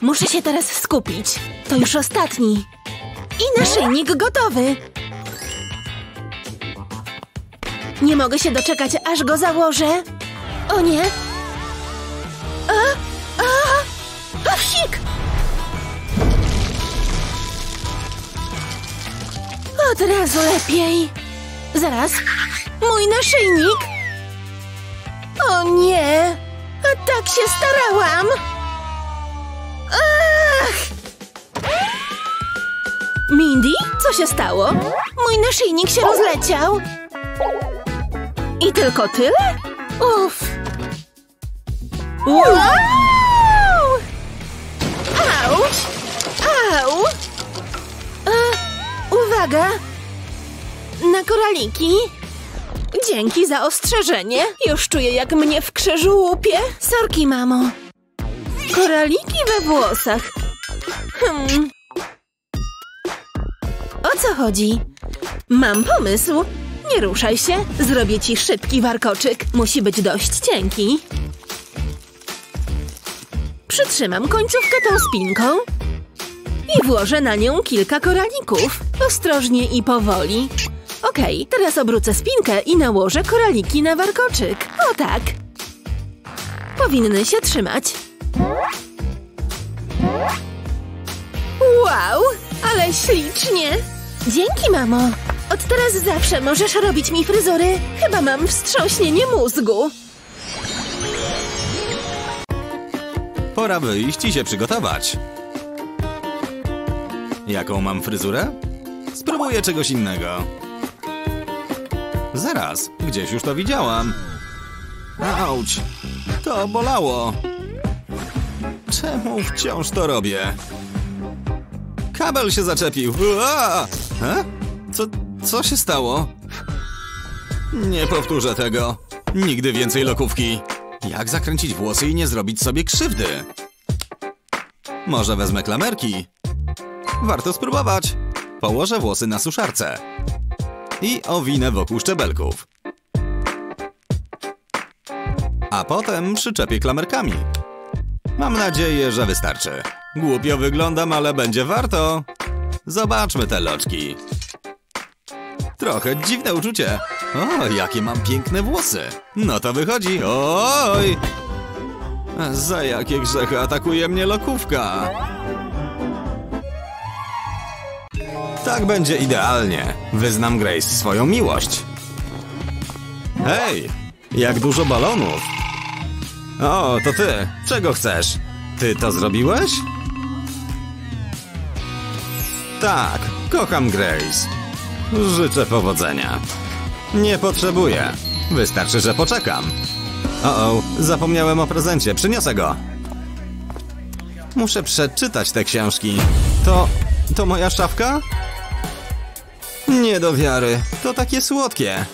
Muszę się teraz skupić. To już ostatni. I naszyjnik gotowy. Nie mogę się doczekać, aż go założę. O nie. A, a, a wsik! Od razu lepiej. Zaraz. Mój naszyjnik. O nie. A tak się starałam. Ach! Mindy, co się stało? Mój naszyjnik się rozleciał. I tylko tyle? Uff. Wow! Auć! Au! E, uwaga! Na koraliki. Dzięki za ostrzeżenie. Już czuję, jak mnie w krzyżu łupie. Sorki, mamo. Koraliki we włosach. Hmm. O co chodzi? Mam pomysł. Nie ruszaj się. Zrobię ci szybki warkoczyk. Musi być dość cienki. Przytrzymam końcówkę tą spinką i włożę na nią kilka koralików. Ostrożnie i powoli. Okej, teraz obrócę spinkę i nałożę koraliki na warkoczyk. O tak. Powinny się trzymać. Wow, ale ślicznie. Dzięki, mamo. Od teraz zawsze możesz robić mi fryzury. Chyba mam wstrząśnienie mózgu. Pora wyjść i się przygotować. Jaką mam fryzurę? Spróbuję czegoś innego. Zaraz, gdzieś już to widziałam. Auć, to bolało. Czemu wciąż to robię? Kabel się zaczepił. Ua! E? Co, co się stało? Nie powtórzę tego. Nigdy więcej lokówki. Jak zakręcić włosy i nie zrobić sobie krzywdy? Może wezmę klamerki? Warto spróbować. Położę włosy na suszarce. I owinę wokół szczebelków. A potem przyczepię klamerkami. Mam nadzieję, że wystarczy. Głupio wyglądam, ale będzie warto. Zobaczmy te loczki. Trochę dziwne uczucie. O, jakie mam piękne włosy. No to wychodzi. Oj! Za jakie grzechy atakuje mnie lokówka? Tak będzie idealnie. Wyznam Grace swoją miłość. Hej! Jak dużo balonów! O, to ty. Czego chcesz? Ty to zrobiłeś? Tak, kocham Grace. Życzę powodzenia. Nie potrzebuję. Wystarczy, że poczekam. O, o, zapomniałem o prezencie. Przyniosę go. Muszę przeczytać te książki. To... to moja szafka? Nie do wiary. To takie słodkie.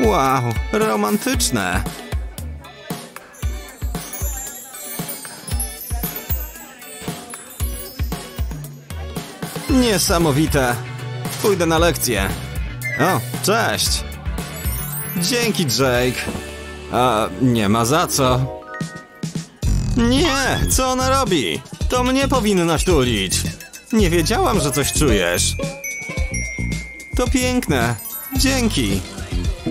Wow, romantyczne. Niesamowite. Pójdę na lekcję. O, cześć. Dzięki, Jake. A nie ma za co. Nie, co ona robi? To mnie powinnaś tulić. Nie wiedziałam, że coś czujesz. To piękne. Dzięki.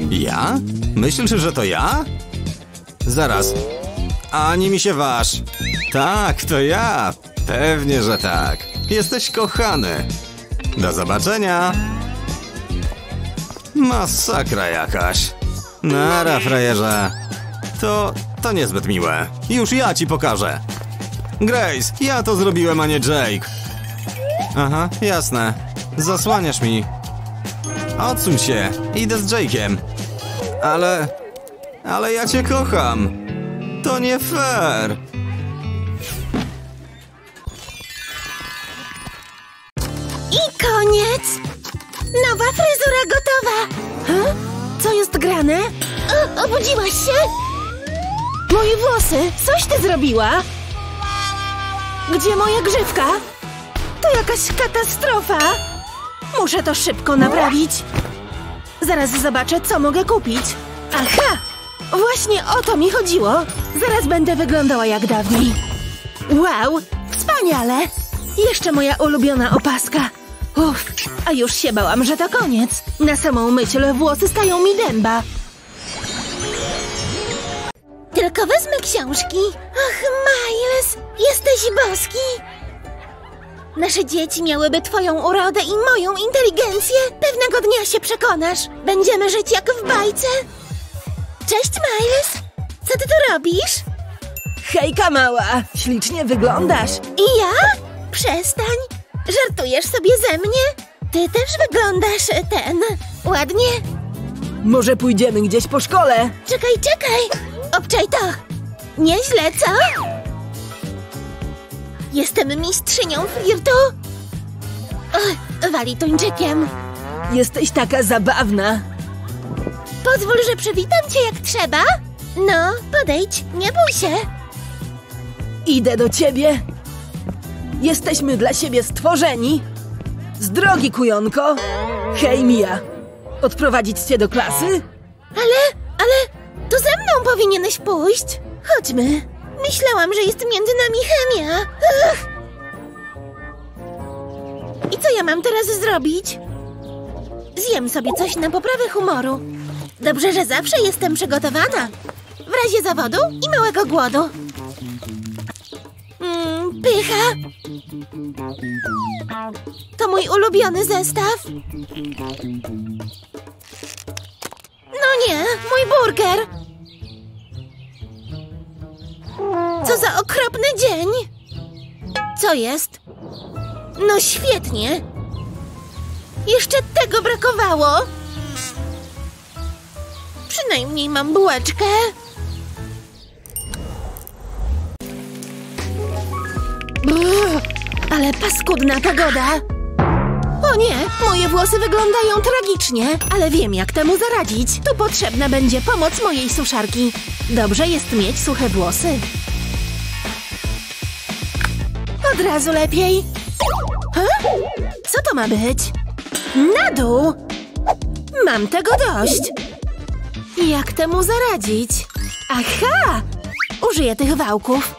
Ja? Myślisz, że to ja? Zaraz. Ani mi się waż. Tak, to ja. Pewnie, że tak. Jesteś kochany. Do zobaczenia. Masakra jakaś. Nara, frajerze. To... to niezbyt miłe. Już ja ci pokażę. Grace, ja to zrobiłem, a nie Jake. Aha, jasne. Zasłaniasz mi. Odsuń się. Idę z Jake'iem. Ale... Ale ja cię kocham. To nie fair. Koniec! Nowa fryzura gotowa! Ha? Co jest grane? O, obudziłaś się? Moje włosy! Coś ty zrobiła? Gdzie moja grzywka? To jakaś katastrofa! Muszę to szybko naprawić. Zaraz zobaczę, co mogę kupić. Aha! Właśnie o to mi chodziło. Zaraz będę wyglądała jak dawniej. Wow, wspaniale! Jeszcze moja ulubiona opaska. Uff, a już się bałam, że to koniec. Na samą myśl włosy stają mi dęba. Tylko wezmę książki. Ach, Miles, jesteś boski. Nasze dzieci miałyby twoją urodę i moją inteligencję. Pewnego dnia się przekonasz. Będziemy żyć jak w bajce. Cześć, Miles. Co ty tu robisz? Hejka mała, ślicznie wyglądasz. I ja? Przestań. Żartujesz sobie ze mnie? Ty też wyglądasz e, ten... ładnie. Może pójdziemy gdzieś po szkole? Czekaj, czekaj! Obczaj to! Nieźle, co? Jestem mistrzynią flirtu! Ugh, wali tuńczykiem. Jesteś taka zabawna. Pozwól, że przywitam cię jak trzeba. No, podejdź, nie bój się. Idę do ciebie. Jesteśmy dla siebie stworzeni. Z drogi, kujonko. Hej, Mia. Odprowadzić cię do klasy? Ale, ale to ze mną powinieneś pójść. Chodźmy. Myślałam, że jest między nami chemia. I co ja mam teraz zrobić? Zjem sobie coś na poprawę humoru. Dobrze, że zawsze jestem przygotowana. W razie zawodu i małego głodu. Mm, pycha. To mój ulubiony zestaw. No nie, mój burger. Co za okropny dzień. Co jest? No świetnie. Jeszcze tego brakowało. Przynajmniej mam bułeczkę. Ale paskudna pogoda. O nie, moje włosy wyglądają tragicznie, ale wiem jak temu zaradzić. Tu potrzebna będzie pomoc mojej suszarki. Dobrze jest mieć suche włosy. Od razu lepiej. Ha? Co to ma być? Na dół! Mam tego dość. Jak temu zaradzić? Aha! Użyję tych wałków.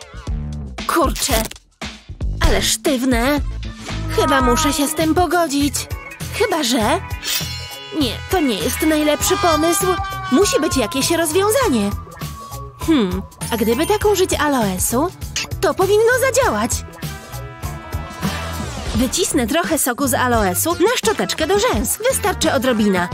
Kurczę, ale sztywne. Chyba muszę się z tym pogodzić. Chyba, że... Nie, to nie jest najlepszy pomysł. Musi być jakieś rozwiązanie. Hmm, a gdyby tak użyć aloesu, to powinno zadziałać. Wycisnę trochę soku z aloesu na szczoteczkę do rzęs. Wystarczy odrobina.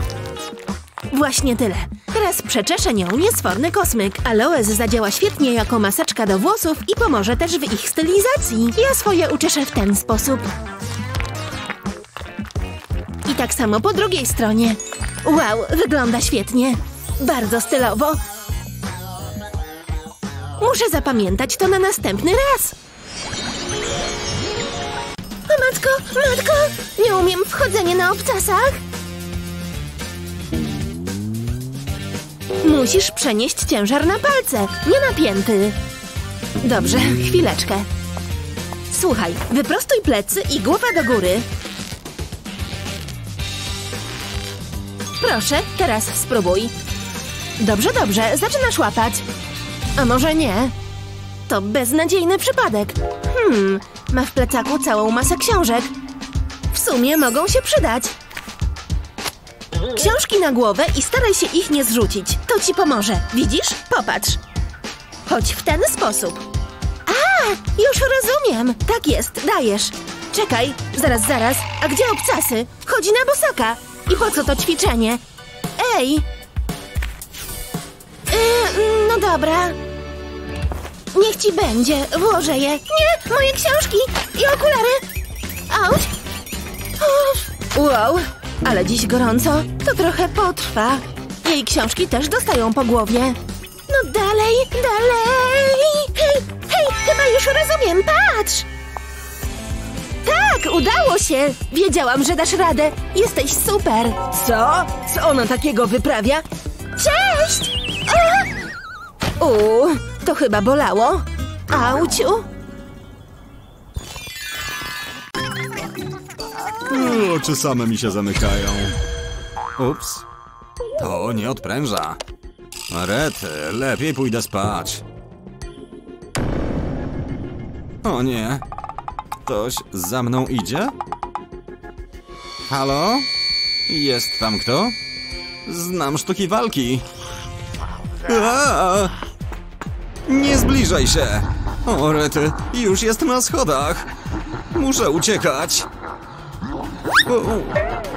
Właśnie tyle. Teraz przeczeszę nią niesforny kosmyk. Aloes zadziała świetnie jako maseczka do włosów i pomoże też w ich stylizacji. Ja swoje uczeszę w ten sposób. I tak samo po drugiej stronie. Wow, wygląda świetnie. Bardzo stylowo. Muszę zapamiętać to na następny raz. O matko, matko! Nie umiem w chodzenie na obcasach. Musisz przenieść ciężar na palce, nie na pięty. Dobrze, chwileczkę. Słuchaj, wyprostuj plecy i głowa do góry. Proszę, teraz spróbuj. Dobrze, dobrze, zaczynasz łapać. A może nie? To beznadziejny przypadek. Hmm, ma w plecaku całą masę książek. W sumie mogą się przydać. Książki na głowę i staraj się ich nie zrzucić. To ci pomoże. Widzisz? Popatrz. Chodź w ten sposób. A, już rozumiem. Tak jest, dajesz. Czekaj, zaraz, zaraz. A gdzie obcasy? Chodzi na bosaka. I po co to ćwiczenie? Ej! Yy, no dobra. Niech ci będzie. Włożę je. Nie, moje książki i okulary. Auć. Uff. Wow, ale dziś gorąco. To trochę potrwa. Jej książki też dostają po głowie. No dalej, dalej. Hej, hej, chyba już rozumiem. Patrz. Tak, udało się. Wiedziałam, że dasz radę. Jesteś super. Co? Co ona takiego wyprawia? Cześć! O! To chyba bolało. Auciu. Oczy same mi się zamykają. Ups. To nie odpręża. Rety, lepiej pójdę spać. O nie. Ktoś za mną idzie? Halo? Jest tam kto? Znam sztuki walki. Aaa! Nie zbliżaj się! O, rety, już jest na schodach. Muszę uciekać.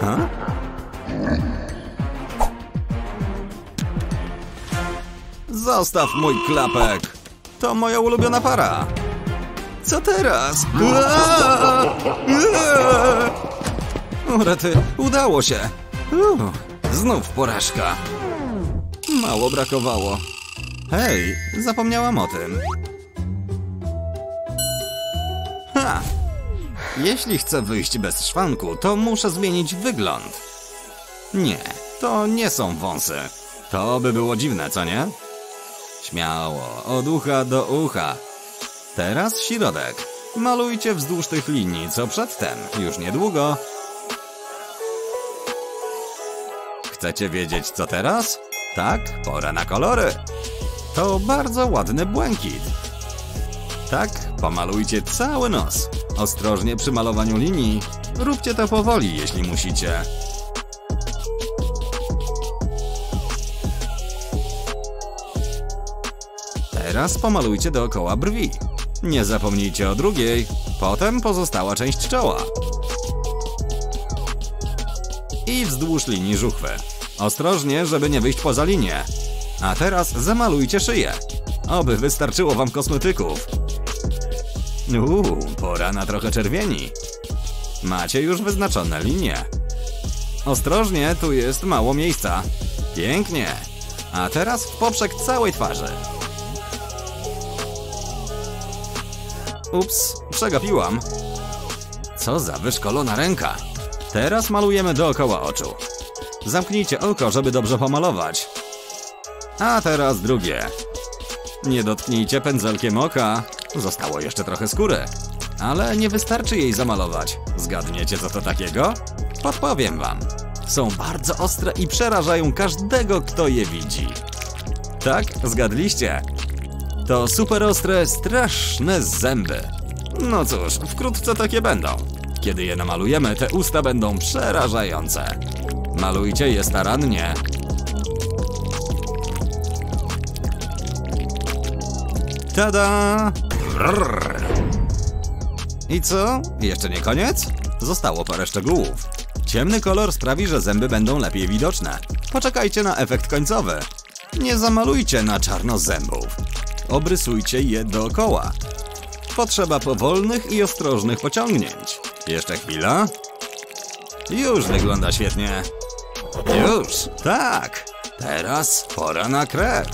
A? Zostaw mój klapek. To moja ulubiona para. Co teraz? Aaa! Aaa! O, rety, udało się. Uuu, znów porażka. Mało brakowało. Hej, zapomniałam o tym. Ha! Jeśli chcę wyjść bez szwanku, to muszę zmienić wygląd. Nie, to nie są wąsy. To by było dziwne, co nie? Śmiało, od ucha do ucha. Teraz środek. Malujcie wzdłuż tych linii, co przedtem. Już niedługo. Chcecie wiedzieć, co teraz? Tak, pora na kolory. To bardzo ładny błękit. Tak, pomalujcie cały nos. Ostrożnie przy malowaniu linii. Róbcie to powoli, jeśli musicie. Teraz pomalujcie dookoła brwi. Nie zapomnijcie o drugiej. Potem pozostała część czoła. I wzdłuż linii żuchwy. Ostrożnie, żeby nie wyjść poza linię. A teraz zamalujcie szyję. Oby wystarczyło wam kosmetyków. Uuu, pora na trochę czerwieni. Macie już wyznaczone linie. Ostrożnie, tu jest mało miejsca. Pięknie. A teraz w poprzek całej twarzy. Ups, przegapiłam. Co za wyszkolona ręka. Teraz malujemy dookoła oczu. Zamknijcie oko, żeby dobrze pomalować. A teraz drugie. Nie dotknijcie pędzelkiem oka. Zostało jeszcze trochę skóry. Ale nie wystarczy jej zamalować. Zgadniecie, co to takiego? Podpowiem wam. Są bardzo ostre i przerażają każdego, kto je widzi. Tak, zgadliście. To super ostre, straszne zęby. No cóż, wkrótce takie będą. Kiedy je namalujemy, te usta będą przerażające. Malujcie je starannie. Tada! Brrr. I co? Jeszcze nie koniec? Zostało parę szczegółów. Ciemny kolor sprawi, że zęby będą lepiej widoczne. Poczekajcie na efekt końcowy. Nie zamalujcie na czarno zębów. Obrysujcie je dookoła. Potrzeba powolnych i ostrożnych pociągnięć. Jeszcze chwila. Już wygląda świetnie. Już, tak. Teraz pora na krew.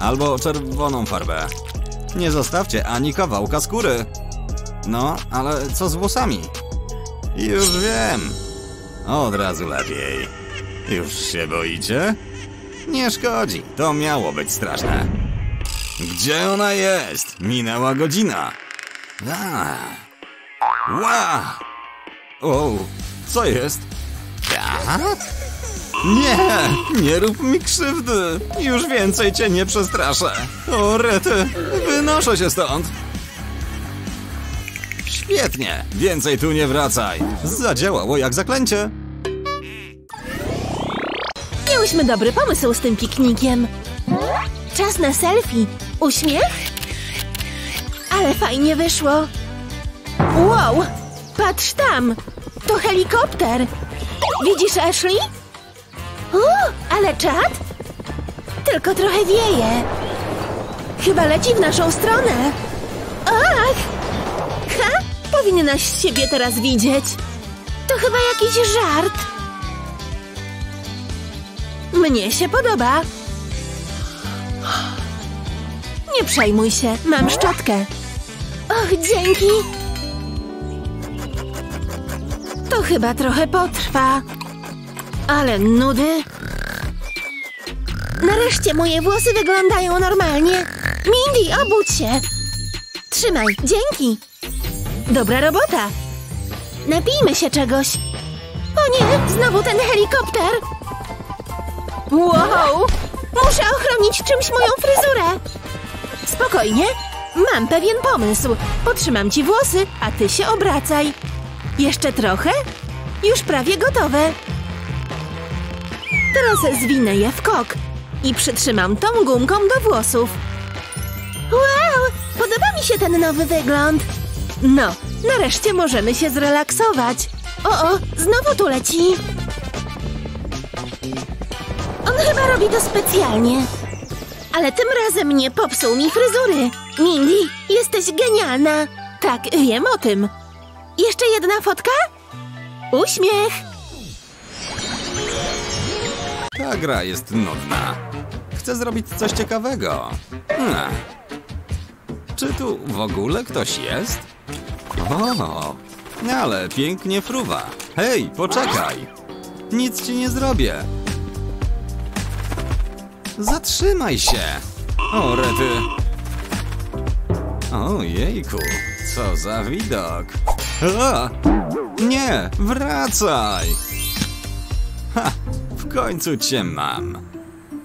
Albo czerwoną farbę. Nie zostawcie ani kawałka skóry. No, ale co z włosami? Już wiem. Od razu lepiej. Już się boicie? Nie szkodzi, to miało być straszne. Gdzie ona jest? Minęła godzina. Ła! O, co jest? Tak? Nie, nie rób mi krzywdy. Już więcej cię nie przestraszę. O, rety, wynoszę się stąd. Świetnie, więcej tu nie wracaj. Zadziałało jak zaklęcie. Miałyśmy dobry pomysł z tym piknikiem. Czas na selfie. Uśmiech? Ale fajnie wyszło. Wow! Patrz tam! To helikopter! Widzisz, Ashley? O, ale czad? Tylko trochę wieje. Chyba leci w naszą stronę. Ach! Ha! Powinnaś siebie teraz widzieć. To chyba jakiś żart. Mnie się podoba. Nie przejmuj się, mam szczotkę. Och, dzięki. To chyba trochę potrwa. Ale nudy. Nareszcie moje włosy wyglądają normalnie. Mindy, obudź się. Trzymaj, dzięki. Dobra robota. Napijmy się czegoś. O nie, znowu ten helikopter. Wow! Muszę ochronić czymś moją fryzurę. Spokojnie, Mam pewien pomysł. Potrzymam ci włosy, a ty się obracaj. Jeszcze trochę? Już prawie gotowe. Teraz zwinę je w kok i przytrzymam tą gumką do włosów. Wow, podoba mi się ten nowy wygląd. No, nareszcie możemy się zrelaksować. O, o, znowu tu leci. On chyba robi to specjalnie. Ale tym razem nie popsuł mi fryzury. Mindy, jesteś genialna. Tak, wiem o tym. Jeszcze jedna fotka? Uśmiech. Ta gra jest nudna. Chcę zrobić coś ciekawego. Hmm. Czy tu w ogóle ktoś jest? O, ale pięknie fruwa. Hej, poczekaj. Nic ci nie zrobię. Zatrzymaj się. O, rety. Ojejku, co za widok. A, nie, wracaj. Ha, w końcu cię mam.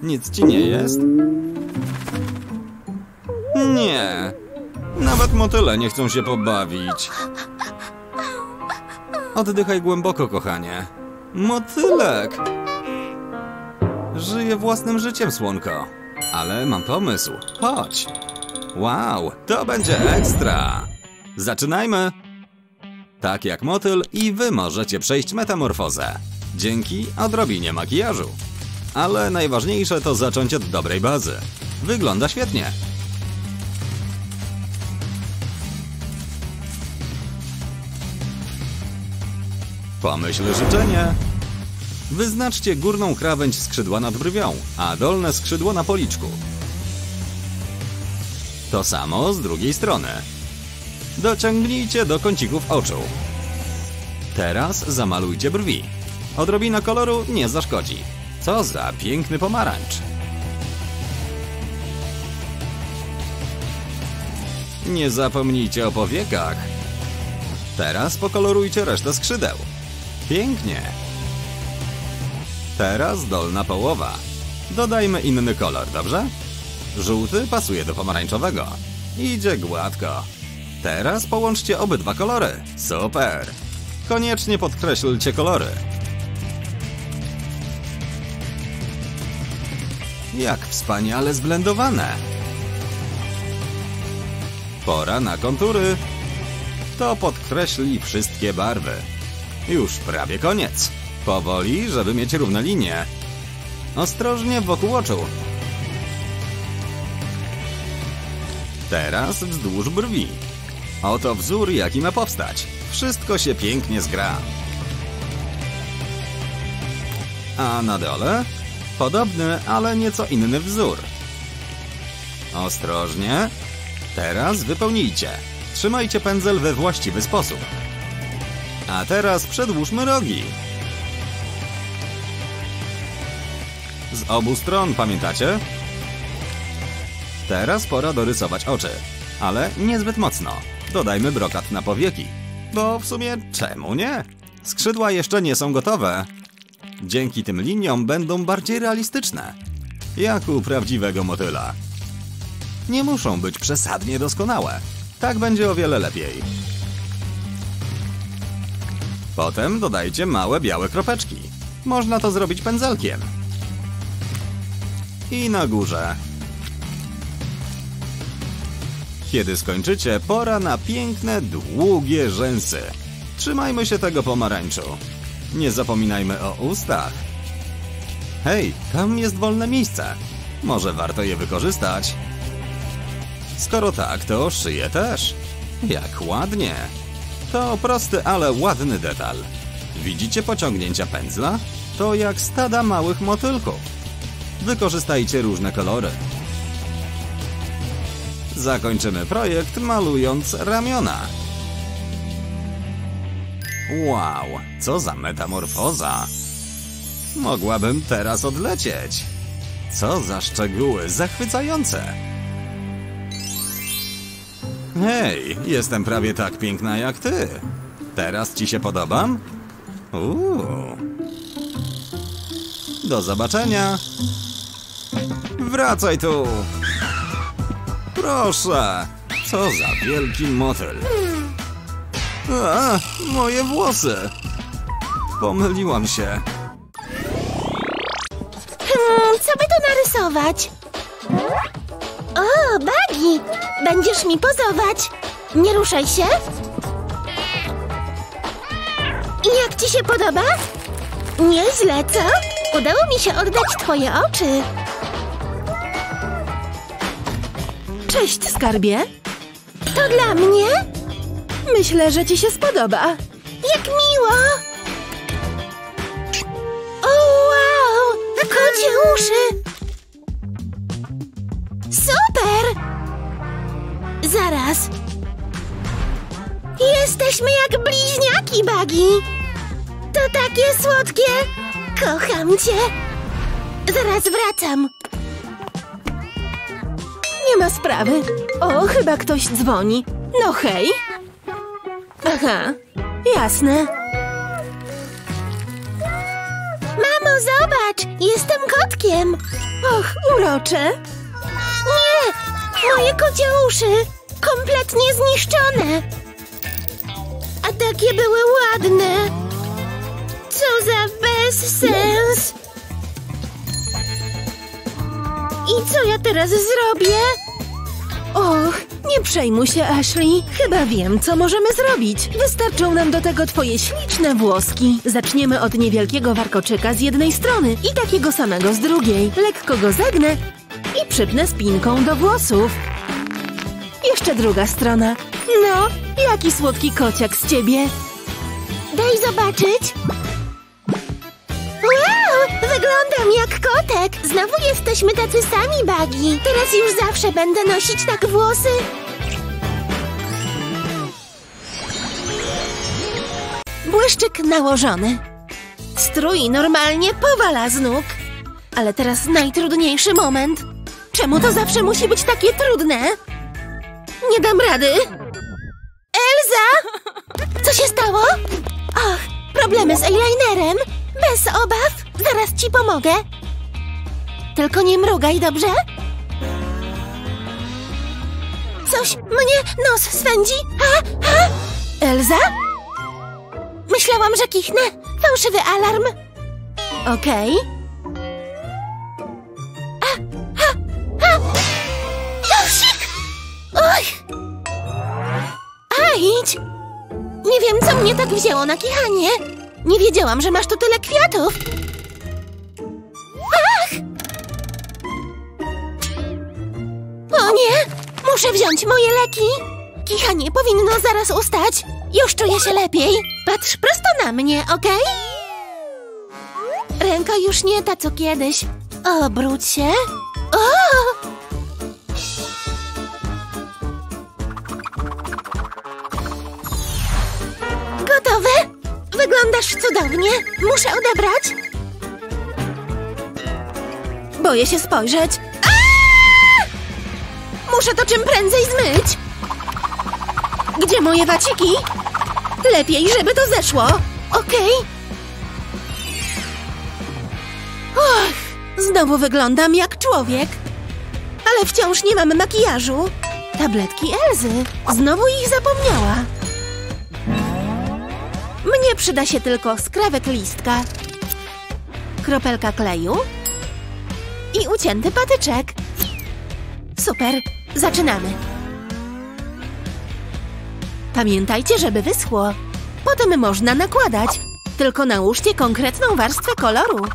Nic ci nie jest? Nie. Nawet motyle nie chcą się pobawić. Oddychaj głęboko, kochanie. Motylek! Żyje własnym życiem, słonko. Ale mam pomysł. Chodź. Wow, to będzie ekstra. Zaczynajmy. Tak jak motyl i wy możecie przejść metamorfozę. Dzięki odrobinie makijażu. Ale najważniejsze to zacząć od dobrej bazy. Wygląda świetnie. Pomyśl życzenie. Wyznaczcie górną krawędź skrzydła nad brwią, a dolne skrzydło na policzku. To samo z drugiej strony. Dociągnijcie do kącików oczu. Teraz zamalujcie brwi. Odrobina koloru nie zaszkodzi. Co za piękny pomarańcz. Nie zapomnijcie o powiekach. Teraz pokolorujcie resztę skrzydeł. Pięknie. Teraz dolna połowa. Dodajmy inny kolor, dobrze? Żółty pasuje do pomarańczowego. Idzie gładko. Teraz połączcie obydwa kolory. Super. Koniecznie podkreślcie kolory. Jak wspaniale zblendowane. Pora na kontury. To podkreśli wszystkie barwy. Już prawie koniec. Powoli, żeby mieć równe linie. Ostrożnie wokół oczu. Teraz wzdłuż brwi. Oto wzór, jaki ma powstać. Wszystko się pięknie zgra. A na dole? Podobny, ale nieco inny wzór. Ostrożnie. Teraz wypełnijcie. Trzymajcie pędzel we właściwy sposób. A teraz przedłużmy rogi. Z obu stron, pamiętacie? Teraz pora dorysować oczy, ale niezbyt mocno. Dodajmy brokat na powieki. Bo w sumie czemu nie? Skrzydła jeszcze nie są gotowe. Dzięki tym liniom będą bardziej realistyczne. Jak u prawdziwego motyla. Nie muszą być przesadnie doskonałe. Tak będzie o wiele lepiej. Potem dodajcie małe białe kropeczki. Można to zrobić pędzelkiem. I na górze. Kiedy skończycie, pora na piękne, długie rzęsy. Trzymajmy się tego pomarańczu. Nie zapominajmy o ustach. Hej, tam jest wolne miejsce. Może warto je wykorzystać. Skoro tak, to szyję też. Jak ładnie. To prosty, ale ładny detal. Widzicie pociągnięcia pędzla? To jak stada małych motylków. Wykorzystajcie różne kolory. Zakończymy projekt malując ramiona. Wow, co za metamorfoza! Mogłabym teraz odlecieć. Co za szczegóły zachwycające! Hej, jestem prawie tak piękna jak ty. Teraz ci się podobam? Uuu. Do zobaczenia. Wracaj tu. Proszę. Co za wielki motyl. A, moje włosy. Pomyliłam się. Hmm, co by tu narysować? O, Bagi! Będziesz mi pozować. Nie ruszaj się. I jak ci się podoba? Nieźle, co? Udało mi się oddać twoje oczy. Cześć, skarbie. To dla mnie? Myślę, że ci się spodoba. Jak miło! O, wow! Kocie uszy! Super! Zaraz. Jesteśmy jak bliźniaki, Bagi. To takie słodkie. Kocham cię. Zaraz wracam. Nie ma sprawy. O, chyba ktoś dzwoni. No hej. Aha, jasne. Mamo, zobacz! Jestem kotkiem. Och, urocze. Nie! Moje kocie uszy! Kompletnie zniszczone! A takie były ładne! Co za bezsens! I co ja teraz zrobię? Och, nie przejmuj się, Ashley. Chyba wiem, co możemy zrobić. Wystarczą nam do tego twoje śliczne włoski. Zaczniemy od niewielkiego warkoczyka z jednej strony i takiego samego z drugiej. Lekko go zegnę i przypnę spinką do włosów. Jeszcze druga strona. No, jaki słodki kociak z ciebie. Daj zobaczyć! Wyglądam jak kotek! Znowu jesteśmy tacy sami, Bagi. Teraz już zawsze będę nosić tak włosy. Błyszczyk nałożony. Strój normalnie powala z nóg. Ale teraz najtrudniejszy moment. Czemu to zawsze musi być takie trudne? Nie dam rady. Elza! Co się stało? Och, problemy z eyelinerem. Bez obaw. Zaraz ci pomogę. Tylko nie mrugaj, dobrze? Coś mnie nos swędzi. A, a! Elza? Myślałam, że kichnę. Fałszywy alarm. Okej. Josik! Oj! A idź! Nie wiem, co mnie tak wzięło na kichanie. Nie wiedziałam, że masz tu tyle kwiatów. O nie! Muszę wziąć moje leki. Kichanie powinno zaraz ustać. Już czuję się lepiej. Patrz prosto na mnie, okej? Ręka już nie ta, co kiedyś. Obróć się. O! Gotowe? Wyglądasz cudownie. Muszę odebrać. Boję się spojrzeć. Muszę to czym prędzej zmyć. Gdzie moje waciki? Lepiej, żeby to zeszło. Okej. Och, znowu wyglądam jak człowiek. Ale wciąż nie mam makijażu. Tabletki Elzy. Znowu ich zapomniała. Mnie przyda się tylko skrawek listka, kropelka kleju i ucięty patyczek. Super, zaczynamy. Pamiętajcie, żeby wyschło. Potem można nakładać. Tylko nałóżcie konkretną warstwę koloru.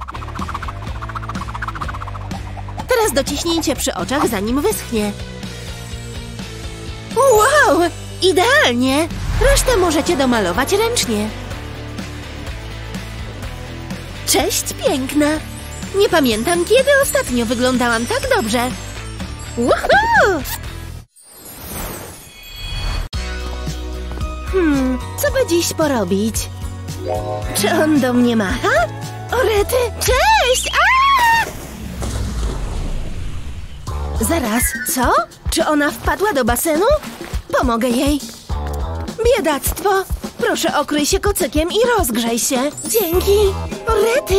Teraz dociśnijcie przy oczach, zanim wyschnie. Wow! Idealnie! Resztę możecie domalować ręcznie. Cześć, piękna! Nie pamiętam, kiedy ostatnio wyglądałam tak dobrze. Woohoo! Hmm, co by dziś porobić? Czy on do mnie macha? Orety, cześć! Zaraz, co? Czy ona wpadła do basenu? Pomogę jej. Biedactwo! Proszę okryj się kocykiem i rozgrzej się. Dzięki. Orety,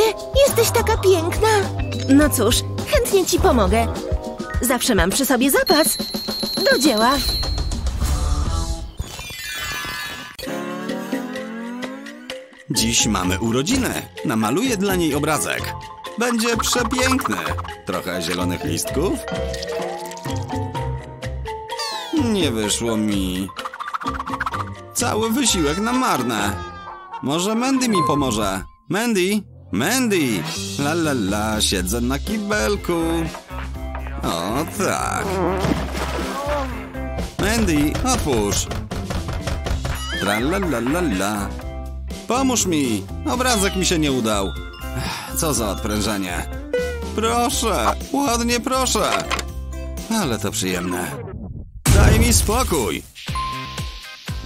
jesteś taka piękna. No cóż, chętnie ci pomogę. Zawsze mam przy sobie zapas. Do dzieła. Dziś mamy urodzinę. Namaluję dla niej obrazek. Będzie przepiękny. Trochę zielonych listków. Nie wyszło mi. Cały wysiłek na marne. Może Mandy mi pomoże. Mandy? Mandy! La la la, siedzę na kibelku. O tak. Mandy, otwórz. Tra la la la la. Pomóż mi! Obrazek mi się nie udał. Co za odprężenie. Proszę, ładnie proszę. Ale to przyjemne. Daj mi spokój.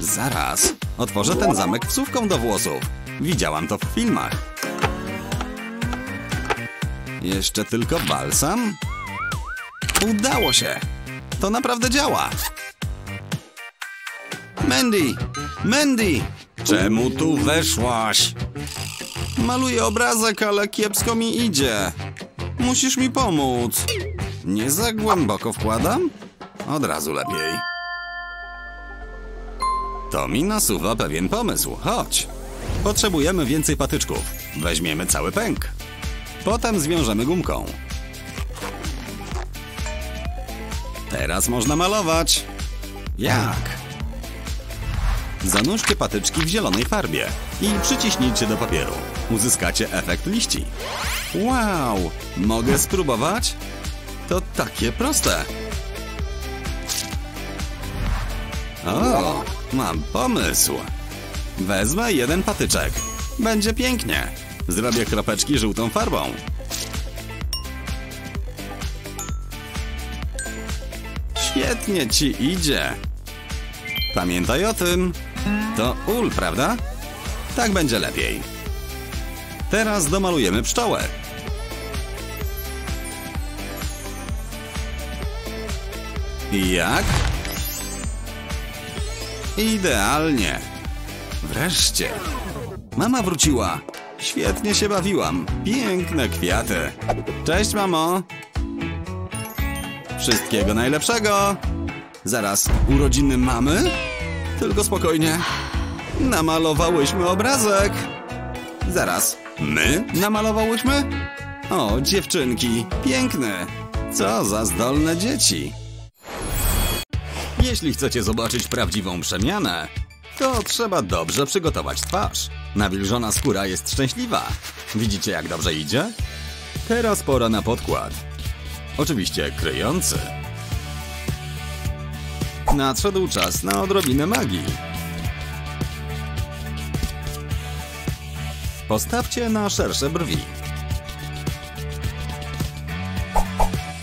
Zaraz. Otworzę ten zamek wsówką do włosów. Widziałam to w filmach. Jeszcze tylko balsam? Udało się. To naprawdę działa. Mandy! Mandy! Czemu tu weszłaś? Maluję obrazek, ale kiepsko mi idzie. Musisz mi pomóc. Nie za głęboko wkładam? Od razu lepiej. To mi nasuwa pewien pomysł. Chodź. Potrzebujemy więcej patyczków. Weźmiemy cały pęk. Potem zwiążemy gumką. Teraz można malować. Jak? Zanurzcie patyczki w zielonej farbie i przyciśnijcie do papieru. Uzyskacie efekt liści. Wow! Mogę spróbować? To takie proste. O, mam pomysł. Wezmę jeden patyczek. Będzie pięknie. Zrobię kropeczki żółtą farbą. Świetnie ci idzie. Pamiętaj o tym. To ul, prawda? Tak będzie lepiej. Teraz domalujemy pszczołę. Jak? Idealnie. Wreszcie. Mama wróciła. Świetnie się bawiłam. Piękne kwiaty. Cześć, mamo. Wszystkiego najlepszego. Zaraz, urodziny mamy? Tylko spokojnie. Namalowałyśmy obrazek. Zaraz, my namalowałyśmy? O, dziewczynki, piękne. Co za zdolne dzieci. Jeśli chcecie zobaczyć prawdziwą przemianę, to trzeba dobrze przygotować twarz. Nawilżona skóra jest szczęśliwa. Widzicie, jak dobrze idzie? Teraz pora na podkład. Oczywiście kryjący. Nadszedł czas na odrobinę magii. Postawcie na szersze brwi.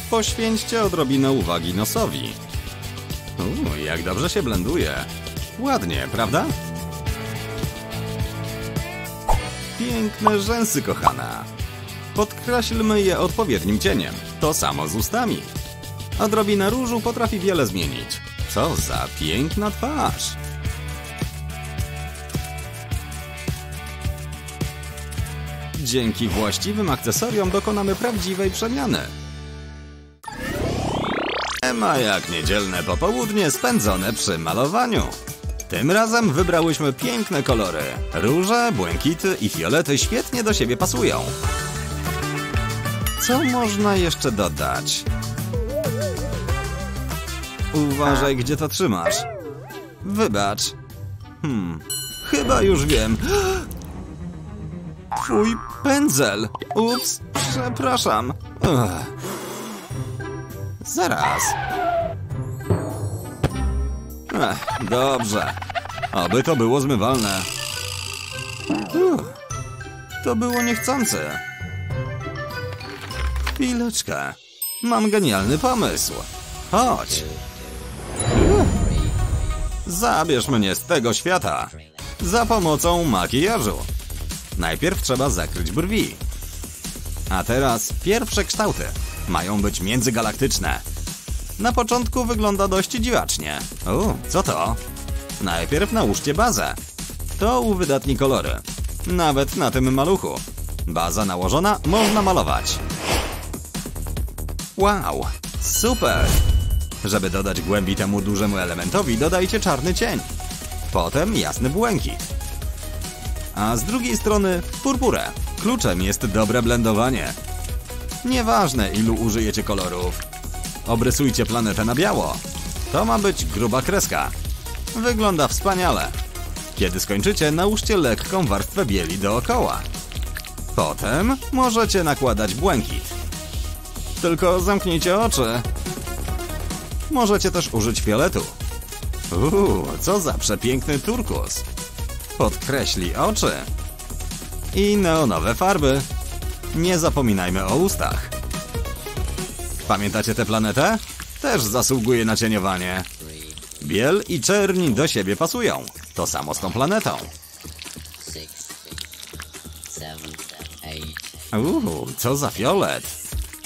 Poświęćcie odrobinę uwagi nosowi. Uuu, jak dobrze się blenduje. Ładnie, prawda? Piękne rzęsy, kochana. Podkreślmy je odpowiednim cieniem. To samo z ustami. Odrobina różu potrafi wiele zmienić. Co za piękna twarz! Dzięki właściwym akcesoriom dokonamy prawdziwej przemiany. Nie ma jak niedzielne popołudnie spędzone przy malowaniu. Tym razem wybrałyśmy piękne kolory. Róże, błękity i fiolety świetnie do siebie pasują. Co można jeszcze dodać? Uważaj, gdzie to trzymasz. Wybacz. Hmm, chyba już wiem. Twój pędzel. Ups, przepraszam. Ugh. Zaraz. Ech, dobrze. Oby to było zmywalne. To było niechcące. Chwileczkę. Mam genialny pomysł. Chodź. Zabierz mnie z tego świata. Za pomocą makijażu. Najpierw trzeba zakryć brwi. A teraz pierwsze kształty. Mają być międzygalaktyczne. Na początku wygląda dość dziwacznie. O, co to? Najpierw nałóżcie bazę. To uwydatni kolory. Nawet na tym maluchu. Baza nałożona, można malować. Wow, super! Żeby dodać głębi temu dużemu elementowi, dodajcie czarny cień. Potem jasny błękit. a z drugiej strony purpurę. Kluczem jest dobre blendowanie. Nieważne ilu użyjecie kolorów. Obrysujcie planetę na biało. To ma być gruba kreska. Wygląda wspaniale. Kiedy skończycie, nałóżcie lekką warstwę bieli dookoła. Potem możecie nakładać błękit. Tylko zamknijcie oczy. Możecie też użyć fioletu. Uuu, co za przepiękny turkus. Podkreśli oczy. I neonowe farby. Nie zapominajmy o ustach. Pamiętacie tę planetę? Też zasługuje na cieniowanie. Biel i czerni do siebie pasują. To samo z tą planetą. Uuu, co za fiolet.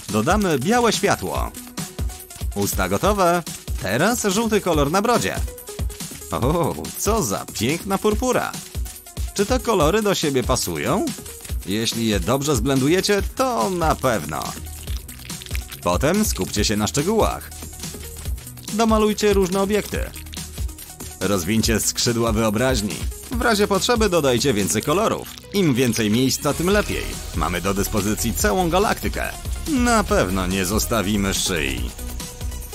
Dodamy białe światło. Usta gotowe. Teraz żółty kolor na brodzie. O, co za piękna purpura. Czy te kolory do siebie pasują? Jeśli je dobrze zblendujecie, to na pewno. Potem skupcie się na szczegółach. Domalujcie różne obiekty. Rozwincie skrzydła wyobraźni. W razie potrzeby dodajcie więcej kolorów. Im więcej miejsca, tym lepiej. Mamy do dyspozycji całą galaktykę. Na pewno nie zostawimy szyi.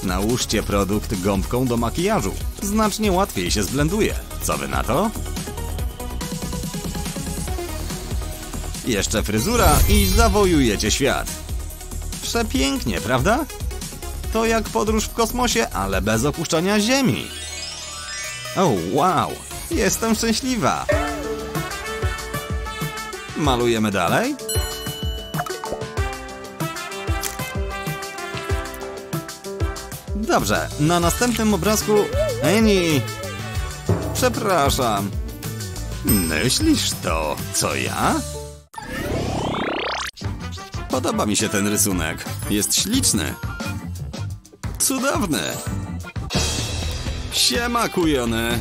Nałóżcie produkt gąbką do makijażu. Znacznie łatwiej się zblenduje. Co wy na to? Jeszcze fryzura i zawojujecie świat. Przepięknie, prawda? To jak podróż w kosmosie, ale bez opuszczania Ziemi. O, wow! Jestem szczęśliwa! Malujemy dalej? Dobrze, na następnym obrazku... Eni! Przepraszam. Myślisz to, co ja? Podoba mi się ten rysunek. Jest śliczny. Cudowny. Siema, kujony.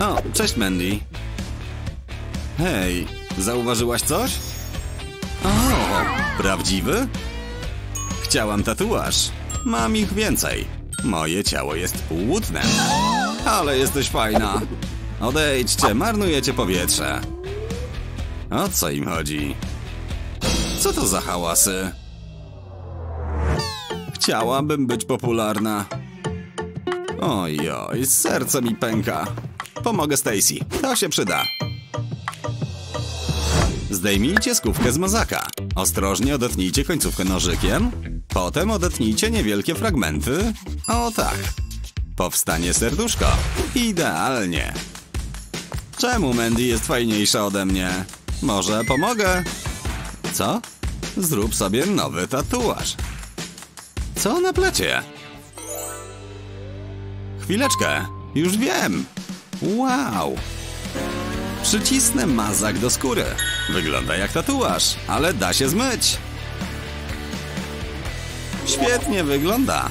O, cześć Mandy. Hej, zauważyłaś coś? O, prawdziwy? Chciałam tatuaż. Mam ich więcej. Moje ciało jest łudne. Ale jesteś fajna. Odejdźcie, marnujecie powietrze. O co im chodzi? Co to za hałasy? Chciałabym być popularna. Oj, oj, serce mi pęka. Pomogę Stacy, to się przyda. Zdejmijcie skówkę z mazaka. Ostrożnie odetnijcie końcówkę nożykiem. Potem odetnijcie niewielkie fragmenty. O tak. Powstanie serduszko. Idealnie. Czemu Mandy jest fajniejsza ode mnie? Może pomogę? Co? Zrób sobie nowy tatuaż. Co na plecie? Chwileczkę, już wiem. Wow. Przycisnę mazak do skóry. Wygląda jak tatuaż, ale da się zmyć. Świetnie wygląda.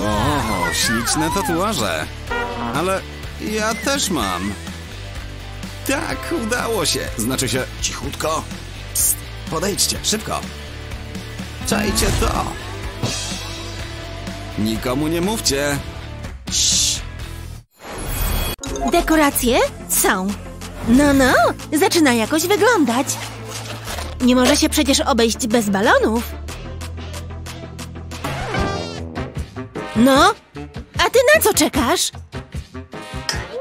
O, śliczne tatuaże. Ale ja też mam. Tak, udało się. Znaczy się cichutko. Psst, podejdźcie, szybko. Czajcie to. Nikomu nie mówcie. Cii. Dekoracje są. No, no, zaczyna jakoś wyglądać. Nie może się przecież obejść bez balonów. No, a ty na co czekasz?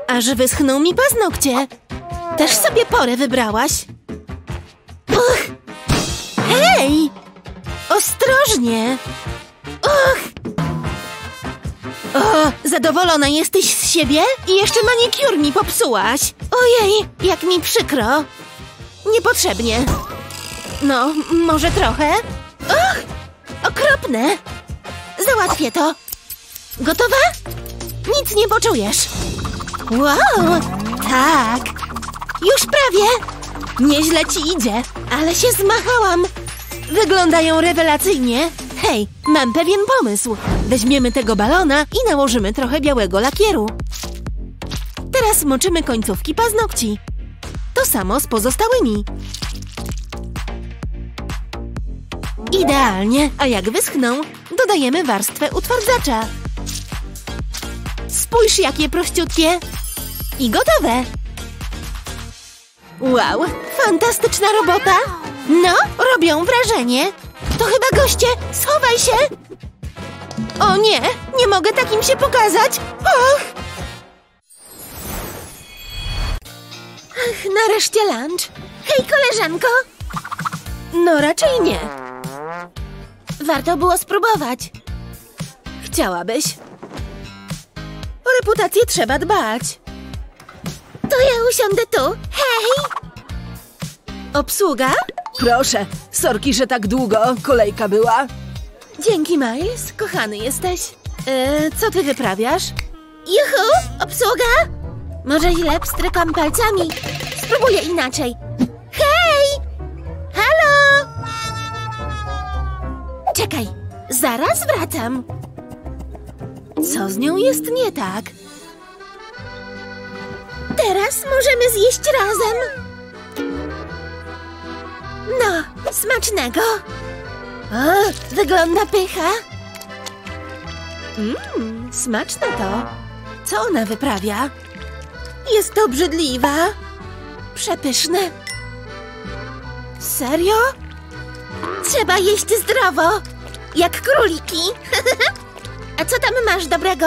Aż wyschną mi paznokcie. Też sobie porę wybrałaś. Uch! Hej! Ostrożnie! Och! O, zadowolona jesteś z siebie? I jeszcze manikur mi popsułaś. Ojej, jak mi przykro. Niepotrzebnie. No, może trochę? Och, okropne. Załatwię to. Gotowa? Nic nie poczujesz. Wow, tak. Już prawie. Nieźle ci idzie, ale się zmachałam. Wyglądają rewelacyjnie. Hej, mam pewien pomysł. Weźmiemy tego balona i nałożymy trochę białego lakieru. Teraz moczymy końcówki paznokci. To samo z pozostałymi. Idealnie, a jak wyschną, dodajemy warstwę utwardzacza. Spójrz, jakie prościutkie. I gotowe! Wow, fantastyczna robota! No, robią wrażenie! To chyba goście! Schowaj się! O nie, nie mogę takim się pokazać! Och! Ach, nareszcie lunch! Hej, koleżanko! No, raczej nie. Warto było spróbować. Chciałabyś? O reputację trzeba dbać. To ja usiądę tu. Hej! Obsługa? Proszę, sorki, że tak długo kolejka była. Dzięki, Miles. Kochany jesteś. E, co ty wyprawiasz? Juhu! Obsługa? Może źle pstrykam palcami. Spróbuję inaczej. Hej! Halo! Czekaj, zaraz wracam. Co z nią jest nie tak? Teraz możemy zjeść razem. No, smacznego. O, wygląda pycha. Mmm, smaczne to. Co ona wyprawia? Jest obrzydliwa. Przepyszne. Serio? Trzeba jeść zdrowo, jak króliki. A co tam masz dobrego?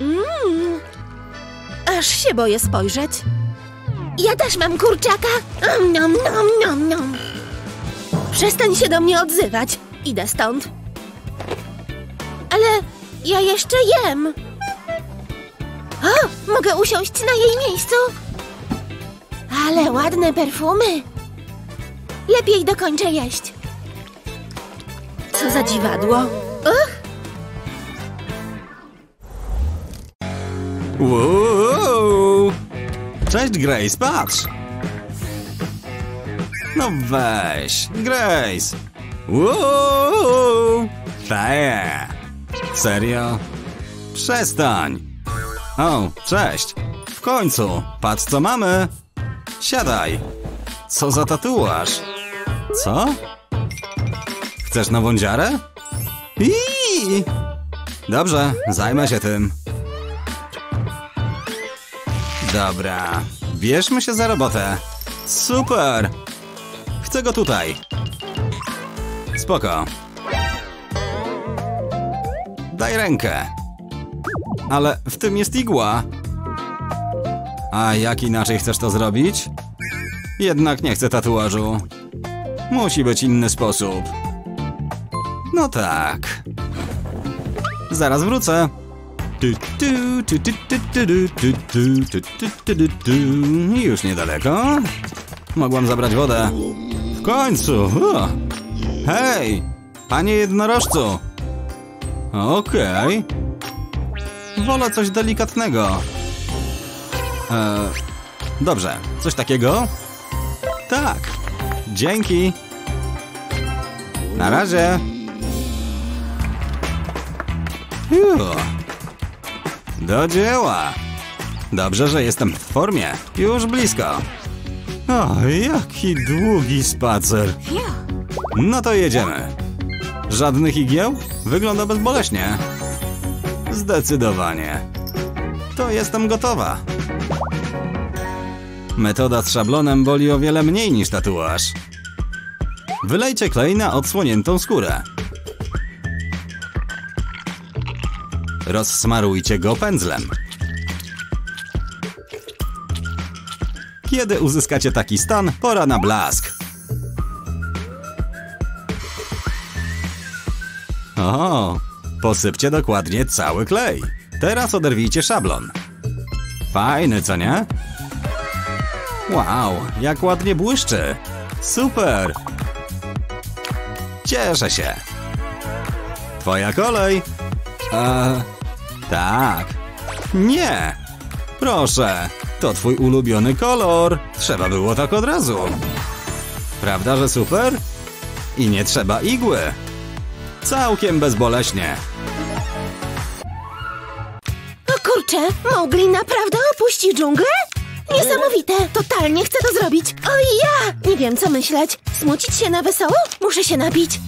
Mmm, aż się boję spojrzeć. Ja też mam kurczaka. Nom, nom, nom, nom. Przestań się do mnie odzywać. Idę stąd. Ale ja jeszcze jem. O, mogę usiąść na jej miejscu. Ale ładne perfumy. Lepiej dokończę jeść. Co za dziwadło. Och, Wow! Cześć, Grace, patrz! No weź, Grace! Wow! Feje! Serio? Przestań! O, cześć! W końcu! Patrz, co mamy! Siadaj! Co za tatuaż? Co? Chcesz nową dziarę? Iii! Dobrze, zajmę się tym. Dobra, bierzmy się za robotę. Super! Chcę go tutaj. Spoko. Daj rękę. Ale w tym jest igła. A jak inaczej chcesz to zrobić? Jednak nie chcę tatuażu. Musi być inny sposób. No tak. Zaraz wrócę. Już niedaleko. Mogłam zabrać wodę. W końcu. Hej, panie jednorożcu. Okej. Wolę coś delikatnego. E, dobrze, coś takiego? Tak. Dzięki. Na razie. Do dzieła! Dobrze, że jestem w formie. Już blisko. O, jaki długi spacer. No to jedziemy. Żadnych igieł? Wygląda bezboleśnie. Zdecydowanie. To jestem gotowa. Metoda z szablonem boli o wiele mniej niż tatuaż. Wylejcie klej na odsłoniętą skórę. Rozsmarujcie go pędzlem. Kiedy uzyskacie taki stan, pora na blask. O, posypcie dokładnie cały klej. Teraz oderwijcie szablon. Fajny, co nie? Wow, jak ładnie błyszczy. Super. Cieszę się. Twoja kolej. Eee, tak. Nie. Proszę, to twój ulubiony kolor. Trzeba było tak od razu. Prawda, że super? I nie trzeba igły. Całkiem bezboleśnie. o kurczę, Mowgli naprawdę opuści dżunglę? Niesamowite, totalnie chcę to zrobić. O ja! Nie wiem, co myśleć. Smucić się na wesoło? Muszę się napić.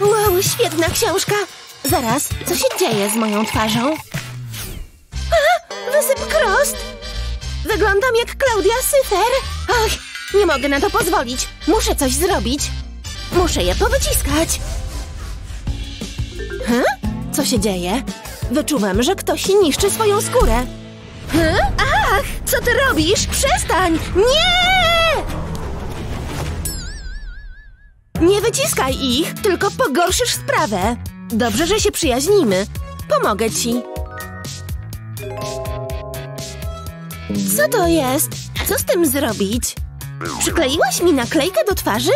Wow, świetna książka. Zaraz, co się dzieje z moją twarzą? wysyp Krost! Wyglądam jak Klaudia Syfer. Ach, nie mogę na to pozwolić. Muszę coś zrobić. Muszę je powyciskać. Hm? Co się dzieje? Wyczuwam, że ktoś niszczy swoją skórę. Hm? Ach, co ty robisz? Przestań! Nie! Nie wyciskaj ich, tylko pogorszysz sprawę. Dobrze, że się przyjaźnimy. Pomogę ci. Co to jest? Co z tym zrobić? Przykleiłaś mi naklejkę do twarzy?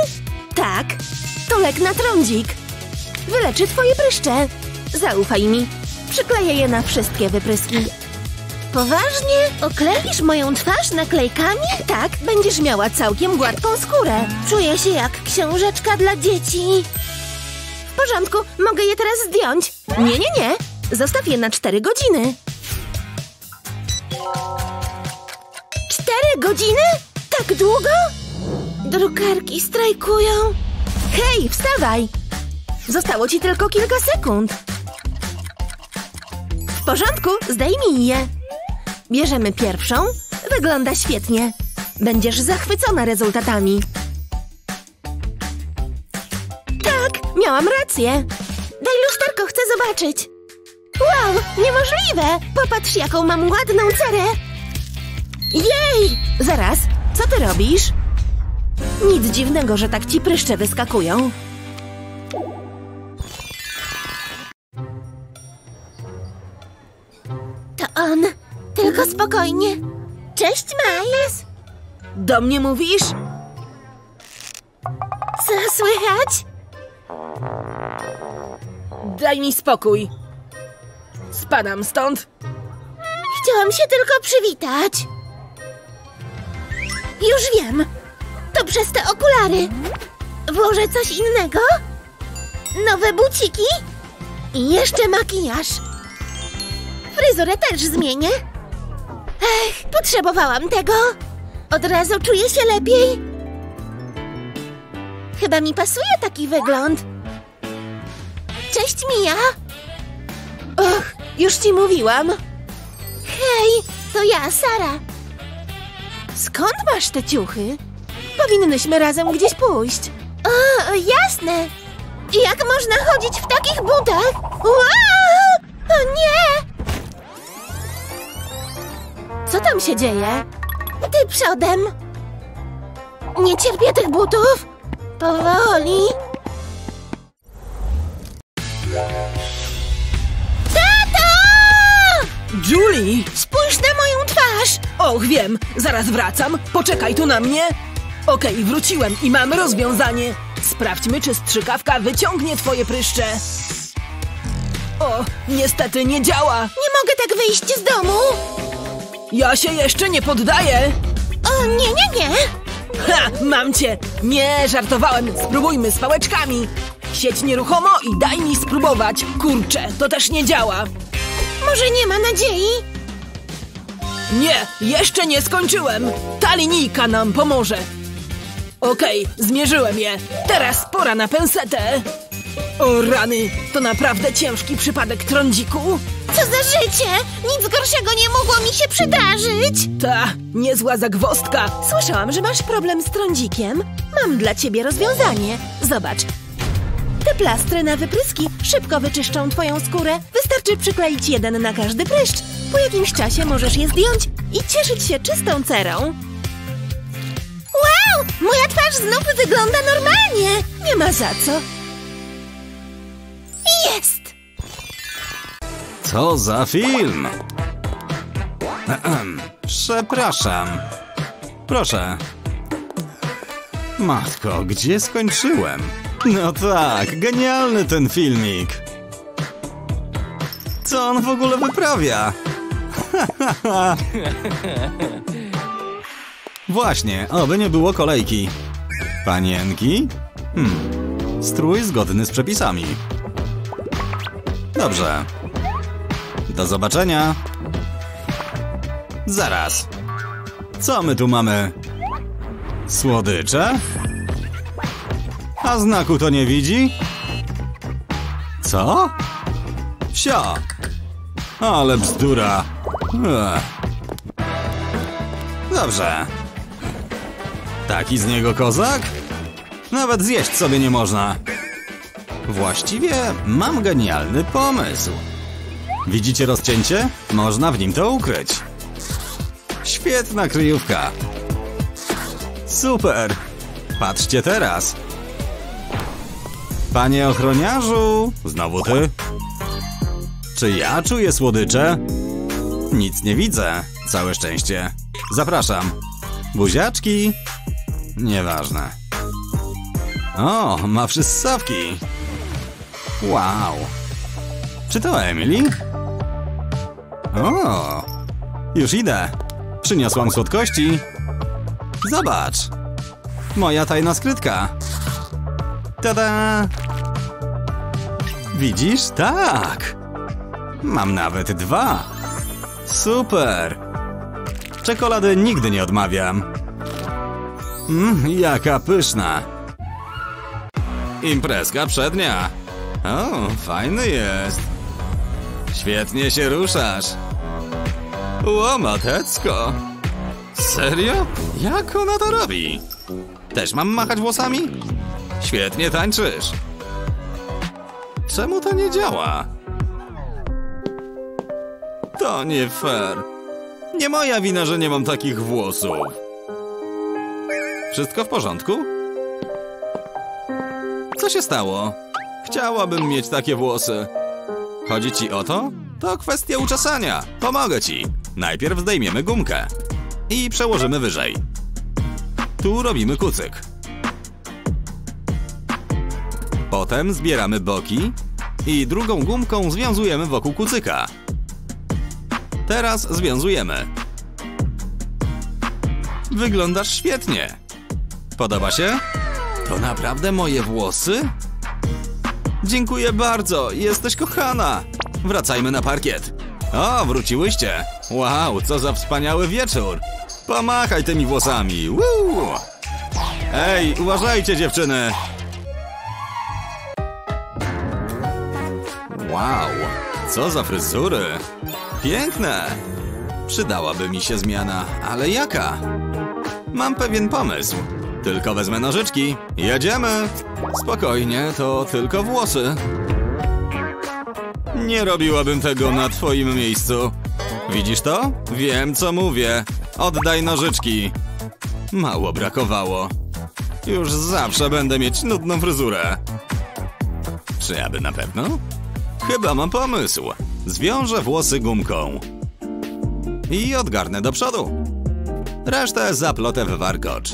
Tak. To lek na trądzik. Wyleczy twoje pryszcze. Zaufaj mi. Przykleję je na wszystkie wypryski. Poważnie? Okleisz moją twarz naklejkami? Tak, będziesz miała całkiem gładką skórę. Czuję się jak książeczka dla dzieci. W porządku, mogę je teraz zdjąć. Nie, nie, nie. Zostaw je na cztery godziny. Cztery godziny? Tak długo? Drukarki strajkują. Hej, wstawaj! Zostało ci tylko kilka sekund. W porządku, zdejmij je. Bierzemy pierwszą. Wygląda świetnie. Będziesz zachwycona rezultatami. Miałam rację. Daj lusterko, chcę zobaczyć. Wow, niemożliwe! Popatrz, jaką mam ładną cerę. Jej! Zaraz, co ty robisz? Nic dziwnego, że tak ci pryszcze wyskakują. To on. Tylko spokojnie. Cześć, Miles. Do mnie mówisz? Co słychać? Daj mi spokój. Spadam stąd. Chciałam się tylko przywitać. Już wiem. To przez te okulary. Włożę coś innego? Nowe buciki? I jeszcze makijaż. Fryzurę też zmienię. Ech, potrzebowałam tego. Od razu czuję się lepiej. Chyba mi pasuje taki wygląd. Cześć, Mia. Och, już ci mówiłam. Hej, to ja, Sara. Skąd masz te ciuchy? Powinnyśmy razem gdzieś pójść. O, jasne. Jak można chodzić w takich butach? Wow! O nie! Co tam się dzieje? Ty przodem. Nie cierpię tych butów. Powoli. Tato! Julie! Spójrz na moją twarz! Och, wiem, zaraz wracam. Poczekaj tu na mnie. Okej, wróciłem i mam rozwiązanie. Sprawdźmy, czy strzykawka wyciągnie twoje pryszcze. O, niestety nie działa. Nie mogę tak wyjść z domu! Ja się jeszcze nie poddaję. O, nie, nie, nie! Ha, mam cię. Nie, żartowałem. Spróbujmy z pałeczkami. Siedź nieruchomo i daj mi spróbować. Kurczę, to też nie działa. Może nie ma nadziei? Nie, jeszcze nie skończyłem. Ta linijka nam pomoże. Okej, zmierzyłem je. Teraz pora na pensetę. O rany, to naprawdę ciężki przypadek trądziku. Co za życie! Nic gorszego nie mogło mi się przydarzyć! Ta, niezła zagwostka. Słyszałam, że masz problem z trądzikiem. Mam dla ciebie rozwiązanie. Zobacz. Te plastry na wypryski szybko wyczyszczą twoją skórę. Wystarczy przykleić jeden na każdy pryszcz. Po jakimś czasie możesz je zdjąć i cieszyć się czystą cerą. Wow! Moja twarz znów wygląda normalnie! Nie ma za co. Jest! Co za film? Przepraszam. Proszę. Matko, gdzie skończyłem? No tak, genialny ten filmik. Co on w ogóle wyprawia? Właśnie, oby nie było kolejki. Panienki? Hmm, strój zgodny z przepisami. Dobrze. Do zobaczenia. Zaraz. Co my tu mamy? Słodycze? A znaku to nie widzi? Co? Wsio. Ale bzdura. Ech. Dobrze. Taki z niego kozak? Nawet zjeść sobie nie można. Właściwie mam genialny pomysł. Widzicie rozcięcie? Można w nim to ukryć. Świetna kryjówka. Super. Patrzcie teraz. Panie ochroniarzu, znowu ty? Czy ja czuję słodycze? Nic nie widzę. Całe szczęście. Zapraszam. Buziaczki? Nieważne. O, ma przyssawki. Wow. Czy to Emily? O, już idę. Przyniosłam słodkości. Zobacz. Moja tajna skrytka. Tada! Widzisz? Tak. Mam nawet dwa. Super. Czekolady nigdy nie odmawiam. Mmm, jaka pyszna. Imprezka przednia. O, fajny jest. Świetnie się ruszasz. Łomatecko. Serio? Jak ona to robi? Też mam machać włosami? Świetnie tańczysz. Czemu to nie działa? To nie fair. Nie moja wina, że nie mam takich włosów. Wszystko w porządku? Co się stało? Chciałabym mieć takie włosy. Chodzi ci o to? To kwestia uczesania. Pomogę ci. Najpierw zdejmiemy gumkę. I przełożymy wyżej. Tu robimy kucyk. Potem zbieramy boki i drugą gumką związujemy wokół kucyka. Teraz związujemy. Wyglądasz świetnie. Podoba się? To naprawdę moje włosy? Dziękuję bardzo, jesteś kochana. Wracajmy na parkiet. O, wróciłyście. Wow, co za wspaniały wieczór. Pomachaj tymi włosami. Woo! Ej, uważajcie dziewczyny. Wow, co za fryzury. Piękne. Przydałaby mi się zmiana, ale jaka? Mam pewien pomysł. Tylko wezmę nożyczki. Jedziemy. Spokojnie, to tylko włosy. Nie robiłabym tego na twoim miejscu. Widzisz to? Wiem, co mówię. Oddaj nożyczki. Mało brakowało. Już zawsze będę mieć nudną fryzurę. Czy aby na pewno? Chyba mam pomysł. Zwiążę włosy gumką. I odgarnę do przodu. Resztę zaplotę w warkocz.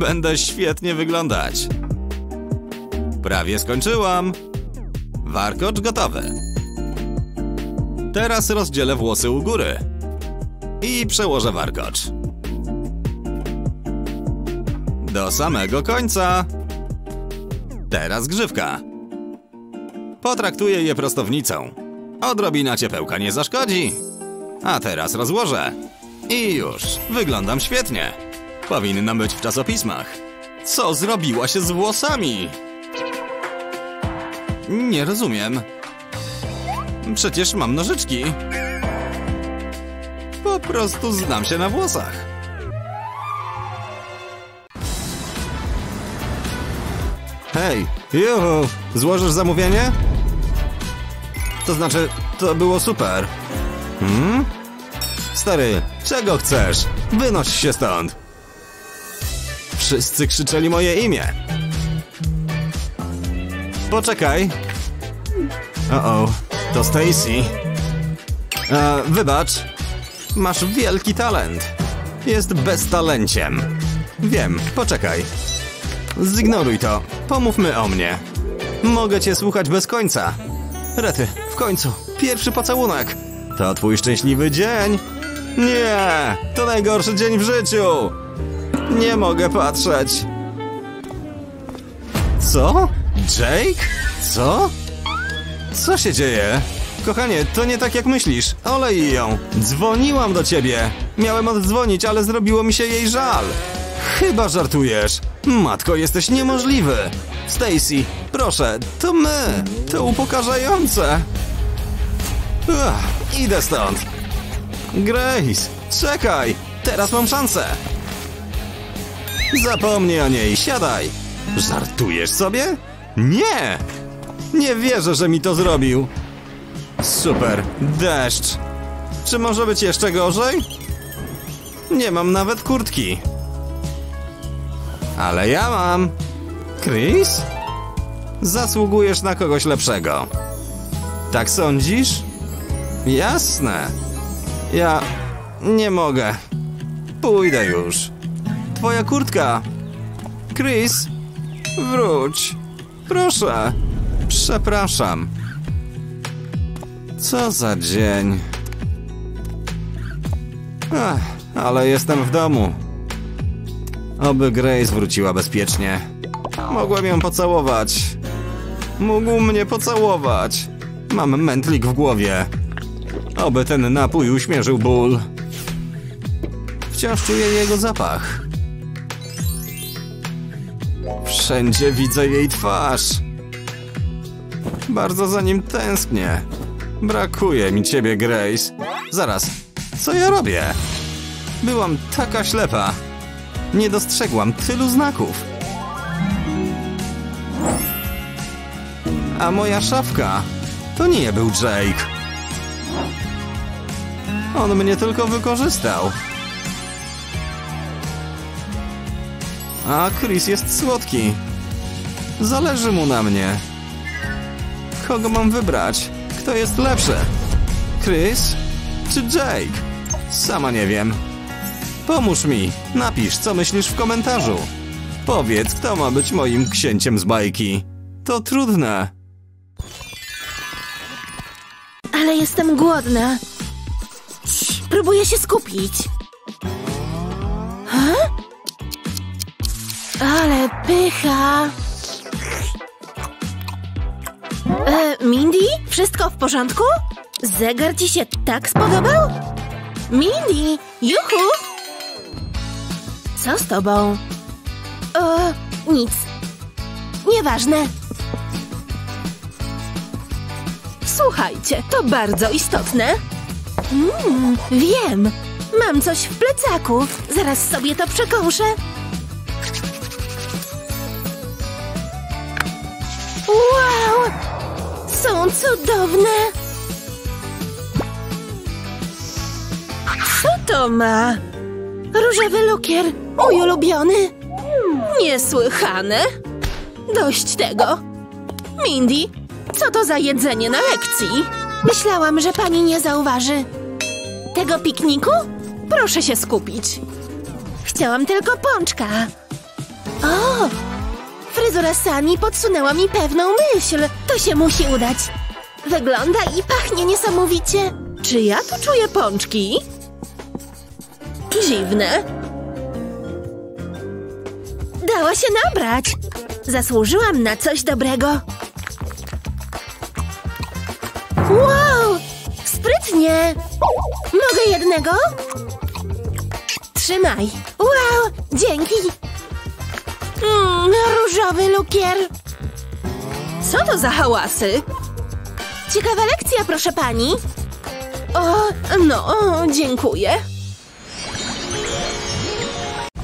Będę świetnie wyglądać. Prawie skończyłam. Warkocz gotowy. Teraz rozdzielę włosy u góry. I przełożę warkocz. Do samego końca. Teraz grzywka. Potraktuję je prostownicą. Odrobina ciepełka nie zaszkodzi. A teraz rozłożę. I już, wyglądam świetnie. Powinnam być w czasopismach. Co zrobiła się z włosami? Nie rozumiem. Przecież mam nożyczki. Po prostu znam się na włosach. Hej, juhu, złożysz zamówienie? To znaczy, to było super. Hmm? Stary, czego chcesz? Wynoś się stąd. Wszyscy krzyczeli moje imię. Poczekaj. O-o, to Stacy. E, wybacz. Masz wielki talent. Jest beztalenciem. Wiem, poczekaj. Zignoruj to. Pomówmy o mnie. Mogę cię słuchać bez końca. Rety, w końcu. Pierwszy pocałunek. To twój szczęśliwy dzień. Nie, to najgorszy dzień w życiu. Nie mogę patrzeć. Co? Jake? Co? Co się dzieje? Kochanie, to nie tak jak myślisz. Olej ją. Dzwoniłam do ciebie. Miałem oddzwonić, ale zrobiło mi się jej żal. Chyba żartujesz. Matko, jesteś niemożliwy. Stacy, proszę, to my. To upokarzające. Ach, idę stąd. Grace, czekaj! Teraz mam szansę! Zapomnij o niej, siadaj! Żartujesz sobie? Nie! Nie wierzę, że mi to zrobił! Super, deszcz! Czy może być jeszcze gorzej? Nie mam nawet kurtki. Ale ja mam. Chris? Zasługujesz na kogoś lepszego. Tak sądzisz? Jasne. Ja nie mogę. Pójdę już. Twoja kurtka. Chris, wróć. Proszę. Przepraszam. Co za dzień. Ach, ale jestem w domu. Oby Grace wróciła bezpiecznie. Mogłem ją pocałować. Mógł mnie pocałować. Mam mętlik w głowie. Oby ten napój uśmierzył ból. Wciąż czuję jego zapach. Wszędzie widzę jej twarz. Bardzo za nim tęsknię. Brakuje mi ciebie, Grace. Zaraz, co ja robię? Byłam taka ślepa. Nie dostrzegłam tylu znaków. A moja szafka to nie był Jake. On mnie tylko wykorzystał. A Chris jest słodki. Zależy mu na mnie. Kogo mam wybrać? Kto jest lepszy? Chris czy Jake? Sama nie wiem. Pomóż mi. Napisz, co myślisz w komentarzu. Powiedz, kto ma być moim księciem z bajki. To trudne. Ale jestem głodna. Próbuję się skupić. Ha? Ale pycha. E, Mindy? Wszystko w porządku? Zegar ci się tak spodobał? Mindy, juhu! Co z tobą? O, nic. Nieważne. Słuchajcie, to bardzo istotne. Mm, wiem. Mam coś w plecaku. Zaraz sobie to przekąszę. Wow! Są cudowne. Co to ma? Różowy lukier. Mój ulubiony. Niesłychane. Dość tego. Mindy, co to za jedzenie na lekcji? Myślałam, że pani nie zauważy. Tego pikniku? Proszę się skupić. Chciałam tylko pączka. O! Fryzura Sami podsunęła mi pewną myśl. To się musi udać. Wygląda i pachnie niesamowicie. Czy ja tu czuję pączki? Dziwne. Dała się nabrać. Zasłużyłam na coś dobrego. Wow! Sprytnie! Mogę jednego? Trzymaj. Wow! Dzięki! Mm, różowy lukier. Co to za hałasy? Ciekawa lekcja, proszę pani. O, no, o, dziękuję.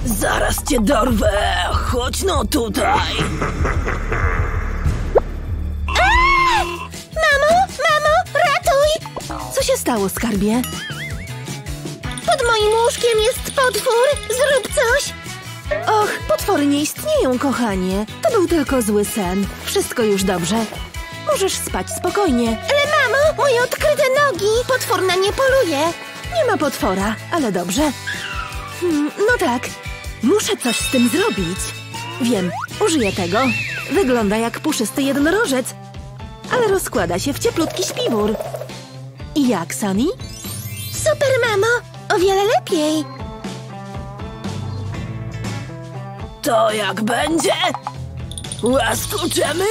Zaraz cię dorwę! Chodź no tutaj! Mamo, mamo, ratuj! Co się stało, skarbie? Pod moim łóżkiem jest potwór. Zrób coś. Och, potwory nie istnieją, kochanie. To był tylko zły sen. Wszystko już dobrze. Możesz spać spokojnie. Ale mamo, moje odkryte nogi. Potwór na nie poluje. Nie ma potwora, ale dobrze. Hmm, no tak, muszę coś z tym zrobić. Wiem, użyję tego. Wygląda jak puszysty jednorożec, ale rozkłada się w cieplutki śpiwór. I jak, Sunny? Super, mamo. O wiele lepiej. To jak będzie? Łaskoczemy?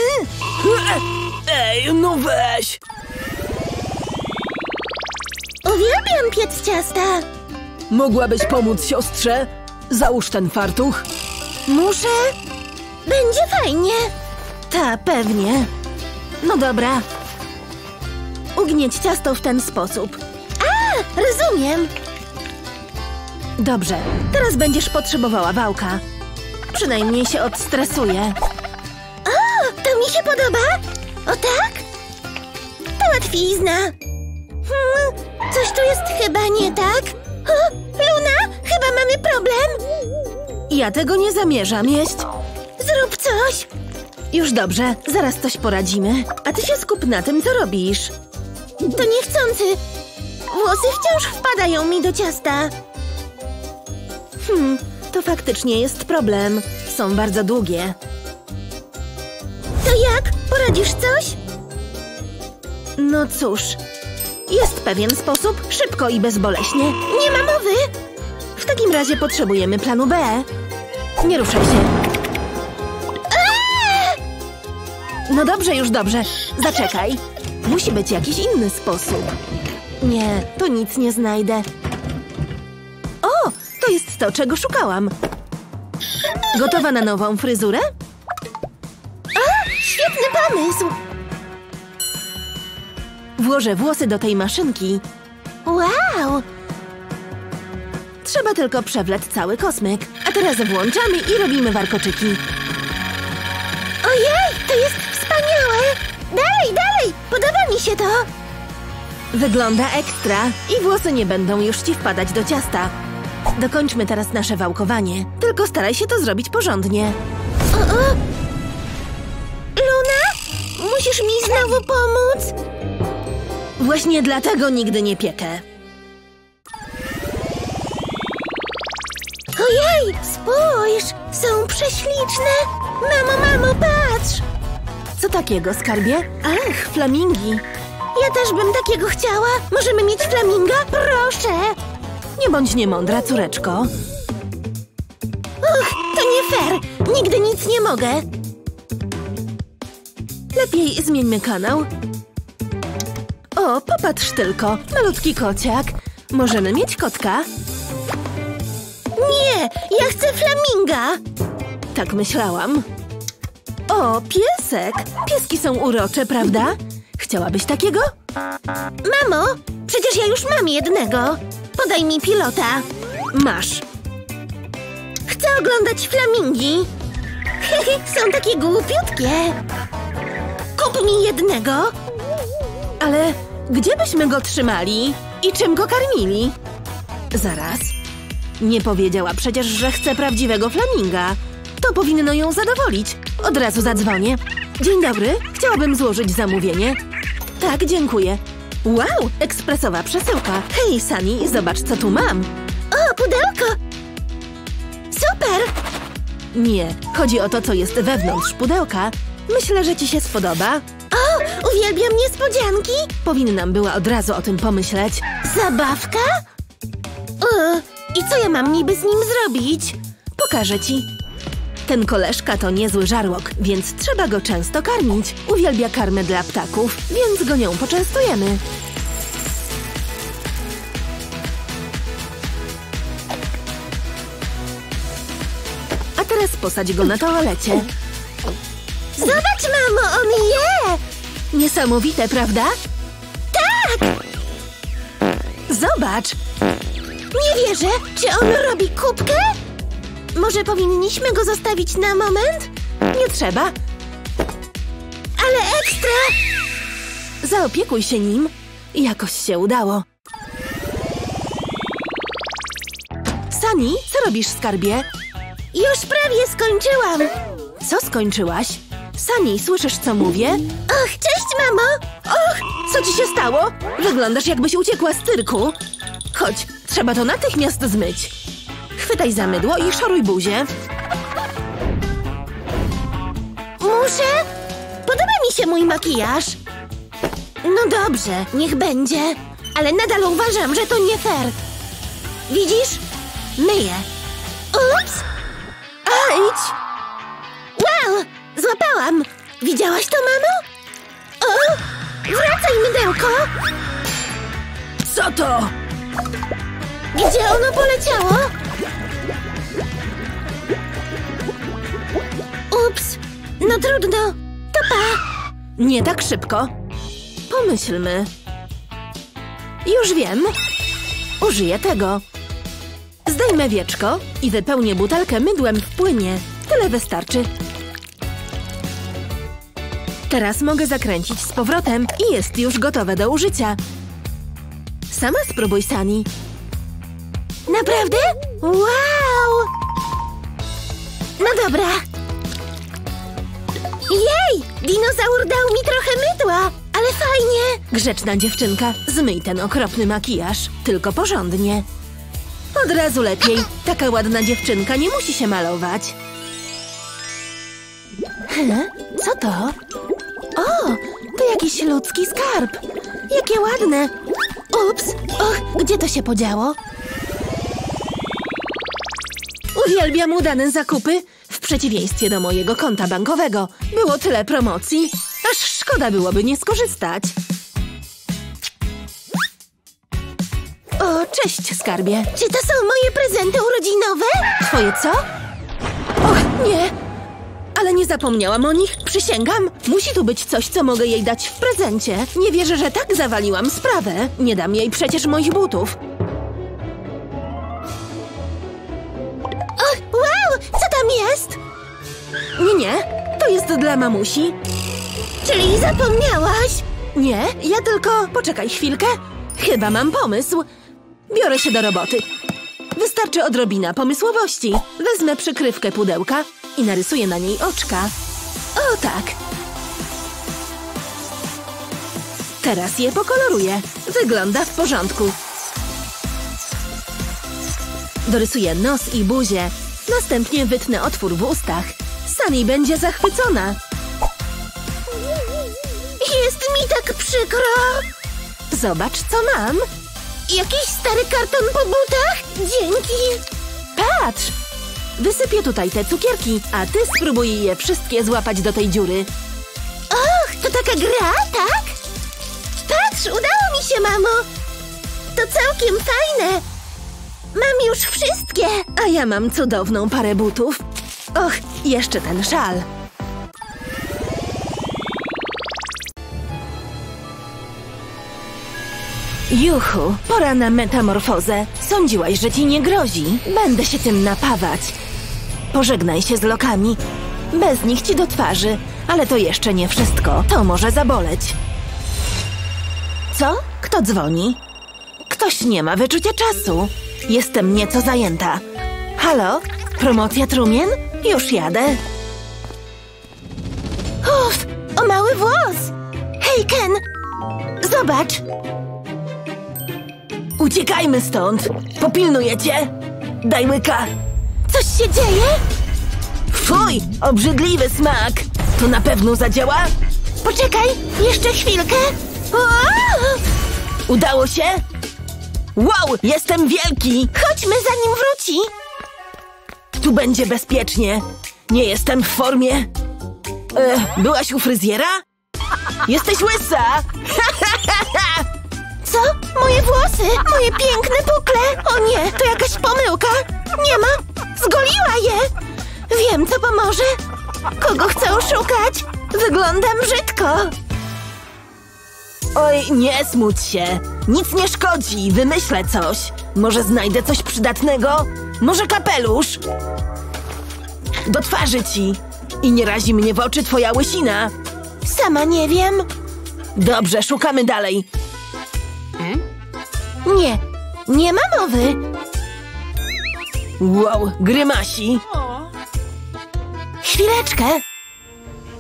Ej, no weź! Uwielbiam piec ciasta. Mogłabyś pomóc siostrze? Załóż ten fartuch. Muszę. Będzie fajnie. Ta, pewnie. No dobra. Ugnieć ciasto w ten sposób. A, rozumiem. Dobrze, teraz będziesz potrzebowała wałka. Przynajmniej się odstresuje. O, to mi się podoba. O tak? To łatwizna. Hmm, coś tu jest chyba nie tak. O, Luna, chyba mamy problem. Ja tego nie zamierzam jeść. Zrób coś. Już dobrze, zaraz coś poradzimy. A ty się skup na tym, co robisz. To niechcący. Włosy wciąż wpadają mi do ciasta. Hmm, to faktycznie jest problem. Są bardzo długie. To jak? Poradzisz coś? No cóż, jest pewien sposób, szybko i bezboleśnie. Nie ma mowy. W takim razie potrzebujemy planu B. Nie ruszaj się. No dobrze, już dobrze. Zaczekaj. Musi być jakiś inny sposób. Nie, to nic nie znajdę. To jest to, czego szukałam. Gotowa na nową fryzurę? Świetny pomysł. Włożę włosy do tej maszynki. Wow. Trzeba tylko przewlec cały kosmyk. A teraz włączamy i robimy warkoczyki. Ojej, to jest wspaniałe. Dalej, dalej. Podoba mi się to. Wygląda ekstra i włosy nie będą już ci wpadać do ciasta. Dokończmy teraz nasze wałkowanie. Tylko staraj się to zrobić porządnie. O, o. Luna, musisz mi znowu pomóc. Właśnie dlatego nigdy nie piekę. Ojej, spójrz, są prześliczne. Mamo, mamo, patrz. Co takiego, skarbie? Ach, flamingi. Ja też bym takiego chciała. Możemy mieć flaminga? Proszę. Nie bądź niemądra, córeczko. Uch, to nie fair. Nigdy nic nie mogę. Lepiej zmieńmy kanał. O, popatrz tylko, malutki kociak. Możemy mieć kotka? Nie, ja chcę flaminga. Tak myślałam. O, piesek! Pieski są urocze, prawda? Chciałabyś takiego? Mamo, przecież ja już mam jednego. Podaj mi pilota. Masz. Chcę oglądać flamingi. Są takie głupiutkie. Kup mi jednego. Ale gdzie byśmy go trzymali? I czym go karmili? Zaraz. Nie powiedziała przecież, że chce prawdziwego flaminga. To powinno ją zadowolić. Od razu zadzwonię. Dzień dobry, chciałabym złożyć zamówienie. Tak, dziękuję. Wow, ekspresowa przesyłka. Hej, Sunny, zobacz, co tu mam. O, pudełko. Super. Nie, chodzi o to, co jest wewnątrz pudełka. Myślę, że ci się spodoba. O, uwielbiam niespodzianki. Powinnam była od razu o tym pomyśleć. Zabawka? O, I co ja mam niby z nim zrobić? Pokażę ci. Ten koleżka to niezły żarłok, więc trzeba go często karmić. Uwielbia karmę dla ptaków, więc go nią poczęstujemy. A teraz posadź go na toalecie. Zobacz, mamo, on je. Niesamowite, prawda? Tak. Zobacz! Nie wierzę. Czy on robi kubkę? Może powinniśmy go zostawić na moment? Nie trzeba. Ale ekstra. Zaopiekuj się nim. Jakoś się udało. Sani, co robisz, skarbie? Już prawie skończyłam. Co skończyłaś? Sani, słyszysz, co mówię? Och, cześć, mamo. Och, co ci się stało? Wyglądasz, jakbyś uciekła z cyrku. Chodź, trzeba to natychmiast zmyć. Chwytaj za mydło i szoruj buzię. Muszę? Podoba mi się mój makijaż. No dobrze, niech będzie. Ale nadal uważam, że to nie fair. Widzisz? Myję. Ups! Ajdź! Wow! Złapałam! Widziałaś to, mamo? O! Wracaj, mydełko! Co to? Gdzie ono poleciało? Ups! No trudno. To pa! Nie tak szybko. Pomyślmy. Już wiem. Użyję tego. Zdejmę wieczko i wypełnię butelkę mydłem w płynie. Tyle wystarczy. Teraz mogę zakręcić z powrotem i jest już gotowe do użycia. Sama spróbuj, Sani. Naprawdę? Wow! No dobra. Jej! Dinozaur dał mi trochę mydła, ale fajnie. Grzeczna dziewczynka, zmyj ten okropny makijaż. Tylko porządnie. Od razu lepiej. Taka ładna dziewczynka nie musi się malować. He? Co to? O, to jakiś ludzki skarb. Jakie ładne. Ups, och, gdzie to się podziało? Uwielbiam udane zakupy. W przeciwieństwie do mojego konta bankowego. Było tyle promocji, aż szkoda byłoby nie skorzystać. O, cześć, skarbie. Czy to są moje prezenty urodzinowe? Twoje co? Och, nie! Ale nie zapomniałam o nich, przysięgam. Musi tu być coś, co mogę jej dać w prezencie. Nie wierzę, że tak zawaliłam sprawę. Nie dam jej przecież moich butów. Tam jest? Nie, nie, to jest dla mamusi. Czyli zapomniałaś? Nie, ja tylko... Poczekaj chwilkę. Chyba mam pomysł. Biorę się do roboty. Wystarczy odrobina pomysłowości. Wezmę przykrywkę pudełka i narysuję na niej oczka. O tak. Teraz je pokoloruję. Wygląda w porządku. Dorysuję nos i buzię. Następnie wytnę otwór w ustach. Sunny będzie zachwycona. Jest mi tak przykro. Zobacz, co mam. Jakiś stary karton po butach? Dzięki. Patrz! Wysypię tutaj te cukierki, a ty spróbuj je wszystkie złapać do tej dziury. Och, to taka gra, tak? Patrz, udało mi się, mamo. To całkiem fajne. Mam już wszystkie. A ja mam cudowną parę butów. Och, jeszcze ten szal. Juchu, pora na metamorfozę. Sądziłaś, że ci nie grozi. Będę się tym napawać. Pożegnaj się z lokami. Bez nich ci do twarzy. Ale to jeszcze nie wszystko. To może zaboleć. Co? Kto dzwoni? Ktoś nie ma wyczucia czasu. Jestem nieco zajęta. Halo? Promocja trumien? Już jadę. Uff, o mały włos. Hej, Ken. Zobacz. Uciekajmy stąd! Popilnuję cię! Daj łyka! Coś się dzieje? Fuj! Obrzydliwy smak! To na pewno zadziała? Poczekaj, jeszcze chwilkę. Udało się? Wow! Jestem wielki! Chodźmy, zanim wróci. Tu będzie bezpiecznie. Nie jestem w formie. E, byłaś u fryzjera? Jesteś łysa! Co? Moje włosy? Moje piękne bukle? O nie, to jakaś pomyłka. Nie ma. Zgoliła je. Wiem, co pomoże. Kogo chcę oszukać? Wyglądam brzydko. Oj, nie smuć się. Nic nie szkodzi. Wymyślę coś. Może znajdę coś przydatnego? Może kapelusz? Do twarzy ci. I nie razi mnie w oczy twoja łysina. Sama nie wiem. Dobrze, szukamy dalej. Nie, nie ma mowy. Wow, grymasi. Chwileczkę.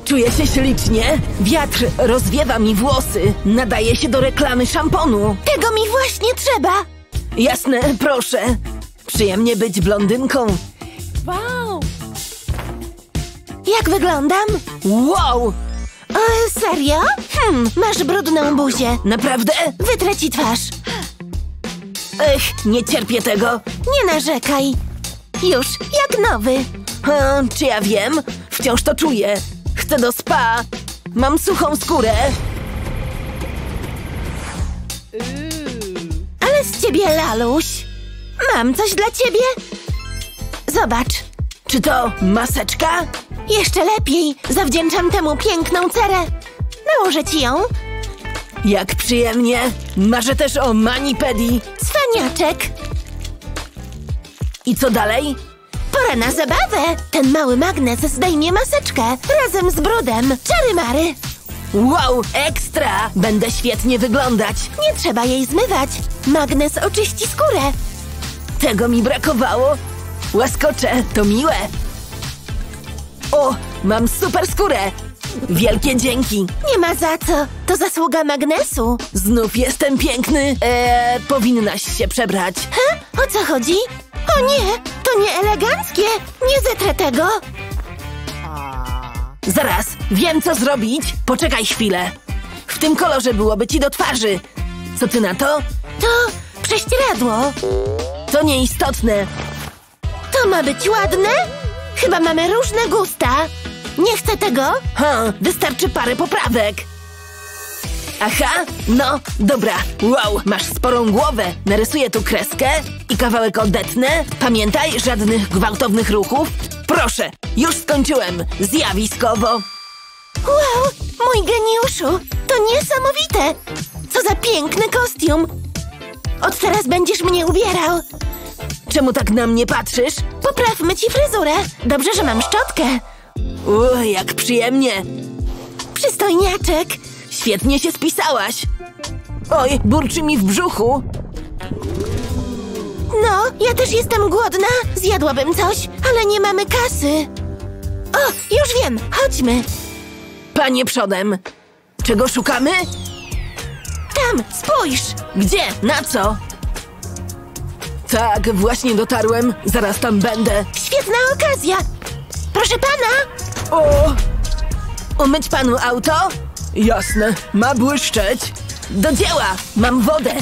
Czuję się ślicznie. Wiatr rozwiewa mi włosy. Nadaje się do reklamy szamponu. Tego mi właśnie trzeba. Jasne, proszę. Przyjemnie być blondynką. Jak wyglądam? Wow! E, serio? Hmm, masz brudną buzię. Naprawdę? Wytrę ci twarz. Ech, nie cierpię tego. Nie narzekaj. Już, jak nowy. Hm, czy ja wiem? Wciąż to czuję. Chcę do spa. Mam suchą skórę. Ale z ciebie laluś. Mam coś dla ciebie. Zobacz. Czy to maseczka? Jeszcze lepiej. Zawdzięczam temu piękną cerę. Nałożę ci ją. Jak przyjemnie. Marzę też o manipedii. Cwaniaczek. I co dalej? Pora na zabawę. Ten mały magnes zdejmie maseczkę razem z brudem. Czary mary. Wow, ekstra! Będę świetnie wyglądać. Nie trzeba jej zmywać. Magnes oczyści skórę. Tego mi brakowało. Łaskocze, to miłe. O, mam super skórę. Wielkie dzięki. Nie ma za co. To zasługa magnesu. Znów jestem piękny. Eee, powinnaś się przebrać. Ha? O co chodzi? O nie, to nie eleganckie. Nie zetrę tego. Zaraz, wiem co zrobić. Poczekaj chwilę. W tym kolorze byłoby ci do twarzy. Co ty na to? To prześcieradło. To nieistotne. To ma być ładne? Chyba mamy różne gusta. Nie chcę tego. Ha, wystarczy parę poprawek. Aha, no, dobra. Wow, masz sporą głowę. Narysuję tu kreskę i kawałek odetnę. Pamiętaj, żadnych gwałtownych ruchów. Proszę, już skończyłem. Zjawiskowo. Wow, mój geniuszu, to niesamowite! Co za piękny kostium! Od teraz będziesz mnie ubierał. Czemu tak na mnie patrzysz? Poprawmy ci fryzurę. Dobrze, że mam szczotkę. Uj, jak przyjemnie. Przystojniaczek. Świetnie się spisałaś. Oj, burczy mi w brzuchu. No, ja też jestem głodna. Zjadłabym coś, ale nie mamy kasy. O, już wiem, chodźmy. Panie przodem. Czego szukamy? Tam, spójrz. Gdzie? Na co? Tak, właśnie dotarłem. Zaraz tam będę. Świetna okazja. Proszę pana, O! Umyć panu auto? Jasne, ma błyszczeć. Do dzieła! Mam wodę.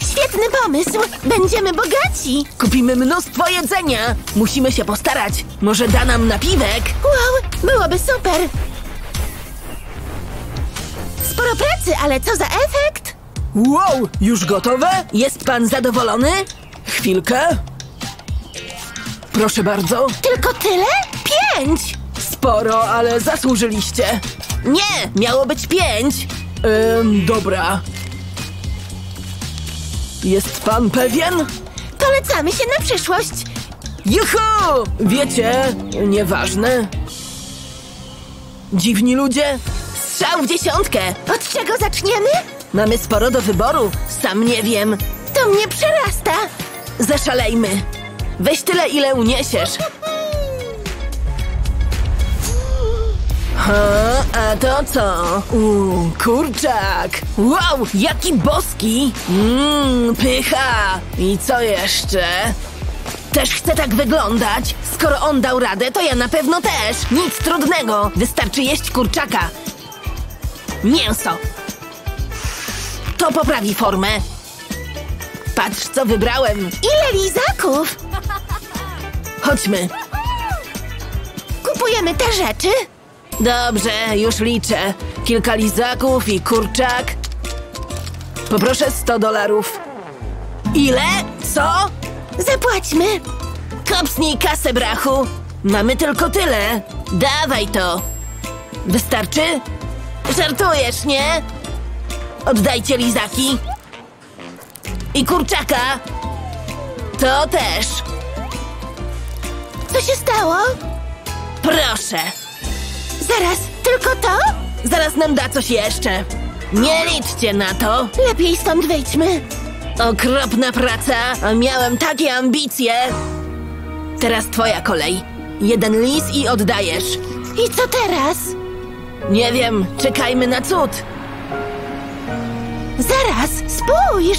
świetny pomysł. Będziemy bogaci. Kupimy mnóstwo jedzenia. Musimy się postarać. Może da nam napiwek? Wow, byłoby super. Sporo pracy, ale co za efekt? Wow, już gotowe? Jest pan zadowolony? Chwilkę. Proszę bardzo. Tylko tyle? Pięć! Sporo, ale zasłużyliście. Nie, miało być pięć. Ym, dobra. Jest pan pewien? Polecamy się na przyszłość. Juhu! Wiecie, nieważne. Dziwni ludzie? Strzał w dziesiątkę! Od czego zaczniemy? Mamy sporo do wyboru. Sam nie wiem. To mnie przerasta. Zaszalejmy. Weź tyle, ile uniesiesz. Ha, a to co? Uuu, kurczak! Wow, jaki boski! Mmm, pycha! I co jeszcze? Też chcę tak wyglądać. Skoro on dał radę, to ja na pewno też. Nic trudnego. Wystarczy jeść kurczaka. Mięso. To poprawi formę. Patrz, co wybrałem. Ile lizaków? Chodźmy. Kupujemy te rzeczy? Dobrze, już liczę. Kilka lizaków i kurczak. Poproszę 100 dolarów. Ile? Co? Zapłaćmy. Kopsnij kasę, brachu. Mamy tylko tyle. Dawaj to. Wystarczy? Żartujesz, nie? Oddajcie lizaki. I kurczaka. To też. Co się stało? Proszę. Zaraz, tylko to? Zaraz nam da coś jeszcze. Nie liczcie na to. Lepiej stąd wyjdźmy. Okropna praca, a miałem takie ambicje. Teraz twoja kolej. Jeden lis i oddajesz. I co teraz? Nie wiem, czekajmy na cud. Zaraz, spójrz.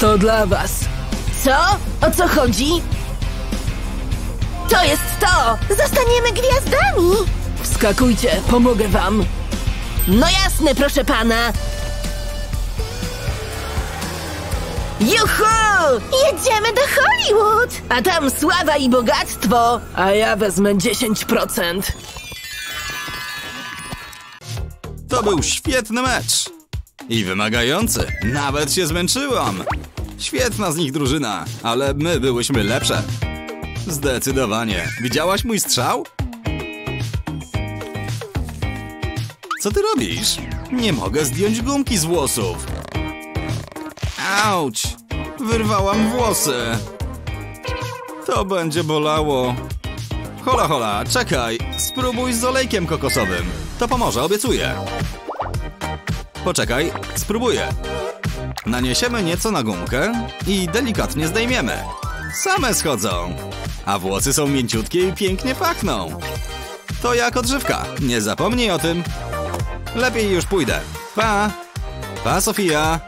To dla was. Co? O co chodzi? To jest to! Zostaniemy gwiazdami. Wskakujcie, pomogę wam. No jasne, proszę pana. Juhu! Jedziemy do Hollywood. A tam sława i bogactwo, a ja wezmę 10%. To był świetny mecz. I wymagający. Nawet się zmęczyłam. Świetna z nich drużyna, ale my byłyśmy lepsze. Zdecydowanie. Widziałaś mój strzał? Co ty robisz? Nie mogę zdjąć gumki z włosów. Auć! Wyrwałam włosy. To będzie bolało. Hola, hola, czekaj. Spróbuj z olejkiem kokosowym. To pomoże, obiecuję. Poczekaj, spróbuję. Naniesiemy nieco na gumkę i delikatnie zdejmiemy. Same schodzą. A włosy są mięciutkie i pięknie pachną. To jak odżywka. Nie zapomnij o tym. Lepiej już pójdę. Pa! Pa, Sofia!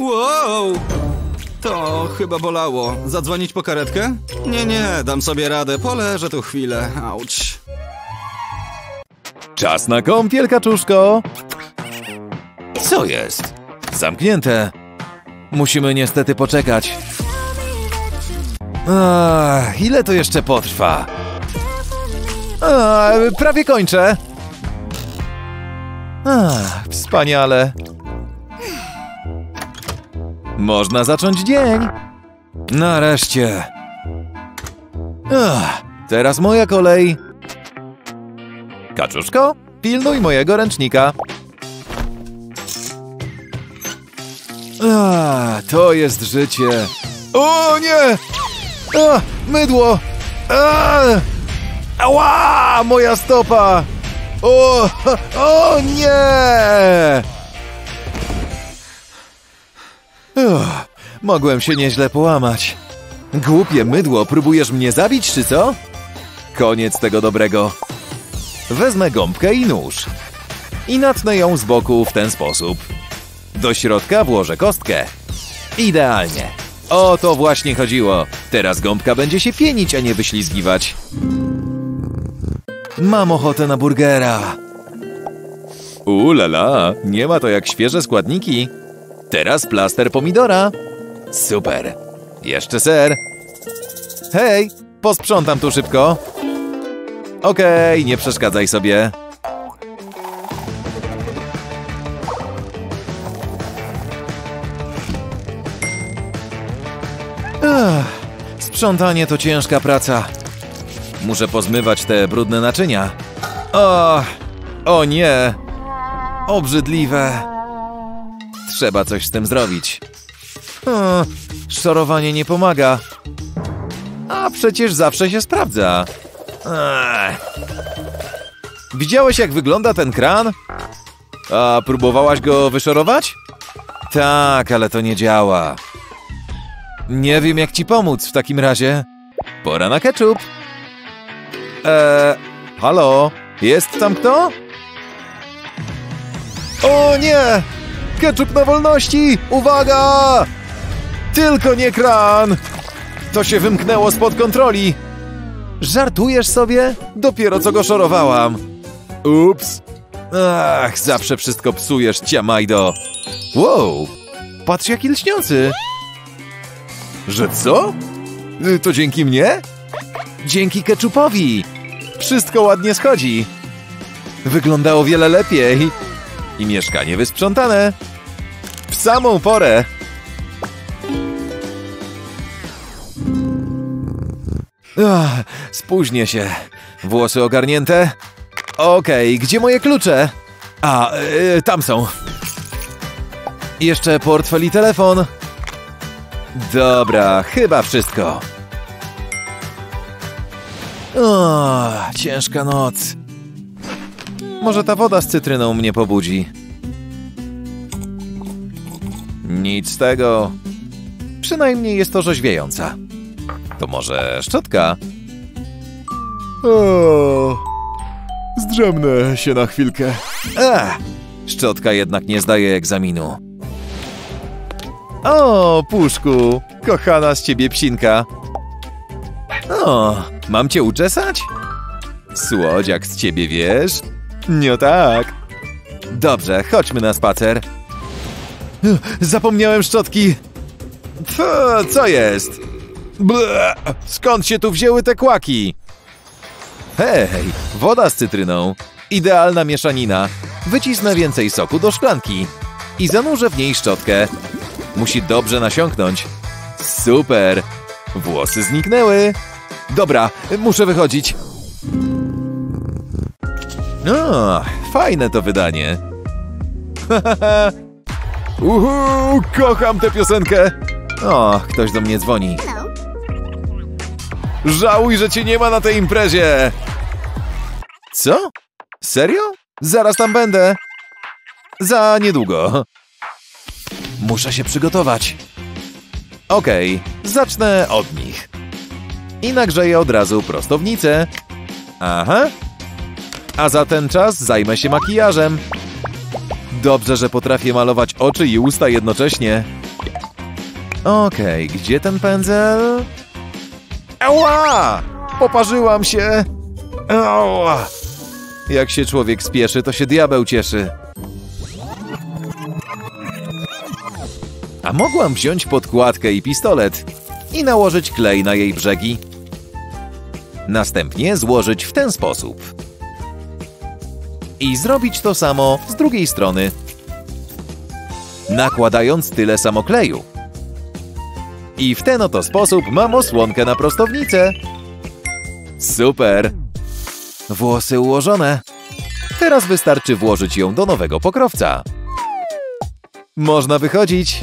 Wow! To chyba bolało. Zadzwonić po karetkę? Nie, nie, dam sobie radę. Poleżę tu chwilę. Auć. Czas na kąpiel, kaczuszko! Co jest? Zamknięte. Musimy niestety poczekać. Ach, ile to jeszcze potrwa? Ach, prawie kończę. Ach, wspaniale. Można zacząć dzień. Nareszcie. Ach, teraz moja kolej. Kaczuszko, pilnuj mojego ręcznika. A, to jest życie. O nie! A, mydło! A, ała! Moja stopa! O, o nie! Uff, mogłem się nieźle połamać. Głupie mydło, próbujesz mnie zabić, czy co? Koniec tego dobrego. Wezmę gąbkę i nóż. I natnę ją z boku w ten sposób. Do środka włożę kostkę. Idealnie. O to właśnie chodziło. Teraz gąbka będzie się pienić, a nie wyślizgiwać. Mam ochotę na burgera. Ulala, nie ma to jak świeże składniki. Teraz plaster pomidora. Super. Jeszcze ser. Hej, posprzątam tu szybko. Okej, nie przeszkadzaj sobie. Sprzątanie to ciężka praca. Muszę pozmywać te brudne naczynia. O, o nie! Obrzydliwe. Trzeba coś z tym zrobić. Szorowanie nie pomaga. A przecież zawsze się sprawdza. Ech. Widziałeś, jak wygląda ten kran? A próbowałaś go wyszorować? Tak, ale to nie działa. Nie wiem, jak ci pomóc w takim razie. Pora na ketchup. Eee, halo? Jest tam kto? O nie! Ketchup na wolności! Uwaga! Tylko nie kran! To się wymknęło spod kontroli. Żartujesz sobie? Dopiero co go szorowałam. Ups. Ach, zawsze wszystko psujesz, ciamajdo. Wow, patrz jaki lśniący. Że co? Y, To dzięki mnie? Dzięki ketchupowi. Wszystko ładnie schodzi. Wygląda o wiele lepiej. I mieszkanie wysprzątane. W samą porę. Ach, spóźnię się. Włosy ogarnięte? Okej, gdzie moje klucze? A, y, tam są. Jeszcze portfel i telefon. Dobra, chyba wszystko. O, ciężka noc. Może ta woda z cytryną mnie pobudzi. Nic z tego. Przynajmniej jest to rzeźwiejąca. To może szczotka? O, zdrzemnę się na chwilkę. Ech, szczotka jednak nie zdaje egzaminu. O, puszku, kochana z ciebie psinka. O, mam cię uczesać? Słodziak z ciebie, wiesz? Nie tak. Dobrze, chodźmy na spacer. Zapomniałem szczotki. Pfu, co jest? Ble, skąd się tu wzięły te kłaki? Hej, woda z cytryną. Idealna mieszanina. Wycisnę więcej soku do szklanki. I zanurzę w niej szczotkę. Musi dobrze nasiąknąć. Super! Włosy zniknęły. Dobra, muszę wychodzić. O, Fajne to wydanie. Uhu, kocham tę piosenkę. O, ktoś do mnie dzwoni. Żałuj, że cię nie ma na tej imprezie. Co? Serio? Zaraz tam będę. Za niedługo. Muszę się przygotować. Okej, zacznę od nich. I nagrzeję od razu prostownicę. Aha. A za ten czas zajmę się makijażem. Dobrze, że potrafię malować oczy i usta jednocześnie. Okej, gdzie ten pędzel? Ała! Poparzyłam się! Ała! Jak się człowiek spieszy, to się diabeł cieszy. A mogłam wziąć podkładkę i pistolet i nałożyć klej na jej brzegi. Następnie złożyć w ten sposób. I zrobić to samo z drugiej strony. Nakładając tyle samo kleju. I w ten oto sposób mam osłonkę na prostownicę. Super! Włosy ułożone. Teraz wystarczy włożyć ją do nowego pokrowca. Można wychodzić.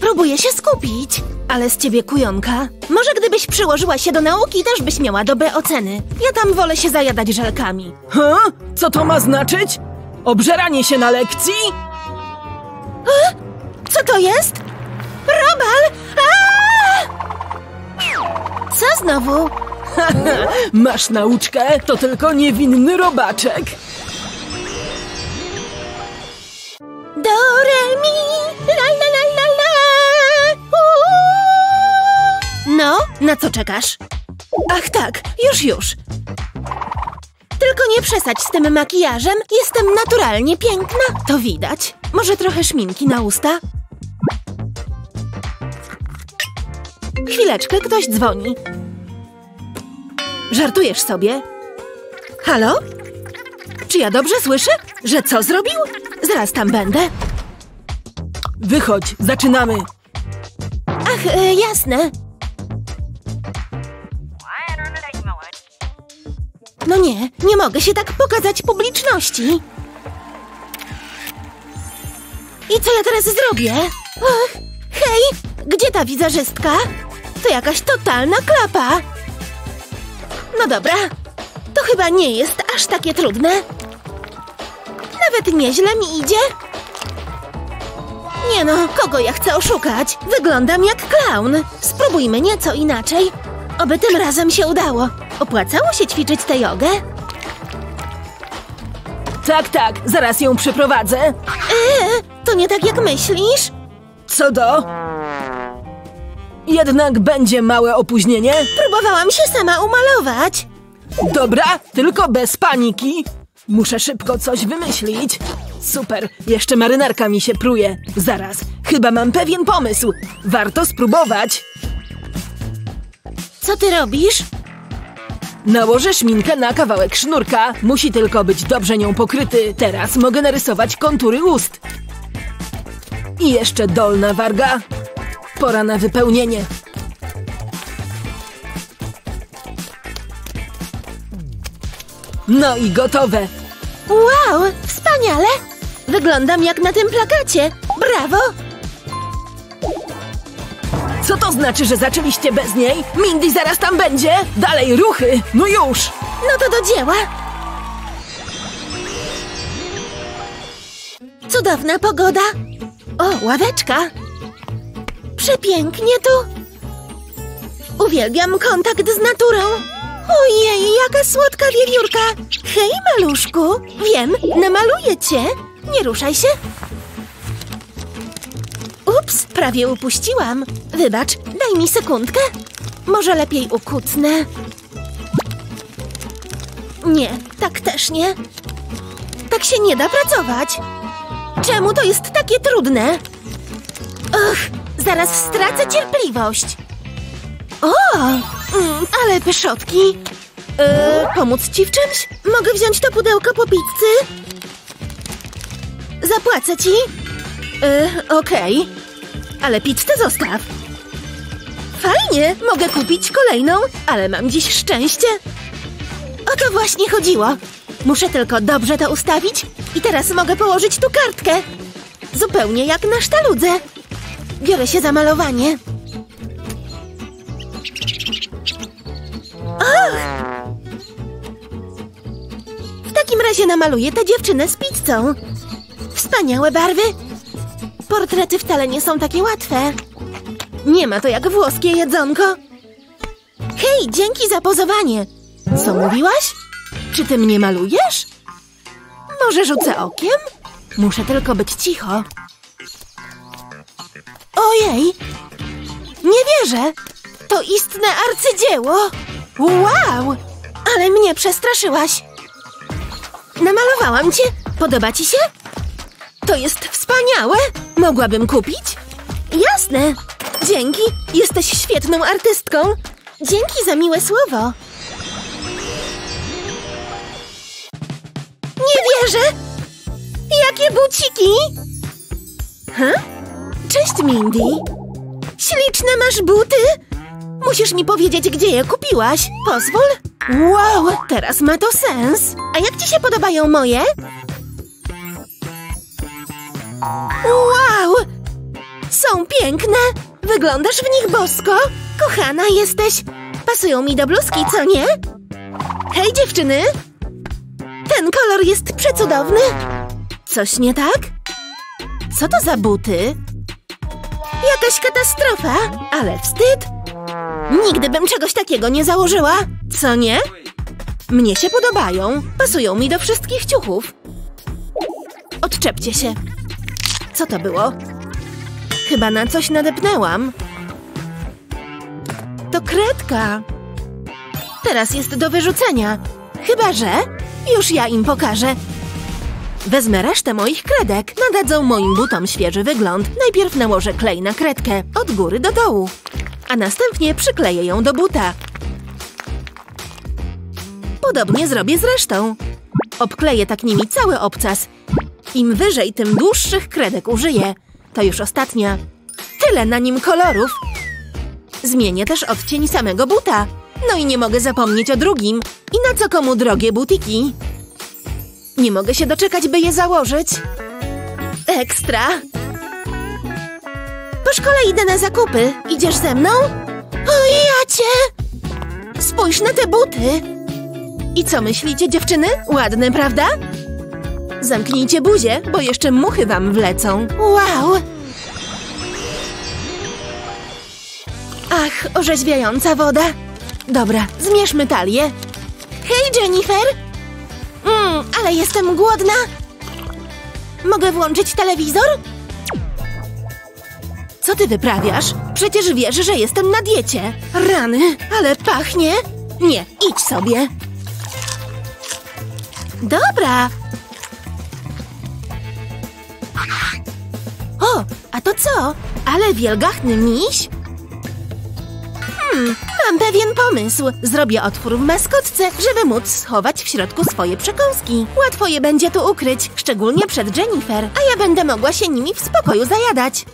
Próbuję się skupić. Ale z ciebie kujonka. Może gdybyś przyłożyła się do nauki, też byś miała dobre oceny. Ja tam wolę się zajadać żelkami. Ha? Co to ma znaczyć? Obżeranie się na lekcji? Co to jest? Robal! Aaa! Co znowu? Masz nauczkę, to tylko niewinny robaczek. Do, la, la, la, la, la. No, na co czekasz? Ach tak, już, już. Tylko nie przesadź z tym makijażem. Jestem naturalnie piękna. To widać. Może trochę szminki na usta? Chwileczkę, ktoś dzwoni. Żartujesz sobie? Halo? Czy ja dobrze słyszę? Że co zrobił? Zaraz tam będę. Wychodź, zaczynamy. Ach, e, jasne. No nie, nie mogę się tak pokazać publiczności. I co ja teraz zrobię? Ach, hej, gdzie ta wizerzystka? To jakaś totalna klapa. No dobra, to chyba nie jest aż takie trudne. Nawet nieźle mi idzie. Nie no, kogo ja chcę oszukać? Wyglądam jak klaun. Spróbujmy nieco inaczej. Oby tym razem się udało. Opłacało się ćwiczyć tę jogę? Tak, tak, zaraz ją przyprowadzę. Eee, to nie tak jak myślisz? Co do? Jednak będzie małe opóźnienie. Próbowałam się sama umalować. Dobra, tylko bez paniki. Muszę szybko coś wymyślić. Super, jeszcze marynarka mi się pruje. Zaraz, chyba mam pewien pomysł. Warto spróbować. Co ty robisz? Nałożę szminkę na kawałek sznurka. Musi tylko być dobrze nią pokryty. Teraz mogę narysować kontury ust. I jeszcze dolna warga. Pora na wypełnienie. No i gotowe. Wow, wspaniale! Wyglądam jak na tym plakacie. Brawo! Co to znaczy, że zaczęliście bez niej? Mindy zaraz tam będzie! Dalej ruchy! No już! No to do dzieła. Cudowna pogoda. O, ławeczka. Przepięknie tu. Uwielbiam kontakt z naturą. Ojej, jaka słodka wiewiórka. Hej, maluszku. Wiem, namaluję cię. Nie ruszaj się. Ups, prawie upuściłam. Wybacz, daj mi sekundkę. Może lepiej ukucnę. Nie, tak też nie. Tak się nie da pracować. Czemu to jest takie trudne? Och, zaraz stracę cierpliwość. O, mm, ale pyszotki. E, pomóc ci w czymś? Mogę wziąć to pudełko po pizzy? Zapłacę ci. E, Okej, ale pizzę zostaw. Fajnie, mogę kupić kolejną, ale mam dziś szczęście. O to właśnie chodziło. Muszę tylko dobrze to ustawić i teraz mogę położyć tu kartkę. Zupełnie jak na sztaludze. Biorę się za malowanie. W takim razie namaluję tę dziewczynę z pizzą. Wspaniałe barwy. Portrety wcale nie są takie łatwe. Nie ma to jak włoskie jedzonko. Hej, dzięki za pozowanie. Co mówiłaś? Czy ty mnie malujesz? Może rzucę okiem? Muszę tylko być cicho. Ojej! Nie wierzę! To istne arcydzieło! Wow! Ale mnie przestraszyłaś! Namalowałam cię! Podoba ci się? To jest wspaniałe! Mogłabym kupić? Jasne! Dzięki! Jesteś świetną artystką! Dzięki za miłe słowo! Nie wierzę! Jakie buciki! Huh? Cześć, Mindy! Śliczne masz buty! Musisz mi powiedzieć, gdzie je kupiłaś. Pozwól? Wow, teraz ma to sens. A jak ci się podobają moje? Wow! Są piękne! Wyglądasz w nich bosko! Kochana jesteś! Pasują mi do bluzki, co nie? Hej, dziewczyny! Ten kolor jest przecudowny! Coś nie tak? Co to za buty? Jakaś katastrofa, ale wstyd! Nigdy bym czegoś takiego nie założyła, co nie? Mnie się podobają, pasują mi do wszystkich ciuchów. Odczepcie się. Co to było? Chyba na coś nadepnęłam. To kredka. Teraz jest do wyrzucenia. Chyba, że już ja im pokażę. Wezmę resztę moich kredek. Nadadzą moim butom świeży wygląd. Najpierw nałożę klej na kredkę, od góry do dołu. A następnie przykleję ją do buta. Podobnie zrobię z resztą. Obkleję tak nimi cały obcas. Im wyżej, tym dłuższych kredek użyję. To już ostatnia. Tyle na nim kolorów. Zmienię też odcień samego buta. No i nie mogę zapomnieć o drugim. I na co komu drogie butiki? Nie mogę się doczekać, by je założyć. Ekstra! Po szkole idę na zakupy. Idziesz ze mną? O, ja cię! Spójrz na te buty. I co myślicie, dziewczyny? Ładne, prawda? Zamknijcie buzię, bo jeszcze muchy wam wlecą. Wow! Ach, orzeźwiająca woda. Dobra, zmierzmy talię. Hej, Jennifer! Mmm, ale jestem głodna. Mogę włączyć telewizor? Co ty wyprawiasz? Przecież wiesz, że jestem na diecie. Rany, ale pachnie. Nie, idź sobie. Dobra. O, a to co? Ale wielgachny miś? Hmm, mam pewien pomysł. Zrobię otwór w maskotce, żeby móc schować w środku swoje przekąski. Łatwo je będzie tu ukryć, szczególnie przed Jennifer, a ja będę mogła się nimi w spokoju zajadać.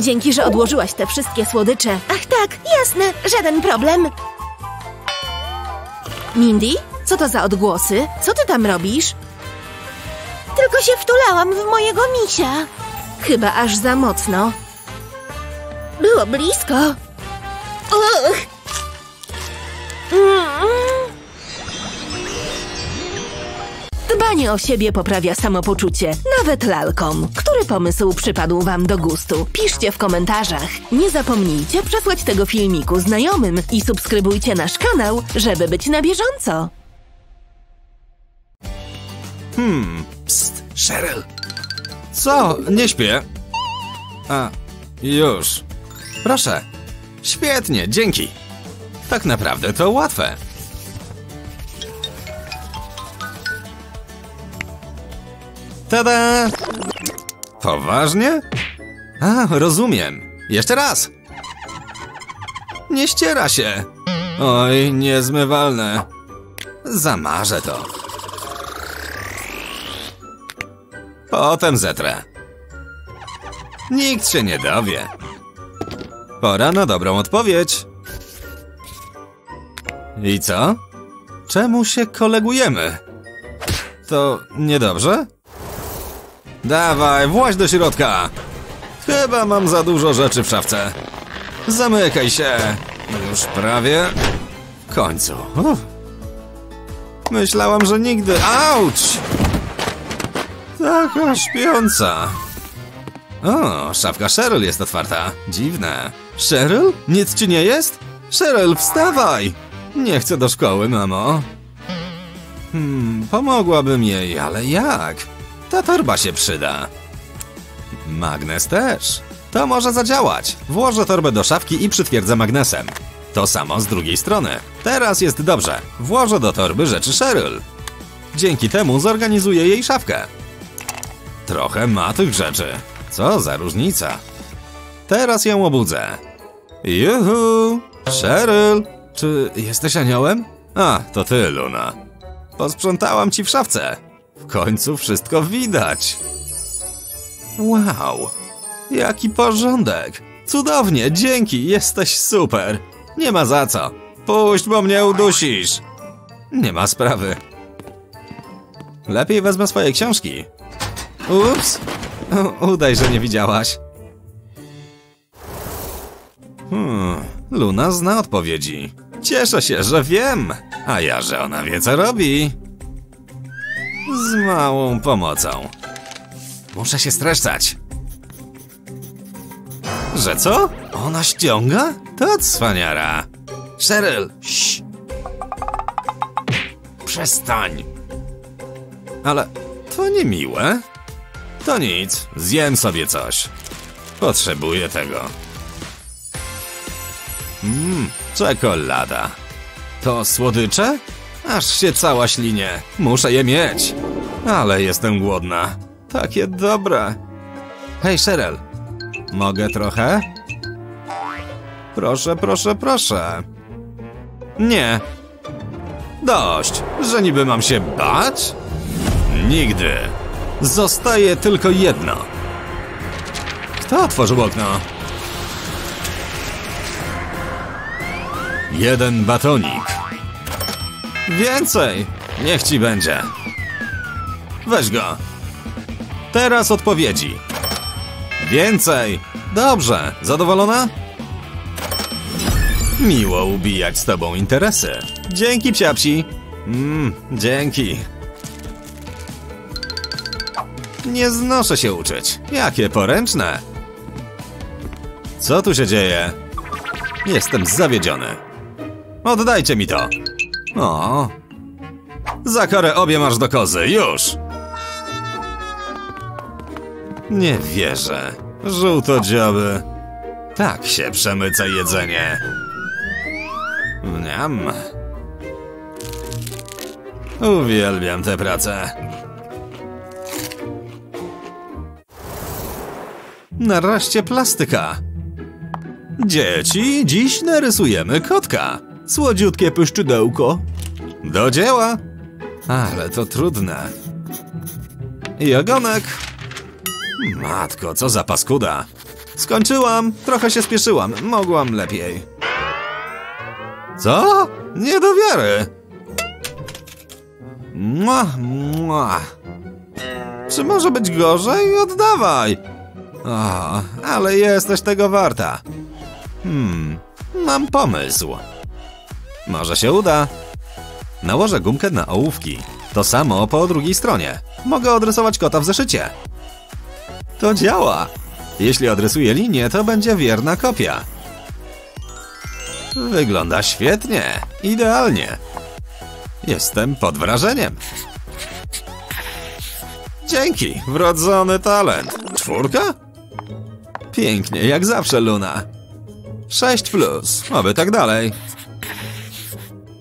Dzięki, że odłożyłaś te wszystkie słodycze. Ach tak, jasne, żaden problem. Mindy, co to za odgłosy? Co ty tam robisz? Tylko się wtulałam w mojego misia. Chyba aż za mocno. Było blisko. Uch. Mm. Dbanie o siebie poprawia samopoczucie, nawet lalkom. Który pomysł przypadł Wam do gustu? Piszcie w komentarzach. Nie zapomnijcie przesłać tego filmiku znajomym i subskrybujcie nasz kanał, żeby być na bieżąco. Psst, Cheryl. Co? Nie śpię. A, już. Proszę. Świetnie, dzięki. Tak naprawdę to łatwe. Tada! Poważnie? A, rozumiem. Jeszcze raz. Nie ściera się. Oj, niezmywalne. Zamarzę to. Potem zetrę. Nikt się nie dowie. Pora na dobrą odpowiedź. I co? Czemu się kolegujemy? To niedobrze? Dawaj, właź do środka! Chyba mam za dużo rzeczy w szafce. Zamykaj się! Już prawie. W końcu. Myślałam, że nigdy. Auć! Taka śpiąca. O, szafka Cheryl jest otwarta. Dziwne. Cheryl? Nic ci nie jest? Cheryl, wstawaj! Nie chcę do szkoły, mamo. Hmm, pomogłabym jej, ale jak? Ta torba się przyda. Magnes też. To może zadziałać. Włożę torbę do szafki i przytwierdzę magnesem. To samo z drugiej strony. Teraz jest dobrze. Włożę do torby rzeczy Cheryl. Dzięki temu zorganizuję jej szafkę. Trochę ma tych rzeczy. Co za różnica. Teraz ją obudzę. Juhu! Cheryl! Czy jesteś aniołem? A, to ty, Luna. Posprzątałam ci w szafce. W końcu wszystko widać. Wow! Jaki porządek! Cudownie, dzięki, jesteś super! Nie ma za co. Puść, bo mnie udusisz. Nie ma sprawy. Lepiej wezmę swoje książki. Ups. Udaj, że nie widziałaś. Hmm, Luna zna odpowiedzi. Cieszę się, że wiem, a ja, że ona wie, co robi. Z małą pomocą. Muszę się streszczać. Że co? Ona ściąga? To cwaniara. Cheryl, ś. Przestań. Ale to niemiłe. To nic, zjem sobie coś. Potrzebuję tego. Mmm, czekolada. To słodycze? Aż się cała ślinie. Muszę je mieć. Ale jestem głodna. Takie dobre. Hej, Cheryl. Mogę trochę? Proszę, proszę, proszę. Nie. Dość, że niby mam się bać? Nigdy. Zostaje tylko jedno. Kto otworzył okno? Jeden batonik. Więcej. Niech ci będzie. Weź go. Teraz odpowiedzi. Więcej. Dobrze. Zadowolona? Miło ubijać z tobą interesy. Dzięki, psiapsi. Mmm, dzięki. Nie znoszę się uczyć. Jakie poręczne. Co tu się dzieje? Jestem zawiedziony. Oddajcie mi to. O. Za karę obie masz do kozy, już. Nie wierzę. Żółtodzioby. Tak się przemyca jedzenie. Mniam. Uwielbiam tę pracę. Nareszcie plastyka. Dzieci, dziś narysujemy kotka. Słodziutkie pyszczydełko. Do dzieła. Ale to trudne. I ogonek. Matko, co za paskuda. Skończyłam. Trochę się spieszyłam. Mogłam lepiej. Co? Nie do wiary. Mua, mua. Czy może być gorzej? Oddawaj. O, ale jesteś tego warta. Hmm, mam pomysł. Może się uda. Nałożę gumkę na ołówki. To samo po drugiej stronie. Mogę odrysować kota w zeszycie. To działa. Jeśli odrysuję linię, to będzie wierna kopia. Wygląda świetnie. Idealnie. Jestem pod wrażeniem. Dzięki, wrodzony talent. Czwórka? Pięknie, jak zawsze, Luna. Sześć plus, oby tak dalej.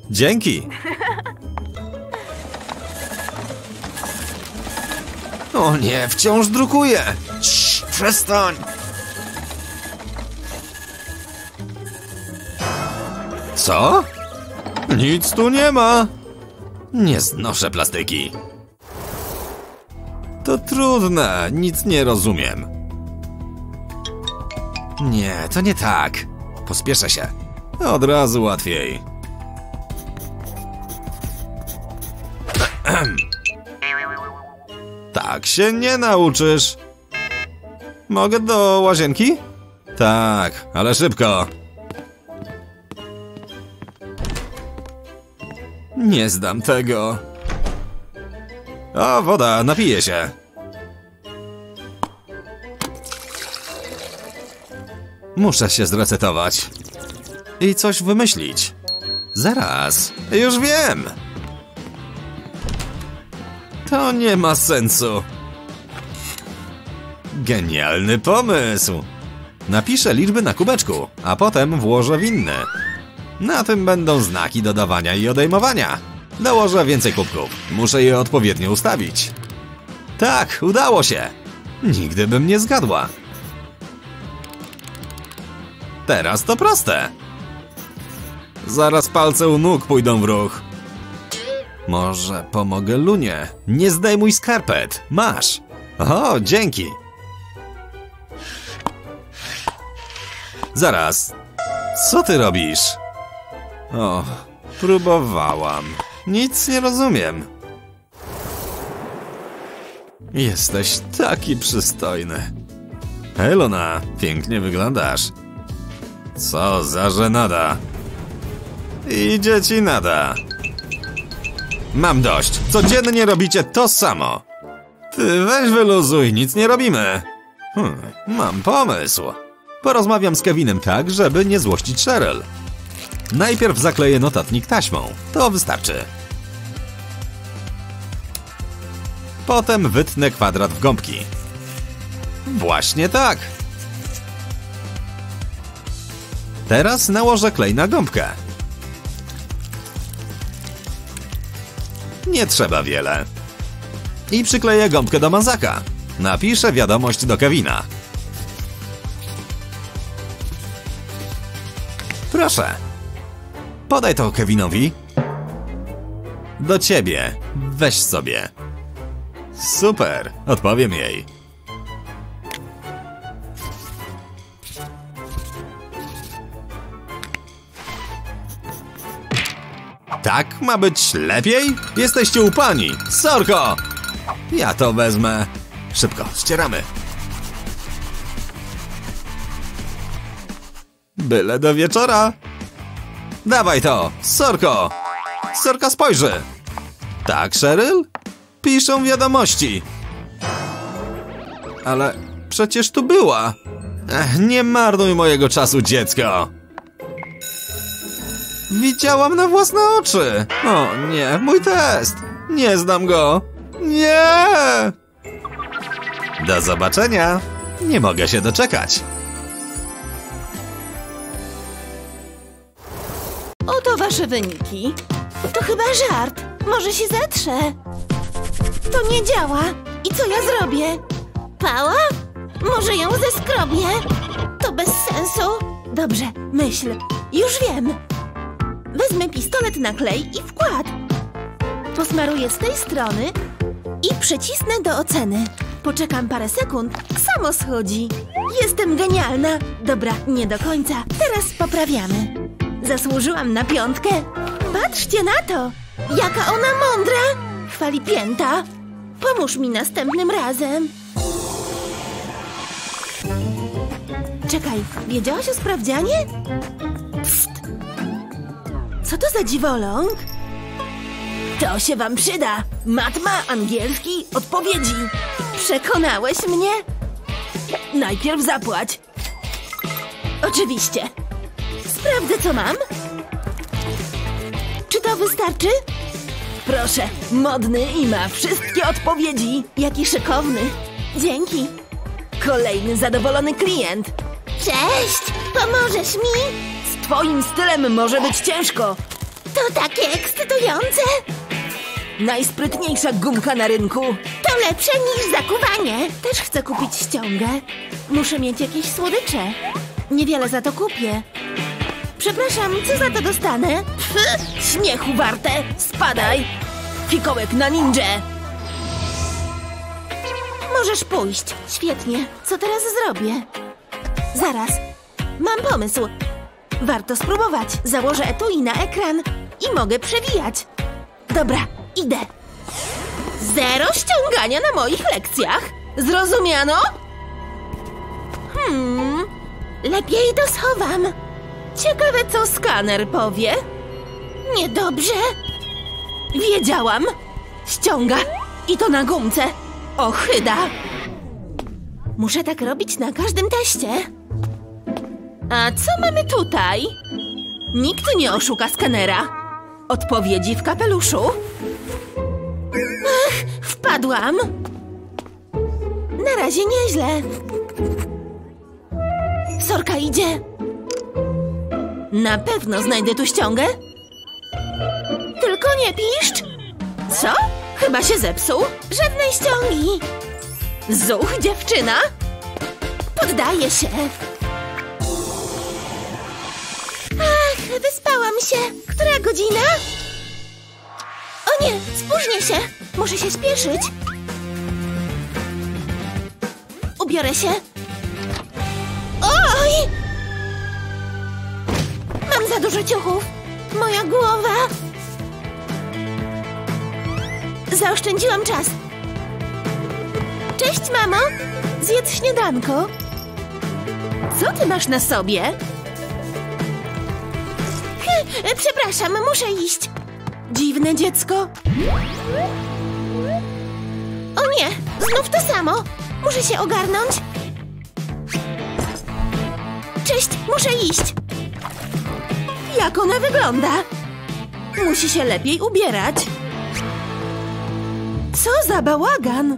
Dzięki. O nie, wciąż drukuję. Cii, przestań. Co? Nic tu nie ma. Nie znoszę plastyki. To trudne, nic nie rozumiem. Nie, to nie tak. Pospieszę się. Od razu łatwiej. Tak się nie nauczysz. Mogę do łazienki? Tak, ale szybko. Nie zdam tego. O, woda, napiję się. Muszę się zresetować. I coś wymyślić. Zaraz, już wiem. To nie ma sensu. Genialny pomysł. Napiszę liczby na kubeczku, a potem włożę w inny. Na tym będą znaki dodawania i odejmowania. Dołożę więcej kubków. Muszę je odpowiednio ustawić. Tak, udało się. Nigdy bym nie zgadła. Teraz to proste. Zaraz palce u nóg pójdą w ruch. Może pomogę Lunie. Nie zdejmuj skarpet. Masz. O, dzięki. Zaraz. Co ty robisz? O, próbowałam. Nic nie rozumiem. Jesteś taki przystojny. Hej, Luna, pięknie wyglądasz. Co za żenada. Idzie ci nada. Mam dość. Codziennie robicie to samo. Ty weź wyluzuj, nic nie robimy. Hmm, mam pomysł. Porozmawiam z Kevinem tak, żeby nie złościć Cheryl. Najpierw zakleję notatnik taśmą. To wystarczy. Potem wytnę kwadrat w gąbki. Właśnie tak. Teraz nałożę klej na gąbkę. Nie trzeba wiele. I przykleję gąbkę do mazaka. Napiszę wiadomość do Kevina. Proszę. Podaj to Kevinowi. Do ciebie. Weź sobie. Super, odpowiem jej. Tak ma być lepiej? Jesteście u pani. Sorko! Ja to wezmę. Szybko, ścieramy. Byle do wieczora. Dawaj to, Sorko! Sorka spojrzy. Tak, Cheryl? Piszą wiadomości. Ale przecież tu była. Ech, nie marnuj mojego czasu, dziecko. Widziałam na własne oczy. O nie, mój test. Nie znam go. Nie! Do zobaczenia. Nie mogę się doczekać. Oto wasze wyniki. To chyba żart. Może się zetrze. To nie działa. I co ja zrobię? Pała? Może ją zeskrobię? To bez sensu. Dobrze, myśl. Już wiem. Wezmę pistolet na klej i wkład. Posmaruję z tej strony i przycisnę do oceny. Poczekam parę sekund, samo schodzi. Jestem genialna. Dobra, nie do końca. Teraz poprawiamy. Zasłużyłam na piątkę. Patrzcie na to! Jaka ona mądra! Chwali pięta. Pomóż mi następnym razem. Czekaj, wiedziałaś o sprawdzianie? Co to za dziwoląg? To się wam przyda. Matma, angielski, odpowiedzi. Przekonałeś mnie? Najpierw zapłać. Oczywiście. Sprawdzę, co mam. Czy to wystarczy? Proszę, modny i ma wszystkie odpowiedzi. Jaki szykowny. Dzięki. Kolejny zadowolony klient. Cześć! Pomożesz mi? Twoim stylem może być ciężko. To takie ekscytujące. Najsprytniejsza gumka na rynku. To lepsze niż zakuwanie. Też chcę kupić ściągę. Muszę mieć jakieś słodycze. Niewiele za to kupię. Przepraszam, co za to dostanę? Pff, śmiechu warte! Spadaj! Fikołek na ninja! Możesz pójść. Świetnie. Co teraz zrobię? Zaraz. Mam pomysł. Warto spróbować. Założę etui na ekran i mogę przewijać. Dobra, idę. Zero ściągania na moich lekcjach. Zrozumiano? Hmm, lepiej to schowam. Ciekawe, co skaner powie. Niedobrze. Wiedziałam. Ściąga. I to na gumce. Ochyda. Muszę tak robić na każdym teście. A co mamy tutaj? Nikt nie oszuka skanera. Odpowiedzi w kapeluszu. Wpadłam. Na razie nieźle. Sorka idzie. Na pewno znajdę tu ściągę. Tylko nie piszcz. Co? Chyba się zepsuł. Żadnej ściągi. Zuch, dziewczyna. Poddaję się. Wyspałam się. Która godzina? O nie, spóźnię się. Muszę się spieszyć. Ubiorę się. Oj! Mam za dużo ciuchów. Moja głowa. Zaoszczędziłam czas. Cześć, mamo. Zjedz śniadanko. Co ty masz na sobie? E, Przepraszam, muszę iść. Dziwne dziecko. O nie, znów to samo. Muszę się ogarnąć. Cześć, muszę iść. Jak ona wygląda? Musi się lepiej ubierać. Co za bałagan!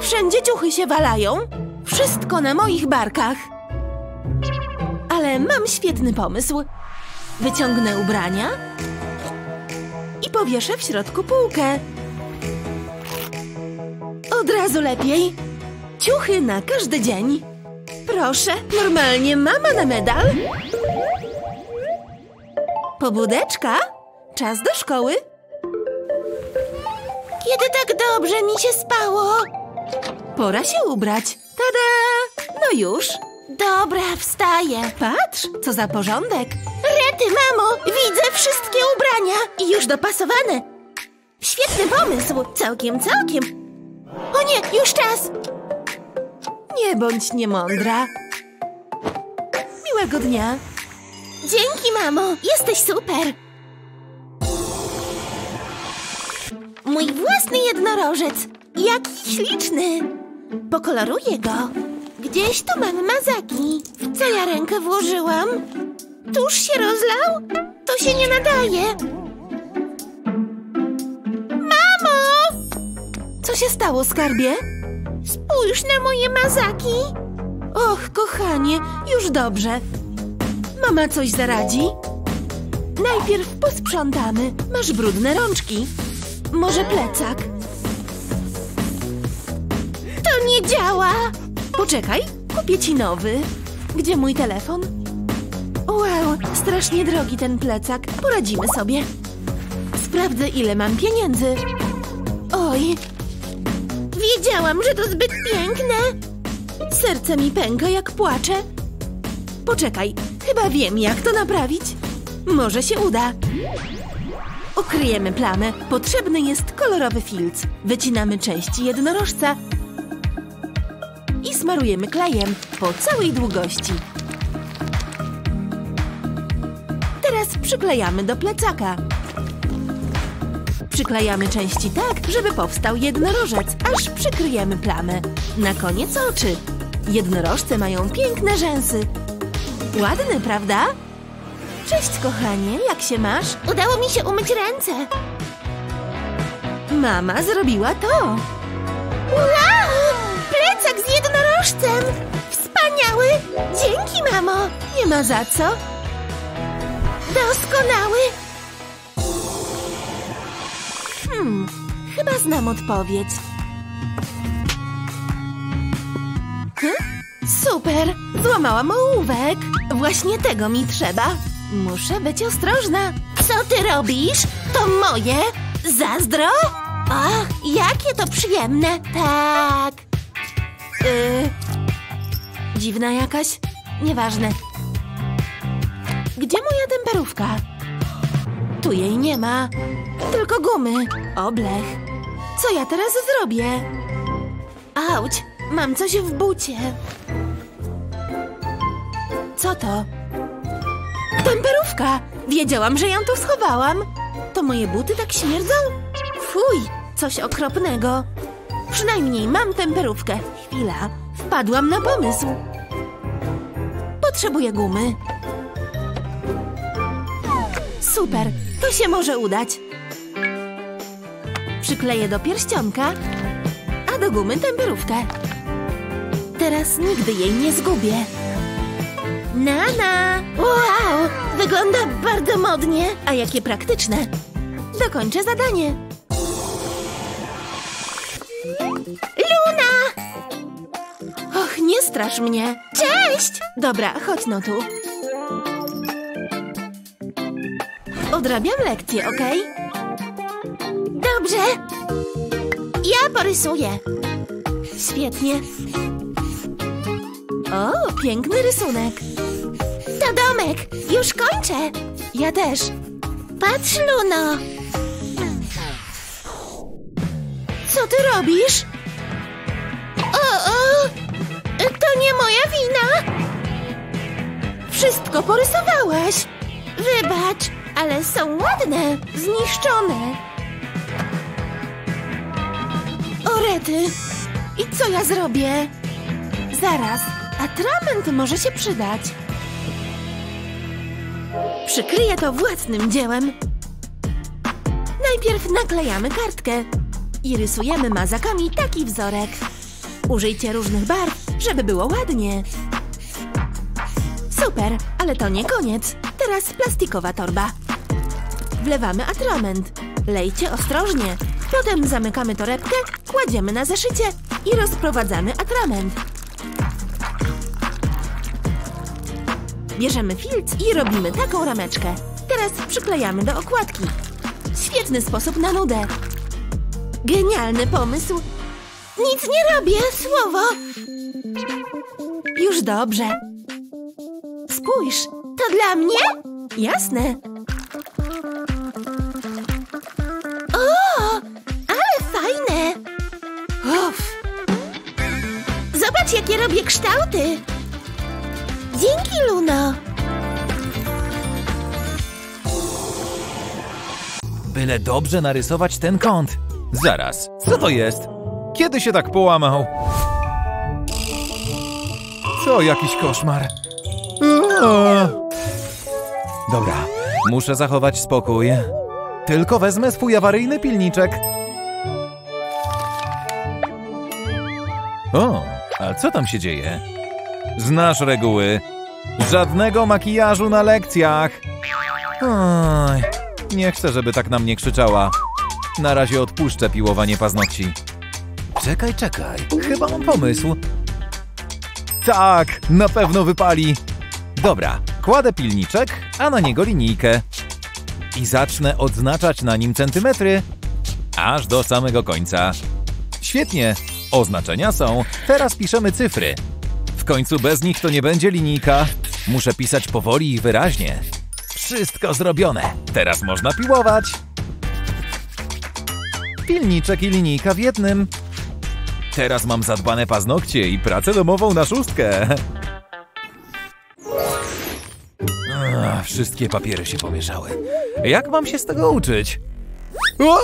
Wszędzie ciuchy się walają. Wszystko na moich barkach. Ale mam świetny pomysł. Wyciągnę ubrania i powieszę w środku półkę. Od razu lepiej. Ciuchy na każdy dzień. Proszę, normalnie mama na medal. Pobudeczka? Czas do szkoły? Kiedy tak dobrze mi się spało? Pora się ubrać. Tada! No już. Dobra, wstaję. Patrz, co za porządek. Rety, mamo, widzę wszystkie ubrania i już dopasowane. Świetny pomysł, całkiem, całkiem. O nie, już czas. Nie bądź niemądra. Miłego dnia. Dzięki, mamo, jesteś super. Mój własny jednorożec. Jaki śliczny. Pokoloruję go. Gdzieś tu mam mazaki. W co ja rękę włożyłam? Tuż się rozlał? To się nie nadaje. Mamo! Co się stało, skarbie? Spójrz na moje mazaki. Och, kochanie, już dobrze. Mama coś zaradzi? Najpierw posprzątamy. Masz brudne rączki. Może plecak? To nie działa. Poczekaj, kupię ci nowy. Gdzie mój telefon? Wow, strasznie drogi ten plecak. Poradzimy sobie. Sprawdzę, ile mam pieniędzy. Oj, Wiedziałam, że to zbyt piękne. serce mi pęka, jak płaczę. Poczekaj, chyba wiem, jak to naprawić. Może się uda. Ukryjemy plamę. Potrzebny jest kolorowy filc. Wycinamy części jednorożca i smarujemy klejem po całej długości. Teraz przyklejamy do plecaka. Przyklejamy części tak, żeby powstał jednorożec, aż przykryjemy plamę. Na koniec oczy. Jednorożce mają piękne rzęsy. Ładne, prawda? Cześć, kochanie, jak się masz? Udało mi się umyć ręce. Mama zrobiła to. Wow! Plecak z jednorożcem! Wspaniały! Dzięki, mamo! Nie ma za co. Doskonały! Hmm, chyba znam odpowiedź. Hm? Super! Złamałam ołówek. Właśnie tego mi trzeba. Muszę być ostrożna. Co ty robisz? To moje? Zazdro? Ach, jakie to przyjemne! Tak! Yy, dziwna jakaś? Nieważne. Gdzie moja temperówka? Tu jej nie ma. Tylko gumy. Oblech. Co ja teraz zrobię? Auć, mam coś w bucie. Co to? Temperówka! Wiedziałam, że ją tu schowałam. To moje buty tak śmierdzą? Fuj, coś okropnego. Przynajmniej mam temperówkę. Chwila, wpadłam na pomysł. Potrzebuję gumy. Super, to się może udać. Przykleję do pierścionka, a do gumy temperówkę. Teraz nigdy jej nie zgubię. Nana! Wow! Wygląda bardzo modnie. A jakie praktyczne. Dokończę zadanie. Nie strasz mnie. Cześć! Dobra, chodź no tu. Odrabiam lekcję, okej? Dobrze. Ja porysuję. Świetnie. O, piękny rysunek. To domek. Już kończę. Ja też. Patrz, Luno. Co ty robisz? O, o, to nie moja wina. Wszystko porysowałaś. Wybacz, ale są ładne, zniszczone. Orety. I co ja zrobię? Zaraz, atrament może się przydać. Przykryję to własnym dziełem. Najpierw naklejamy kartkę i rysujemy mazakami taki wzorek. Użyjcie różnych barw, żeby było ładnie. Super, ale to nie koniec. Teraz plastikowa torba. Wlewamy atrament. Lejcie ostrożnie. Potem zamykamy torebkę, kładziemy na zeszycie i rozprowadzamy atrament. Bierzemy filc i robimy taką rameczkę. Teraz przyklejamy do okładki. Świetny sposób na nudę. Genialny pomysł. Nic nie robię, słowo. Już dobrze. Spójrz, to dla mnie? Jasne. O, ale fajne. Uff. Zobacz, jakie robię kształty. Dzięki, Luno. Byle dobrze narysować ten kąt. Zaraz, co to jest? Kiedy się tak połamał? Co, jakiś koszmar? Eee. Dobra, muszę zachować spokój. Tylko wezmę swój awaryjny pilniczek. O, a co tam się dzieje? Znasz reguły. Żadnego makijażu na lekcjach. Oj, nie chcę, żeby tak na mnie krzyczała. Na razie odpuszczę piłowanie paznokci. Czekaj, czekaj. Chyba mam pomysł. Tak, na pewno wypali. Dobra, kładę pilniczek, a na niego linijkę. I zacznę odznaczać na nim centymetry, aż do samego końca. Świetnie, oznaczenia są. Teraz piszemy cyfry. W końcu bez nich to nie będzie linijka. Muszę pisać powoli i wyraźnie. Wszystko zrobione. Teraz można piłować. Pilniczek i linijka w jednym. Teraz mam zadbane paznokcie i pracę domową na szóstkę. Wszystkie papiery się pomieszały. Jak mam się z tego uczyć? O!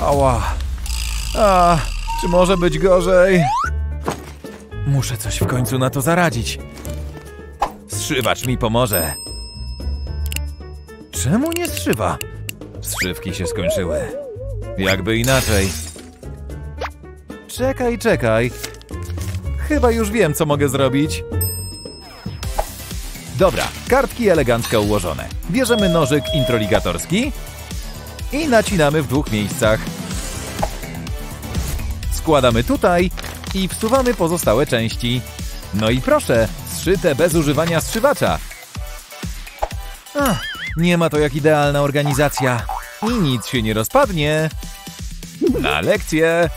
Ała. A, czy może być gorzej? Muszę coś w końcu na to zaradzić. Zszywacz mi pomoże. Czemu nie zszywa? Zszywki się skończyły. Jakby inaczej. Czekaj, czekaj. Chyba już wiem, co mogę zrobić. Dobra, kartki elegancko ułożone. Bierzemy nożyk introligatorski i nacinamy w dwóch miejscach. Składamy tutaj i wsuwamy pozostałe części. No i proszę, zszyte bez używania strzywacza. Ach, nie ma to jak idealna organizacja. I nic się nie rozpadnie. Na lekcję!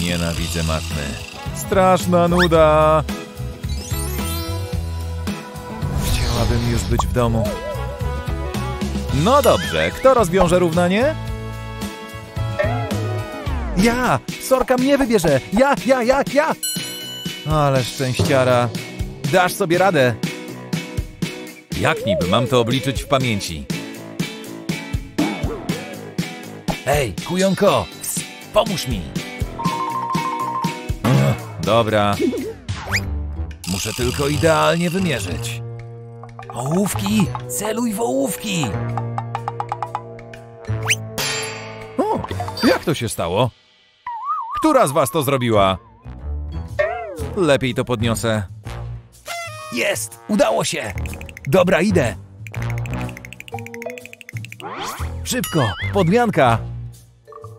Nienawidzę matmy. Straszna nuda. Chciałbym już być w domu. No dobrze, kto rozwiąże równanie? Ja! Sorka mnie wybierze! Ja, ja, ja, ja! Ale szczęściara. Dasz sobie radę. Jak niby mam to obliczyć w pamięci? Ej, kujonko! Pomóż mi! Ugh, Dobra. Muszę tylko idealnie wymierzyć. Ołówki! Celuj w ołówki! O, jak to się stało? Która z was to zrobiła? Lepiej to podniosę. Jest! Udało się! Dobra, idę! Szybko! Podmianka!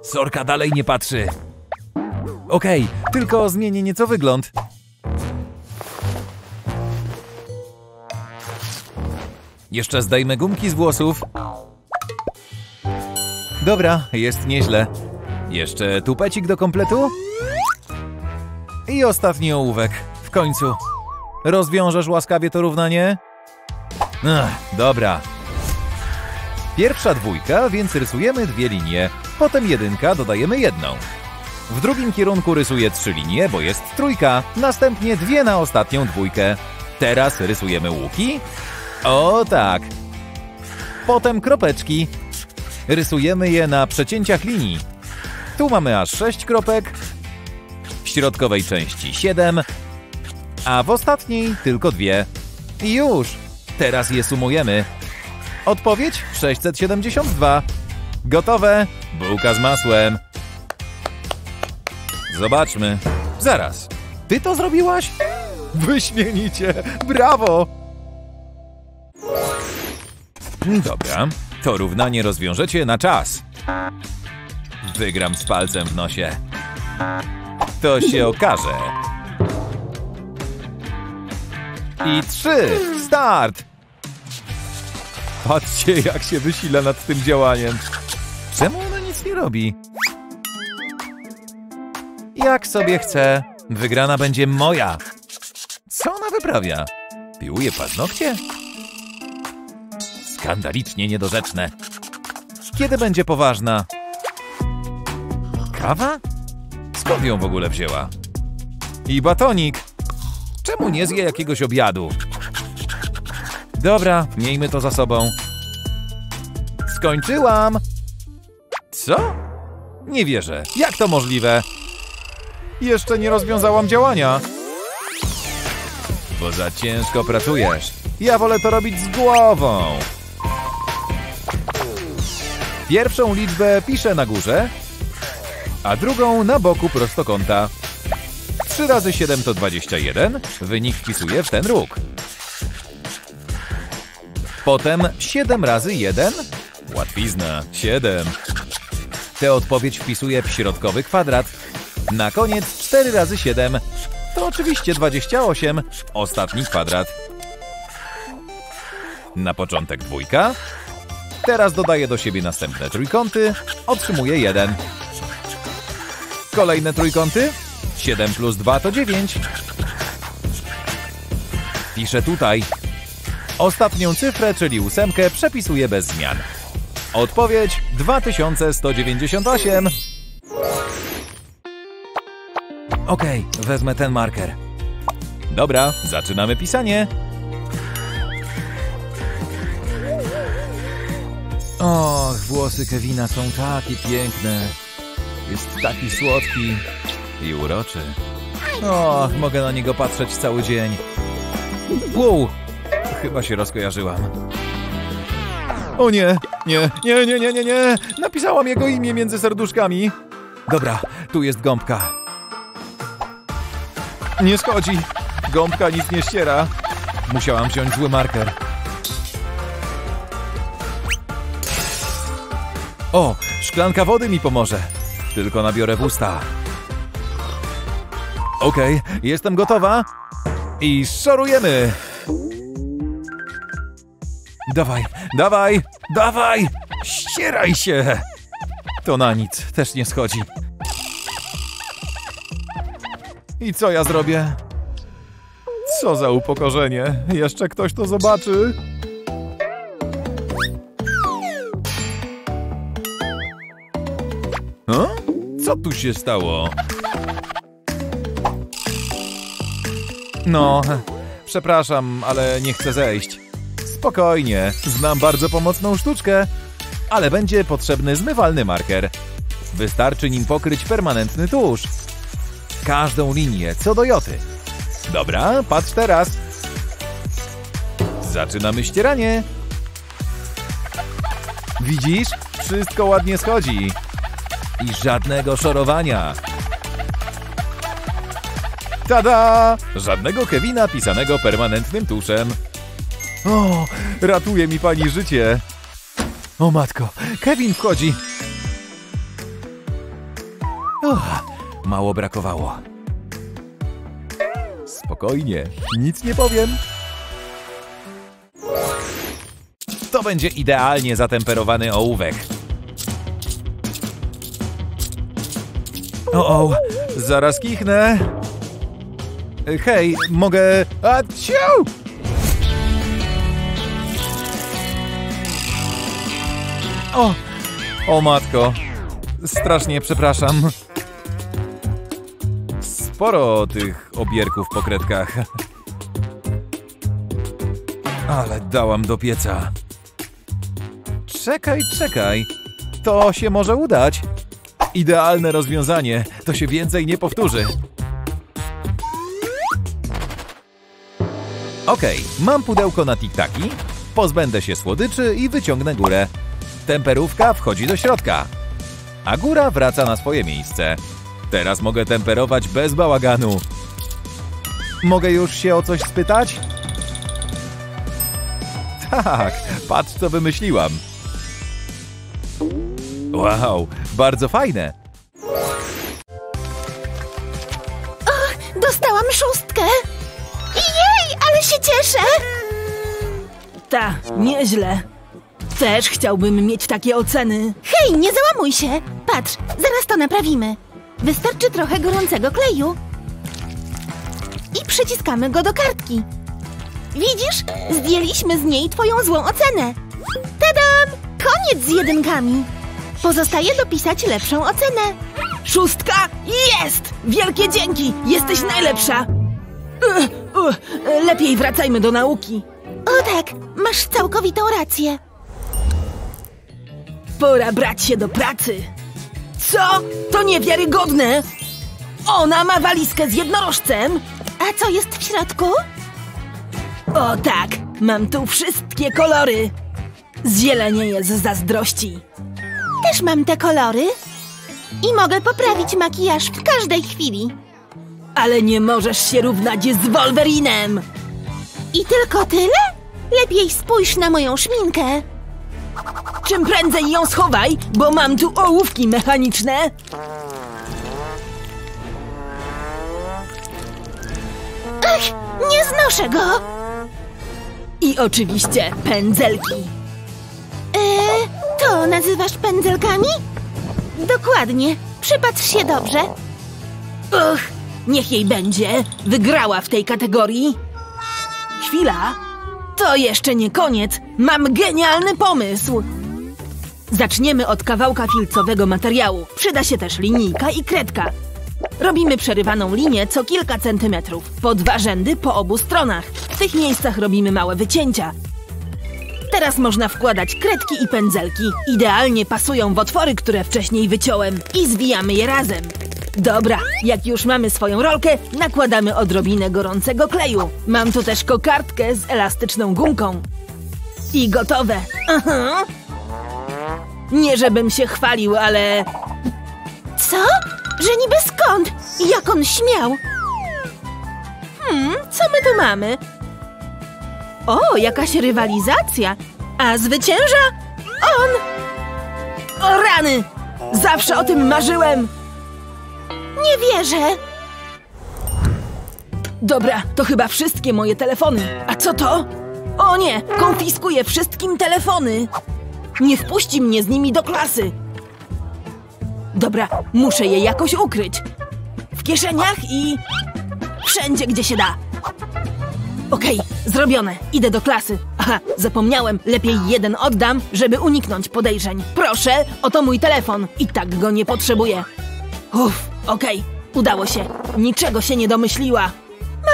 Sorka dalej nie patrzy. Okej, tylko zmienię nieco wygląd. Jeszcze zdejmę gumki z włosów. Dobra, jest nieźle. Jeszcze tupecik do kompletu. I ostatni ołówek. W końcu. Rozwiążesz łaskawie to równanie? Dobra. Pierwsza dwójka, więc rysujemy dwie linie. Potem jedynka, dodajemy jedną. W drugim kierunku rysuję trzy linie, bo jest trójka. Następnie dwie na ostatnią dwójkę. Teraz rysujemy łuki. O tak. Potem kropeczki. Rysujemy je na przecięciach linii. Tu mamy aż 6 kropek, w środkowej części 7, a w ostatniej tylko dwie. I już! Teraz je sumujemy. Odpowiedź 672. Gotowe! Bułka z masłem. Zobaczmy. Zaraz. Ty to zrobiłaś? Wyśmienicie! Brawo! Dobra, to równanie rozwiążecie na czas. Wygram z palcem w nosie. To się okaże. I trzy, start! Patrzcie, jak się wysila nad tym działaniem. Czemu ona nic nie robi? Jak sobie chce. Wygrana będzie moja. Co ona wyprawia? Piłuje paznokcie? Skandalicznie niedorzeczne. Kiedy będzie poważna? Kawa? Skąd ją w ogóle wzięła? I batonik. Czemu nie zje jakiegoś obiadu? Dobra, miejmy to za sobą. Skończyłam! Co? Nie wierzę. Jak to możliwe? Jeszcze nie rozwiązałam działania. Bo za ciężko pracujesz. Ja wolę to robić z głową. Pierwszą liczbę piszę na górze, a drugą na boku prostokąta. 3 razy 7 to 21. Wynik wpisuję w ten róg. Potem 7 razy 1. Łatwizna. 7. Tę odpowiedź wpisuję w środkowy kwadrat. Na koniec 4 razy 7. To oczywiście 28. Ostatni kwadrat. Na początek dwójka. Teraz dodaję do siebie następne trójkąty. Otrzymuję 1. Kolejne trójkąty. 7 plus 2 to 9. Piszę tutaj. Ostatnią cyfrę, czyli ósemkę, przepisuję bez zmian. Odpowiedź 2198. Okej, wezmę ten marker. Dobra, zaczynamy pisanie. Och, włosy Kevina są takie piękne. Jest taki słodki i uroczy. Och, mogę na niego patrzeć cały dzień. Wow, chyba się rozkojarzyłam. O nie, nie, nie, nie, nie, nie, nie. Napisałam jego imię między serduszkami. Dobra, tu jest gąbka. Nie schodzi. Gąbka nic nie ściera. Musiałam wziąć zły marker. O, szklanka wody mi pomoże. Tylko nabiorę w usta. Okej, jestem gotowa. I szorujemy. Dawaj, dawaj, dawaj! Ścieraj się! To na nic, też nie schodzi. I co ja zrobię? Co za upokorzenie. Jeszcze ktoś to zobaczy. O? Co tu się stało? No, przepraszam, ale nie chcę zejść. Spokojnie, znam bardzo pomocną sztuczkę, ale będzie potrzebny zmywalny marker. Wystarczy nim pokryć permanentny tusz. Każdą linię, co do joty. Dobra, patrz teraz. Zaczynamy ścieranie. Widzisz? Wszystko ładnie schodzi. I żadnego szorowania. Tada! Żadnego Kevina pisanego permanentnym tuszem. O, ratuje mi pani życie. O matko, Kevin wchodzi. Uch, mało brakowało. Spokojnie, nic nie powiem. To będzie idealnie zatemperowany ołówek. O, o, zaraz kichnę. Hej, mogę... Aciu! O, o matko. Strasznie przepraszam. Sporo tych obierków po kredkach. Ale dałam do pieca. Czekaj, czekaj. To się może udać. Idealne rozwiązanie. To się więcej nie powtórzy. Okej, mam pudełko na tiktaki, pozbędę się słodyczy i wyciągnę górę. Temperówka wchodzi do środka, a góra wraca na swoje miejsce. Teraz mogę temperować bez bałaganu. Mogę już się o coś spytać? Tak, patrz co wymyśliłam. Wow, bardzo fajne. Dostałam szóstkę! Się cieszę! Ta, nieźle. Też chciałbym mieć takie oceny. Hej, nie załamuj się! Patrz, zaraz to naprawimy. Wystarczy trochę gorącego kleju. I przyciskamy go do kartki. Widzisz? Zdjęliśmy z niej twoją złą ocenę. Tadam! Koniec z jedynkami. Pozostaje dopisać lepszą ocenę. Szóstka? Jest! Wielkie dzięki! Jesteś najlepsza! Lepiej wracajmy do nauki. O tak, masz całkowitą rację. Pora brać się do pracy. Co? To niewiarygodne! Ona ma walizkę z jednorożcem? A co jest w środku? O tak, mam tu wszystkie kolory. Zielenieję z zazdrości. Też mam te kolory. I mogę poprawić makijaż w każdej chwili. Ale nie możesz się równać z Wolverinem! I tylko tyle? Lepiej spójrz na moją szminkę. Czym prędzej ją schowaj, bo mam tu ołówki mechaniczne. Ach, nie znoszę go. I oczywiście pędzelki. Eee, to nazywasz pędzelkami? Dokładnie. Przypatrz się dobrze. Uch, niech jej będzie. Wygrała w tej kategorii. Chwila. To jeszcze nie koniec. Mam genialny pomysł. Zaczniemy od kawałka filcowego materiału. Przyda się też linijka i kredka. Robimy przerywaną linię co kilka centymetrów. Po dwa rzędy po obu stronach. W tych miejscach robimy małe wycięcia. Teraz można wkładać kredki i pędzelki. Idealnie pasują w otwory, które wcześniej wyciąłem. I zwijamy je razem. Dobra, jak już mamy swoją rolkę, nakładamy odrobinę gorącego kleju. Mam tu też kokardkę z elastyczną gumką. I gotowe. Aha. Nie żebym się chwalił, ale Co? Że niby skąd? Jak on śmiał? Hmm, co my tu mamy? O, jakaś rywalizacja. A zwycięża on! o rany! Zawsze o tym marzyłem! Nie wierzę. Dobra, to chyba wszystkie moje telefony. A co to? O nie, konfiskuję wszystkim telefony. Nie wpuści mnie z nimi do klasy. Dobra, muszę je jakoś ukryć. W kieszeniach i wszędzie, gdzie się da. Okej, zrobione. Idę do klasy. Aha, zapomniałem. Lepiej jeden oddam, żeby uniknąć podejrzeń. Proszę, oto mój telefon. I tak go nie potrzebuję. Uff, okej, udało się. Niczego się nie domyśliła.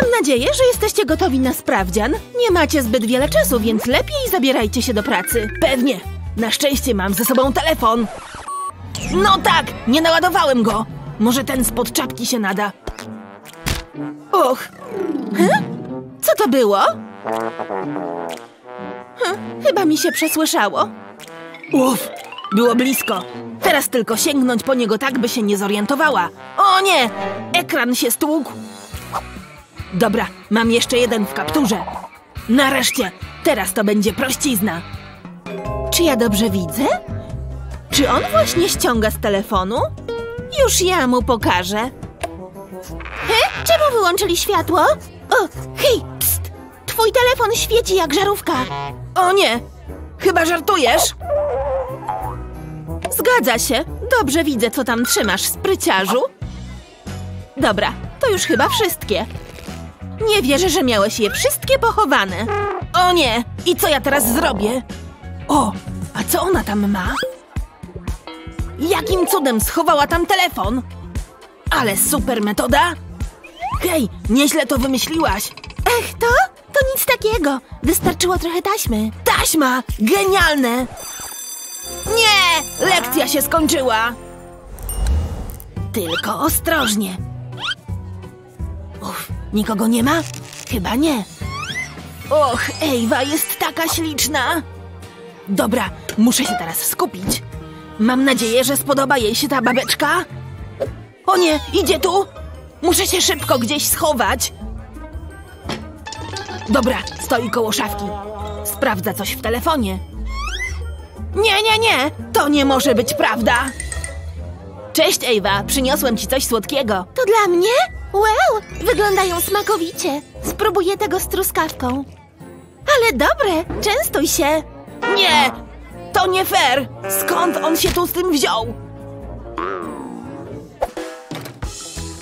Mam nadzieję, że jesteście gotowi na sprawdzian. Nie macie zbyt wiele czasu, więc lepiej zabierajcie się do pracy. Pewnie. Na szczęście mam ze sobą telefon. No tak, nie naładowałem go. Może ten spod czapki się nada. Och, Co to było? Hm, chyba mi się przesłyszało. uff, było blisko. Teraz tylko sięgnąć po niego tak, by się nie zorientowała. O nie, ekran się stłukł. Dobra, mam jeszcze jeden w kapturze. Nareszcie, teraz to będzie prościzna. Czy ja dobrze widzę? Czy on właśnie ściąga z telefonu? Już ja mu pokażę. He? Czemu wyłączyli światło? O, hej, pst! Twój telefon świeci jak żarówka. O nie, chyba żartujesz? Zgadza się. Dobrze widzę, co tam trzymasz, spryciarzu. Dobra, to już chyba wszystkie. Nie wierzę, że miałeś je wszystkie pochowane. O nie! I co ja teraz zrobię? O, a co ona tam ma? Jakim cudem schowała tam telefon? Ale super metoda! Hej, nieźle to wymyśliłaś! Ech, to? To nic takiego. Wystarczyło trochę taśmy. Taśma! Genialne! Nie! Lekcja się skończyła! Tylko ostrożnie. Uff, nikogo nie ma? Chyba nie. Och, Ewa jest taka śliczna! Dobra, muszę się teraz skupić. Mam nadzieję, że spodoba jej się ta babeczka. O nie, idzie tu! Muszę się szybko gdzieś schować. Dobra, stoi koło szafki. Sprawdza coś w telefonie. Nie, nie, nie! To nie może być prawda! Cześć, Ewa! Przyniosłem ci coś słodkiego. To dla mnie? Wow, wyglądają smakowicie. Spróbuję tego z truskawką. Ale dobre, częstuj się. Nie! To nie fair! Skąd on się tu z tym wziął?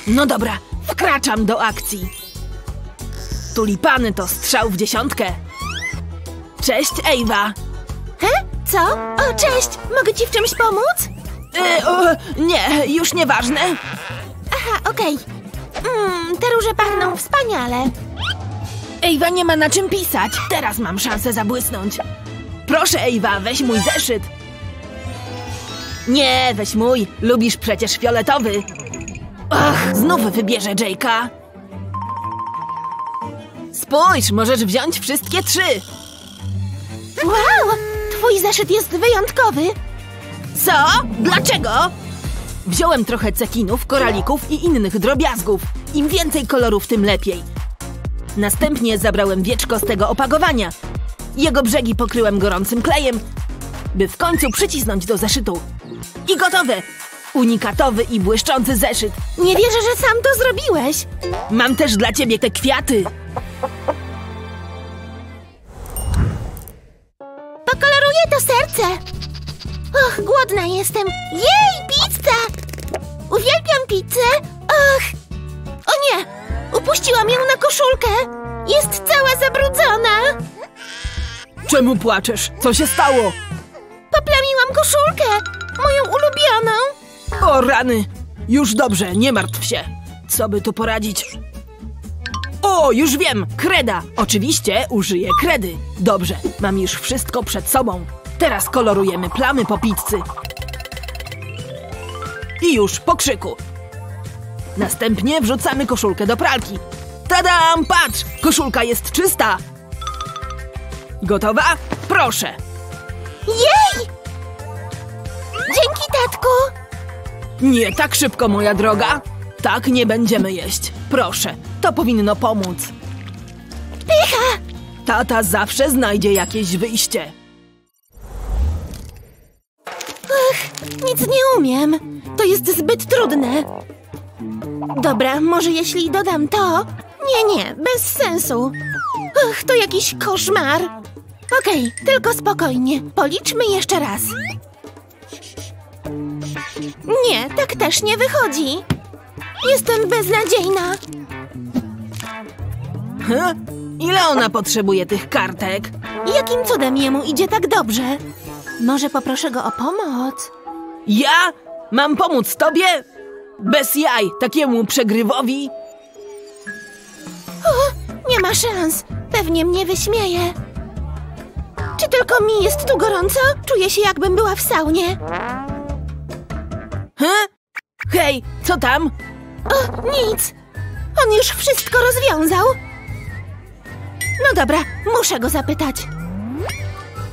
No dobra, wkraczam do akcji. Tulipany to strzał w dziesiątkę. Cześć, Ewa! He? Co? O, cześć! Mogę ci w czymś pomóc? E, o, nie, już nieważne. Aha, okej. Mmm, te róże pachną wspaniale. Ewa nie ma na czym pisać. Teraz mam szansę zabłysnąć. Proszę, Ewa, weź mój zeszyt. Nie, weź mój. Lubisz przecież fioletowy. Ach, znów wybierze Jake'a. Spójrz, możesz wziąć wszystkie trzy. Wow, twój zeszyt jest wyjątkowy. Co? Dlaczego? Wziąłem trochę cekinów, koralików i innych drobiazgów. Im więcej kolorów, tym lepiej. Następnie zabrałem wieczko z tego opakowania. Jego brzegi pokryłem gorącym klejem, by w końcu przycisnąć do zeszytu. I gotowe! Unikatowy i błyszczący zeszyt. Nie wierzę, że sam to zrobiłeś. Mam też dla ciebie te kwiaty. Pokoloruję to serce. Och, głodna jestem. Jej, pizza! Uwielbiam pizzę. Och, o nie, upuściłam ją na koszulkę. Jest cała zabrudzona. Czemu płaczesz? Co się stało? Poplamiłam koszulkę, moją ulubioną. O rany! Już dobrze, nie martw się. Co by tu poradzić? O, już wiem! Kreda! Oczywiście użyję kredy. Dobrze, mam już wszystko przed sobą. Teraz kolorujemy plamy po pizzy. I już po krzyku. Następnie wrzucamy koszulkę do pralki. Tadam! Patrz! Koszulka jest czysta! Gotowa? Proszę! Jej! Dzięki, tatku. Nie tak szybko, moja droga. Tak nie będziemy jeść. Proszę, to powinno pomóc. Pycha! Tata zawsze znajdzie jakieś wyjście. Nic nie umiem. To jest zbyt trudne. Dobra, może jeśli dodam to... Nie, nie, bez sensu. Ach, to jakiś koszmar. Okej, tylko spokojnie. Policzmy jeszcze raz. Nie, tak też nie wychodzi. Jestem beznadziejna. He? Ile ona potrzebuje tych kartek? Jakim cudem jemu idzie tak dobrze? Może poproszę go o pomoc? Ja? Mam pomóc tobie? Bez jaj, takiemu przegrywowi? Nie ma szans. Pewnie mnie wyśmieje. Czy tylko mi jest tu gorąco? Czuję się, jakbym była w saunie. He? Hej, co tam? O, nic. On już wszystko rozwiązał. No dobra, muszę go zapytać.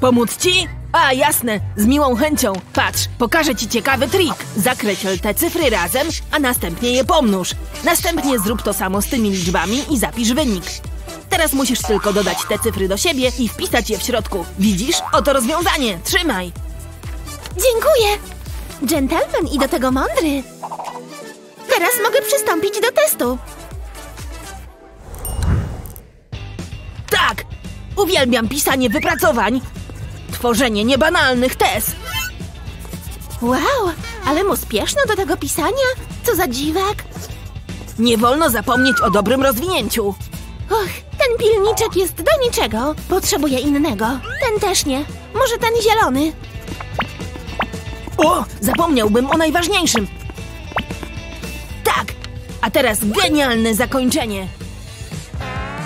Pomóc ci? A, jasne, z miłą chęcią. Patrz, pokażę ci ciekawy trik. Zakreśl te cyfry razem, a następnie je pomnóż. Następnie zrób to samo z tymi liczbami i zapisz wynik. Teraz musisz tylko dodać te cyfry do siebie i wpisać je w środku. Widzisz? Oto rozwiązanie. Trzymaj. Dziękuję. Gentleman i do tego mądry. Teraz mogę przystąpić do testu. Tak! Uwielbiam pisanie wypracowań. Tworzenie niebanalnych tez. Wow, ale mu spieszno do tego pisania? Co za dziwak. Nie wolno zapomnieć o dobrym rozwinięciu. Och, ten pilniczek jest do niczego. Potrzebuję innego. Ten też nie. Może ten zielony. O, zapomniałbym o najważniejszym. Tak, a teraz genialne zakończenie.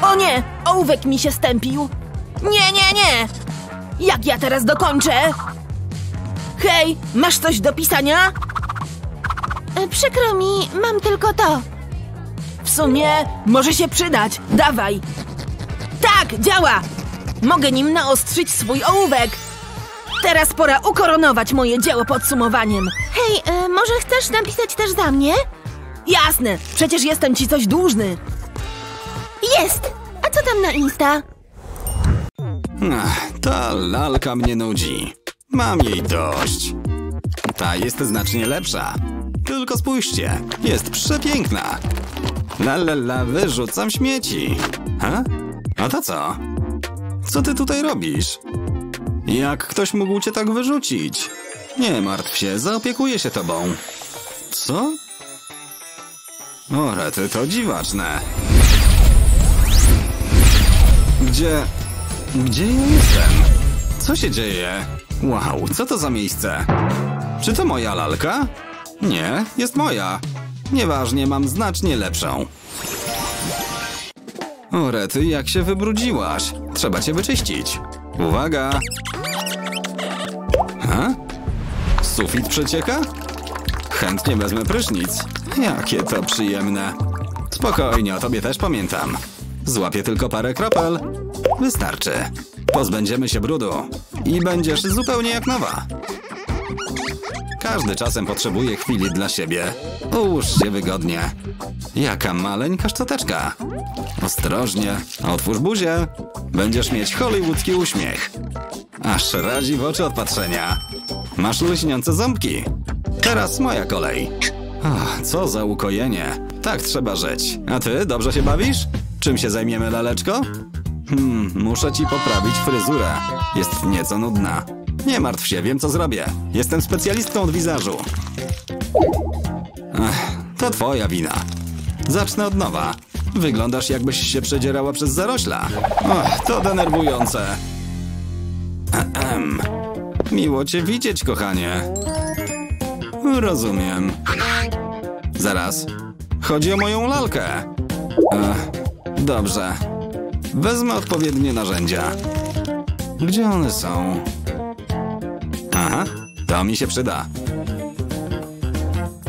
O nie, ołówek mi się stępił. Nie, nie, nie. Jak ja teraz dokończę? Hej, masz coś do pisania? E, przykro mi, mam tylko to. W sumie może się przydać. Dawaj. Tak, działa. Mogę nim naostrzyć swój ołówek. Teraz pora ukoronować moje dzieło podsumowaniem. Hej, e, może chcesz napisać też za mnie? Jasne, przecież jestem ci coś dłużny. Jest! A co tam na Insta? Ach, ta lalka mnie nudzi. Mam jej dość. Ta jest znacznie lepsza. Tylko spójrzcie, jest przepiękna. La la la, wyrzucam śmieci. Ha? A to co? Co ty tutaj robisz? Jak ktoś mógł cię tak wyrzucić? Nie martw się, zaopiekuję się tobą. Co? O, rety, to dziwaczne. Gdzie... Gdzie ja jestem? Co się dzieje? Wow, co to za miejsce? Czy to moja lalka? Nie, jest moja. Nieważnie, mam znacznie lepszą. O, Rety, jak się wybrudziłaś. Trzeba cię wyczyścić. Uwaga! Ha? Sufit przecieka? Chętnie wezmę prysznic. Jakie to przyjemne. Spokojnie, o tobie też pamiętam. Złapię tylko parę kropel. Wystarczy. Pozbędziemy się brudu. I będziesz zupełnie jak nowa. Każdy czasem potrzebuje chwili dla siebie. Ułóż się wygodnie. Jaka maleńka szczoteczka. Ostrożnie. Otwórz buzię. Będziesz mieć hollywoodzki uśmiech. Aż razi w oczy od patrzenia. Masz lśniące ząbki. Teraz moja kolej. O, co za ukojenie. Tak trzeba żyć. A ty, dobrze się bawisz? Czym się zajmiemy, laleczko? Hmm, muszę ci poprawić fryzurę. Jest nieco nudna. Nie martw się, wiem co zrobię. Jestem specjalistką od wizażu. Ech, to twoja wina. Zacznę od nowa. Wyglądasz jakbyś się przedzierała przez zarośla. Och, to denerwujące. Ehem. Miło cię widzieć, kochanie. Rozumiem. Zaraz. Chodzi o moją lalkę. Ech, dobrze. Wezmę odpowiednie narzędzia. Gdzie one są? Aha, to mi się przyda.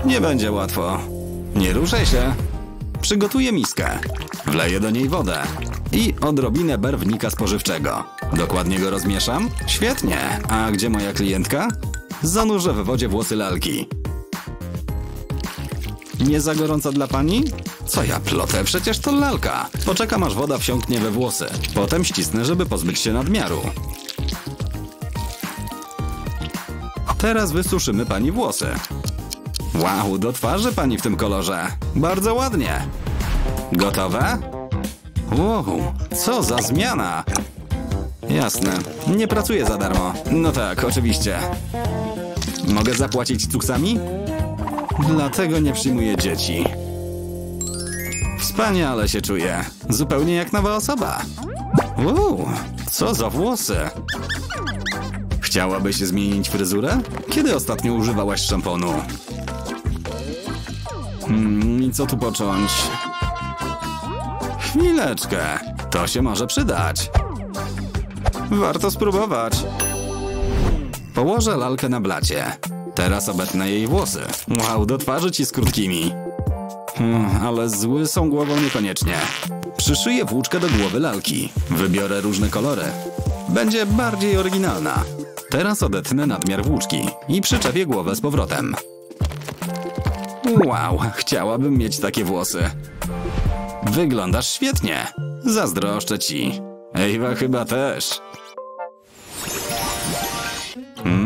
Nie będzie łatwo. Nie ruszaj się. Przygotuję miskę. Wleję do niej wodę. I odrobinę barwnika spożywczego. Dokładnie go rozmieszam? Świetnie. A gdzie moja klientka? Zanurzę w wodzie włosy lalki. Nie za gorąco dla pani? Co ja plotę? Przecież to lalka. Poczekam aż woda wsiąknie we włosy. Potem ścisnę, żeby pozbyć się nadmiaru. Teraz wysuszymy pani włosy. Wow, do twarzy pani w tym kolorze. Bardzo ładnie. Gotowe? Wow, co za zmiana. Jasne, nie pracuję za darmo. No tak, oczywiście. Mogę zapłacić cuksami? Dlatego nie przyjmuję dzieci. Wspaniale się czuję. Zupełnie jak nowa osoba. Uuu, co za włosy. Chciałabyś zmienić fryzurę? Kiedy ostatnio używałaś szamponu? Hmm, i co tu począć? Chwileczkę, to się może przydać. Warto spróbować. Położę lalkę na blacie. Teraz obetnę jej włosy. Wow, do twarzy ci z krótkimi. Hmm, ale z łysą głową niekoniecznie. Przyszyję włóczkę do głowy lalki. Wybiorę różne kolory. Będzie bardziej oryginalna. Teraz odetnę nadmiar włóczki i przyczepię głowę z powrotem. Wow, chciałabym mieć takie włosy. Wyglądasz świetnie. Zazdroszczę ci. Ewa chyba też.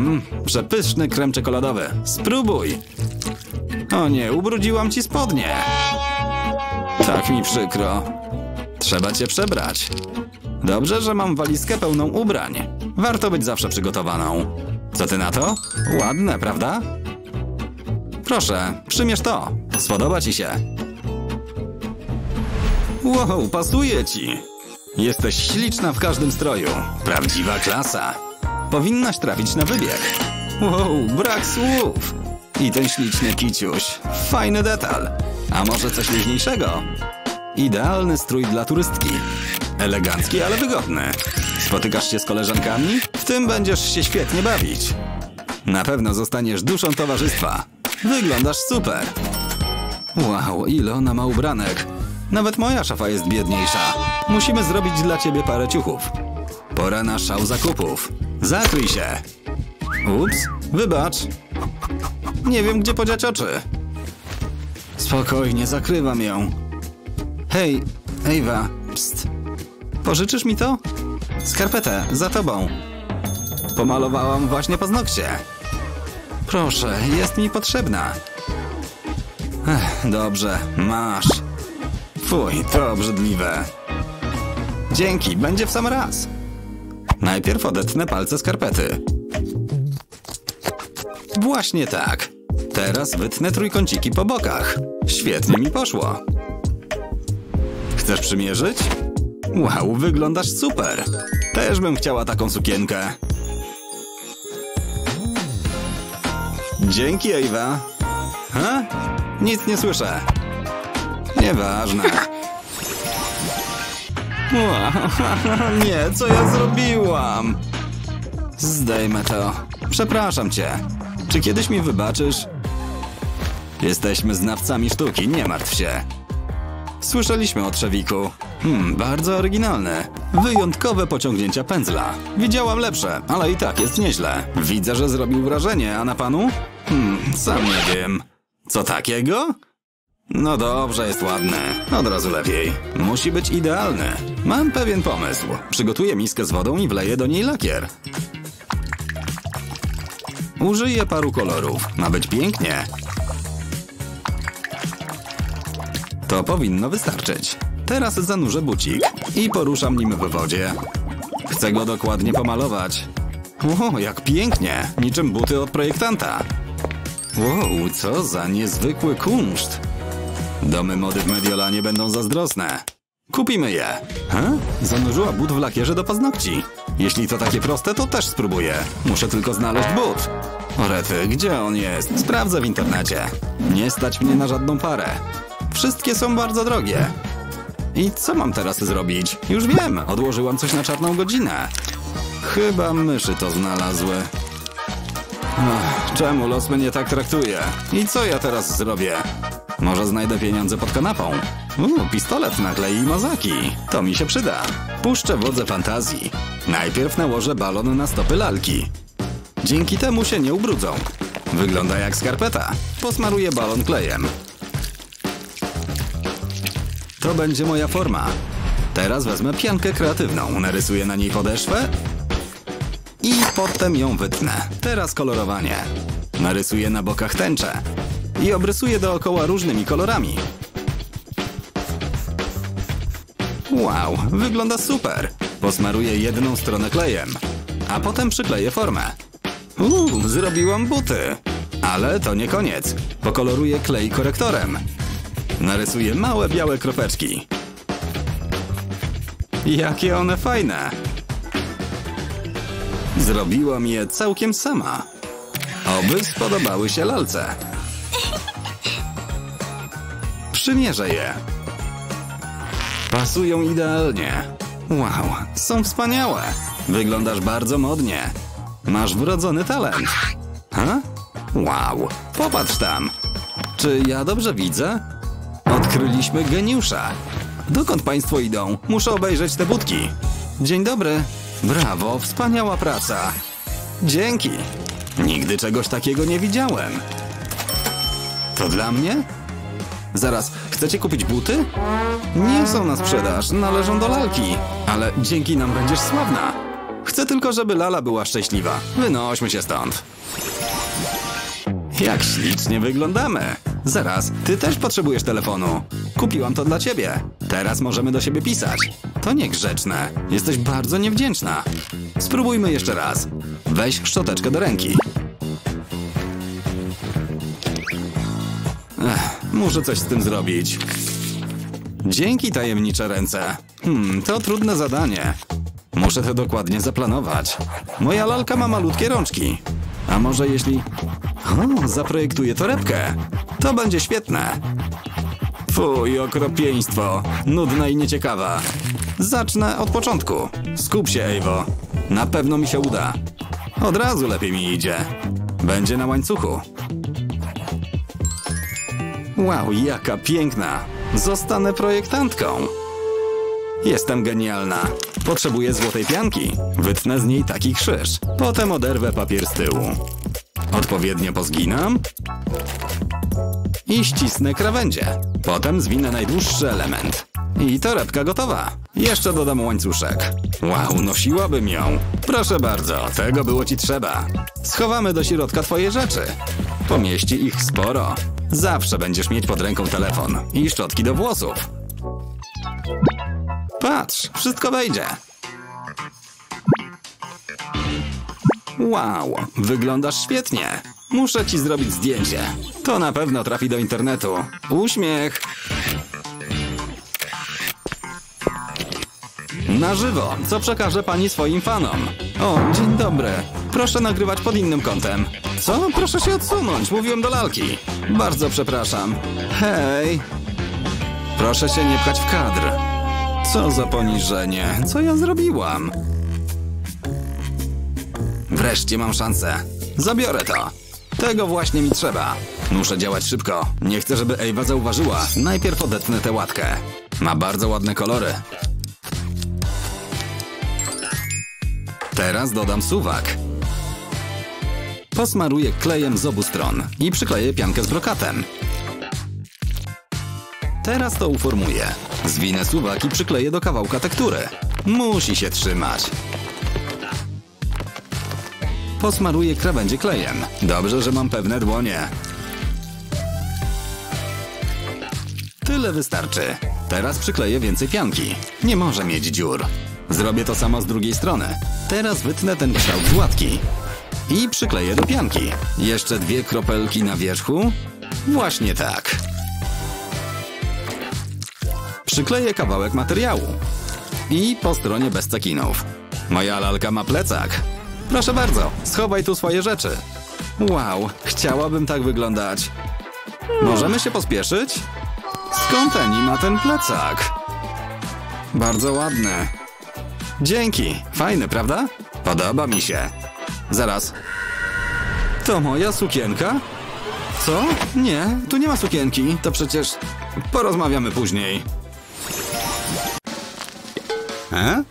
Mmm, przepyszny krem czekoladowy. Spróbuj. O nie, ubrudziłam ci spodnie. Tak mi przykro. Trzeba cię przebrać. Dobrze, że mam walizkę pełną ubrań. Warto być zawsze przygotowaną. Co ty na to? Ładne, prawda? Proszę, przymierz to. Spodoba ci się. Wow, pasuje ci. Jesteś śliczna w każdym stroju. Prawdziwa klasa. Powinnaś trafić na wybieg. Wow, brak słów. I ten śliczny kiciuś. Fajny detal. A może coś luźniejszego? Idealny strój dla turystki. Elegancki, ale wygodny. Spotykasz się z koleżankami? W tym będziesz się świetnie bawić. Na pewno zostaniesz duszą towarzystwa. Wyglądasz super. Wow, ile ona ma ubranek. Nawet moja szafa jest biedniejsza. Musimy zrobić dla ciebie parę ciuchów. Pora na szał zakupów. Zakryj się. Ups, wybacz. Nie wiem, gdzie podziać oczy. Spokojnie, zakrywam ją. Hej, Ewa, pst. Pożyczysz mi to? Skarpetę, za tobą. Pomalowałam właśnie paznokcie. Proszę, jest mi potrzebna. Ech, dobrze, masz. Fuj, to obrzydliwe. Dzięki, będzie w sam raz. Najpierw odetnę palce skarpety. Właśnie tak. Teraz wytnę trójkąciki po bokach. Świetnie mi poszło. Chcesz przymierzyć? Wow, wyglądasz super. Też bym chciała taką sukienkę. Dzięki, Ewa. Ha? Nic nie słyszę. Nieważne. Nie, co ja zrobiłam? Zdejmę to. Przepraszam cię. Czy kiedyś mi wybaczysz? Jesteśmy znawcami sztuki, nie martw się. Słyszeliśmy o trzewiku. Hmm, bardzo oryginalne. Wyjątkowe pociągnięcia pędzla. Widziałam lepsze, ale i tak jest nieźle. Widzę, że zrobił wrażenie, a na panu? Hmm, sam nie wiem. Co takiego? No dobrze, jest ładny. Od razu lepiej. Musi być idealny. Mam pewien pomysł. Przygotuję miskę z wodą i wleję do niej lakier. Użyję paru kolorów. Ma być pięknie. To powinno wystarczyć. Teraz zanurzę bucik i poruszam nim w wodzie. Chcę go dokładnie pomalować. O, jak pięknie! Niczym buty od projektanta. Wow, co za niezwykły kunszt. Domy mody w Mediolanie będą zazdrosne. Kupimy je. Ha? Zanurzyła but w lakierze do paznokci. Jeśli to takie proste, to też spróbuję. Muszę tylko znaleźć but. Orety, gdzie on jest? Sprawdzę w internecie. Nie stać mnie na żadną parę. Wszystkie są bardzo drogie. I co mam teraz zrobić? Już wiem, odłożyłam coś na czarną godzinę. Chyba myszy to znalazły. Ach, czemu los mnie tak traktuje? I co ja teraz zrobię? Może znajdę pieniądze pod kanapą? Uuu, pistolet naklei i mazaki. To mi się przyda. Puszczę wodze fantazji. Najpierw nałożę balon na stopy lalki. Dzięki temu się nie ubrudzą. Wygląda jak skarpeta. Posmaruję balon klejem. To będzie moja forma. Teraz wezmę piankę kreatywną, narysuję na niej podeszwę i potem ją wytnę. Teraz kolorowanie. Narysuję na bokach tęczę i obrysuję dookoła różnymi kolorami. Wow, wygląda super. Posmaruję jedną stronę klejem, a potem przykleję formę. Uuu, zrobiłam buty. Ale to nie koniec. Pokoloruję klej korektorem. Narysuję małe białe kropeczki. Jakie one fajne! Zrobiłam je całkiem sama. Oby spodobały się lalce. Przymierzę je. Pasują idealnie. Wow, są wspaniałe. Wyglądasz bardzo modnie. Masz wrodzony talent. Ha? Wow, popatrz tam. Czy ja dobrze widzę? Odkryliśmy geniusza. Dokąd państwo idą? Muszę obejrzeć te budki. Dzień dobry. Brawo, wspaniała praca. Dzięki. Nigdy czegoś takiego nie widziałem. To dla mnie? Zaraz, chcecie kupić buty? Nie są na sprzedaż, należą do lalki. Ale dzięki nam będziesz sławna. Chcę tylko, żeby Lala była szczęśliwa. Wynośmy się stąd. Jak ślicznie wyglądamy. Zaraz, ty też potrzebujesz telefonu. Kupiłam to dla ciebie. Teraz możemy do siebie pisać. To niegrzeczne. Jesteś bardzo niewdzięczna. Spróbujmy jeszcze raz. Weź szczoteczkę do ręki. Ech, muszę coś z tym zrobić. Dzięki, tajemnicze ręce. Hmm, to trudne zadanie. Muszę to dokładnie zaplanować. Moja lalka ma malutkie rączki. A może jeśli... O, zaprojektuję torebkę. To będzie świetne. Fuj, okropieństwo. Nudna i nieciekawa. Zacznę od początku. Skup się, Ewo. Na pewno mi się uda. Od razu lepiej mi idzie. Będzie na łańcuchu. Wow, jaka piękna. Zostanę projektantką. Jestem genialna. Potrzebuję złotej pianki. Wytnę z niej taki krzyż. Potem oderwę papier z tyłu. Odpowiednio pozginam. I ścisnę krawędzie. Potem zwinę najdłuższy element. I torebka gotowa. Jeszcze dodam łańcuszek. Wow, nosiłabym ją. Proszę bardzo, tego było ci trzeba. Schowamy do środka twoje rzeczy. Pomieści ich sporo. Zawsze będziesz mieć pod ręką telefon i szczotki do włosów. Patrz, wszystko wejdzie. Wow, wyglądasz świetnie. Muszę ci zrobić zdjęcie. To na pewno trafi do internetu. Uśmiech. Na żywo, co przekaże pani swoim fanom? O, dzień dobry. Proszę nagrywać pod innym kątem. Co? Proszę się odsunąć, mówiłem do lalki. Bardzo przepraszam. Hej. Proszę się nie pchać w kadr. Co za poniżenie. Co ja zrobiłam? Wreszcie mam szansę. Zabiorę to. Tego właśnie mi trzeba. Muszę działać szybko. Nie chcę, żeby Ewa zauważyła. Najpierw odetnę tę łatkę. Ma bardzo ładne kolory. Teraz dodam suwak. Posmaruję klejem z obu stron i przykleję piankę z brokatem. Teraz to uformuję. Zwinę suwak i przykleję do kawałka tektury. Musi się trzymać. Posmaruję krawędzie klejem. Dobrze, że mam pewne dłonie. Tyle wystarczy. Teraz przykleję więcej pianki. Nie może mieć dziur. Zrobię to samo z drugiej strony. Teraz wytnę ten kształt z łatki. I przykleję do pianki. Jeszcze dwie kropelki na wierzchu. Właśnie tak. Przykleję kawałek materiału. I po stronie bez cekinów. Moja lalka ma plecak. Proszę bardzo, schowaj tu swoje rzeczy. Wow, chciałabym tak wyglądać. Możemy się pospieszyć? Skąd Eni ma ten plecak? Bardzo ładny. Dzięki, fajny, prawda? Podoba mi się. Zaraz. To moja sukienka? Co? Nie, tu nie ma sukienki. To przecież... Porozmawiamy później. E?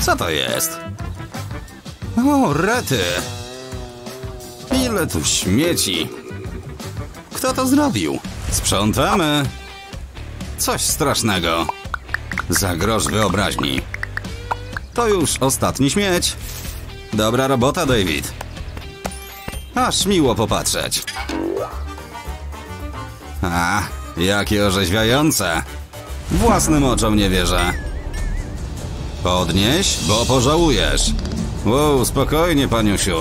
Co to jest? O, rety! Ile tu śmieci! Kto to zrobił? Sprzątamy! Coś strasznego. Za grosz wyobraźni. To już ostatni śmieć. Dobra robota, David. Aż miło popatrzeć. A, jakie orzeźwiające. Własnym oczom nie wierzę. Podnieś, bo pożałujesz. Wow, spokojnie, paniusiu.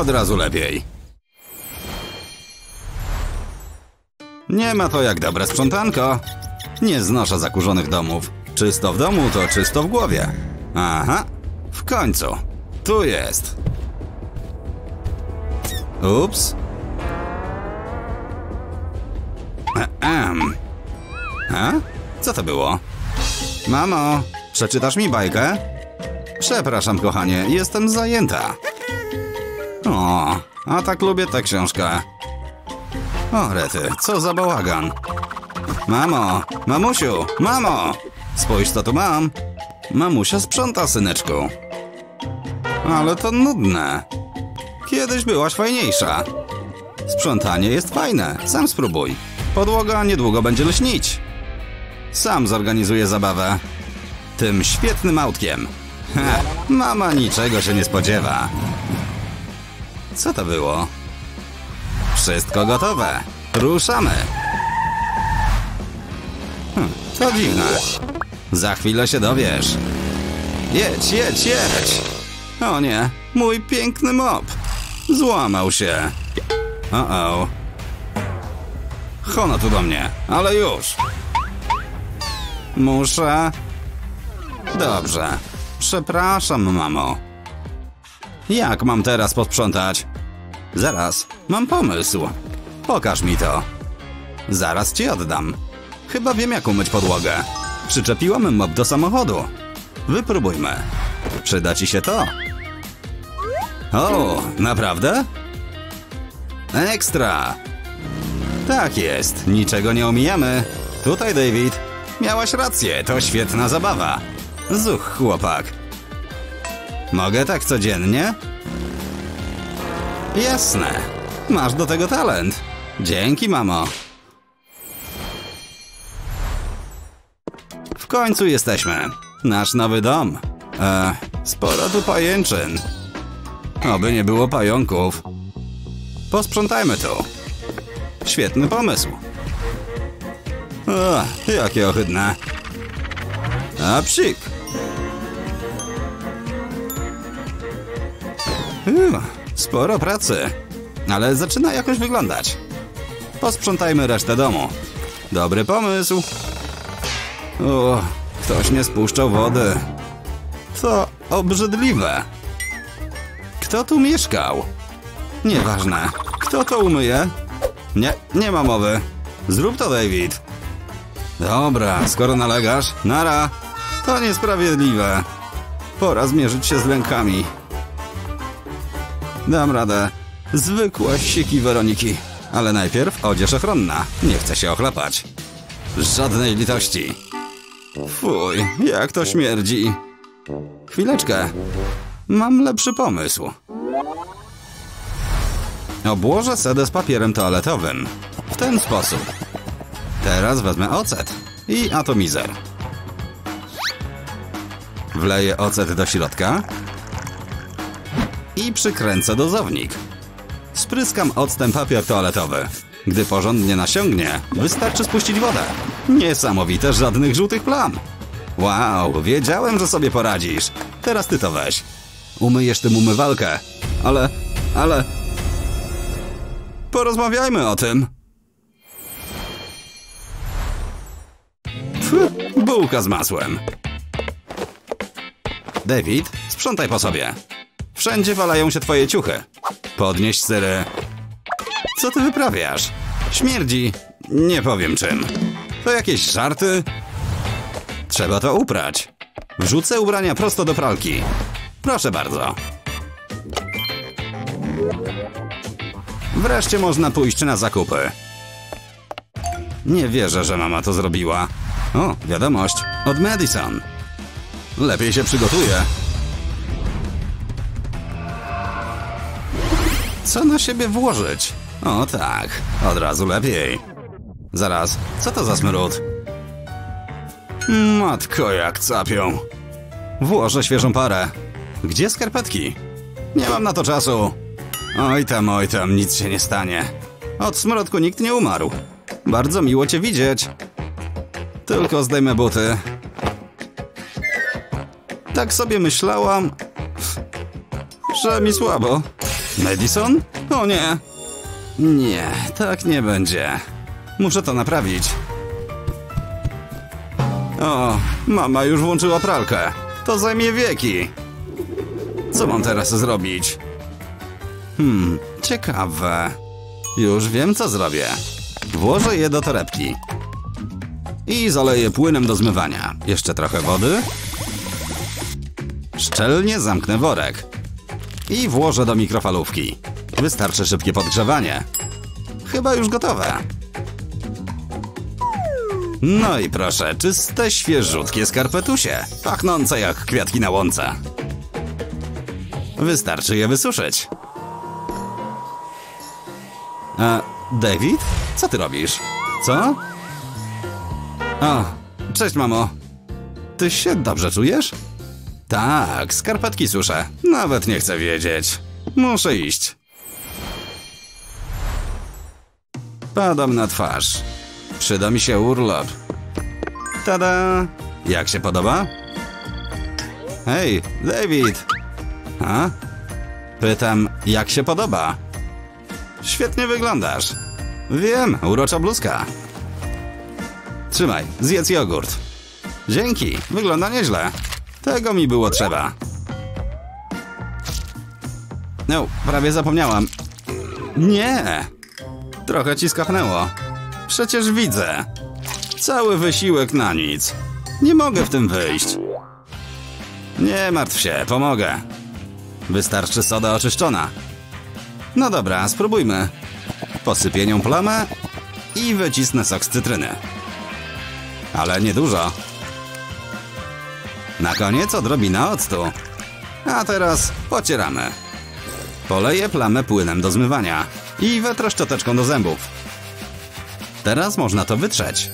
Od razu lepiej. Nie ma to jak dobre sprzątanko. Nie znoszę zakurzonych domów. Czysto w domu to czysto w głowie. Aha, w końcu. Tu jest. Ups. Ehem. A? Co to było? Mamo, przeczytasz mi bajkę? Przepraszam, kochanie, jestem zajęta. O, a tak lubię tę książkę. O, rety, co za bałagan. Mamo, mamusiu, mamo! Spójrz, co tu mam. Mamusia sprząta, syneczku. Ale to nudne. Kiedyś byłaś fajniejsza. Sprzątanie jest fajne, sam spróbuj. Podłoga niedługo będzie lśnić. Sam zorganizuję zabawę. Tym świetnym autkiem. Ha, mama niczego się nie spodziewa. Co to było? Wszystko gotowe. Ruszamy. Hm, to dziwne. Za chwilę się dowiesz. Jedź, jedź, jedź. O nie, mój piękny mop. Złamał się. O-o. Hono tu do mnie, ale już. Muszę. Dobrze. Przepraszam, mamo. Jak mam teraz posprzątać? Zaraz, mam pomysł. Pokaż mi to. Zaraz ci oddam. Chyba wiem, jak umyć podłogę. Przyczepiłam mop do samochodu. Wypróbujmy. Przyda ci się to. O, naprawdę? Ekstra! Tak jest, niczego nie omijamy. Tutaj, David. Miałaś rację, to świetna zabawa. Zuch, chłopak. Mogę tak codziennie? Jasne. Masz do tego talent. Dzięki, mamo. W końcu jesteśmy. Nasz nowy dom. E, sporo tu pajęczyn. Oby nie było pająków. Posprzątajmy tu. Świetny pomysł. O, jakie ohydne. A psik. Uuu, sporo pracy. Ale zaczyna jakoś wyglądać. Posprzątajmy resztę domu. Dobry pomysł. O, ktoś nie spuszczał wody. To obrzydliwe. Kto tu mieszkał? Nieważne. Kto to umyje? Nie, nie ma mowy. Zrób to, David. Dobra, skoro nalegasz, nara. To niesprawiedliwe. Pora zmierzyć się z lękami. Dam radę. Zwykłe siki Weroniki. Ale najpierw odzież ochronna. Nie chcę się ochlapać. Żadnej litości. Fuj, jak to śmierdzi. Chwileczkę. Mam lepszy pomysł. Obłożę sedę z papierem toaletowym. W ten sposób. Teraz wezmę ocet i atomizer. Wleję ocet do środka i przykręcę dozownik. Spryskam octem papier toaletowy. Gdy porządnie nasiągnie, wystarczy spuścić wodę. Niesamowite, żadnych żółtych plam. Wow, wiedziałem, że sobie poradzisz. Teraz ty to weź. Umyjesz tym umywalkę. Ale, ale... Porozmawiajmy o tym. Pff, bułka z masłem. David, sprzątaj po sobie. Wszędzie walają się twoje ciuchy. Podnieś syry. Co ty wyprawiasz? Śmierdzi. Nie powiem czym. To jakieś żarty? Trzeba to uprać. Wrzucę ubrania prosto do pralki. Proszę bardzo. Wreszcie można pójść na zakupy. Nie wierzę, że mama to zrobiła. O, wiadomość. Od Madison. Lepiej się przygotuję. Co na siebie włożyć? O tak, od razu lepiej. Zaraz, co to za smród? Matko, jak capią. Włożę świeżą parę. Gdzie skarpetki? Nie mam na to czasu. Oj tam, oj tam, nic się nie stanie. Od smrodku nikt nie umarł. Bardzo miło cię widzieć. Tylko zdejmę buty. Tak sobie myślałam, że mi słabo. Madison? O nie. Nie, tak nie będzie. Muszę to naprawić. O, mama już włączyła pralkę. To zajmie wieki. Co mam teraz zrobić? Hmm, ciekawe. Już wiem, co zrobię. Włożę je do torebki. I zaleję płynem do zmywania. Jeszcze trochę wody. Szczelnie zamknę worek. I włożę do mikrofalówki. Wystarczy szybkie podgrzewanie. Chyba już gotowe. No i proszę, czyste, świeżutkie skarpetusie, pachnące jak kwiatki na łące. Wystarczy je wysuszyć. A, David? Co ty robisz? Co? O, cześć mamo. Ty się dobrze czujesz? Tak, skarpetki suszę. Nawet nie chcę wiedzieć. Muszę iść. Padam na twarz. Przyda mi się urlop. Tada! Jak się podoba? Hej, David! A? Pytam, jak się podoba? Świetnie wyglądasz. Wiem, urocza bluzka. Trzymaj, zjedz jogurt. Dzięki, wygląda nieźle. Tego mi było trzeba. No, prawie zapomniałam. Nie! Trochę ci skapnęło. Przecież widzę. Cały wysiłek na nic. Nie mogę w tym wyjść. Nie martw się, pomogę. Wystarczy soda oczyszczona. No dobra, spróbujmy. Posypię nią plamę i wycisnę sok z cytryny. Ale niedużo. Na koniec odrobina octu. A teraz pocieramy. Poleję plamę płynem do zmywania i wetrę szczoteczką do zębów. Teraz można to wytrzeć.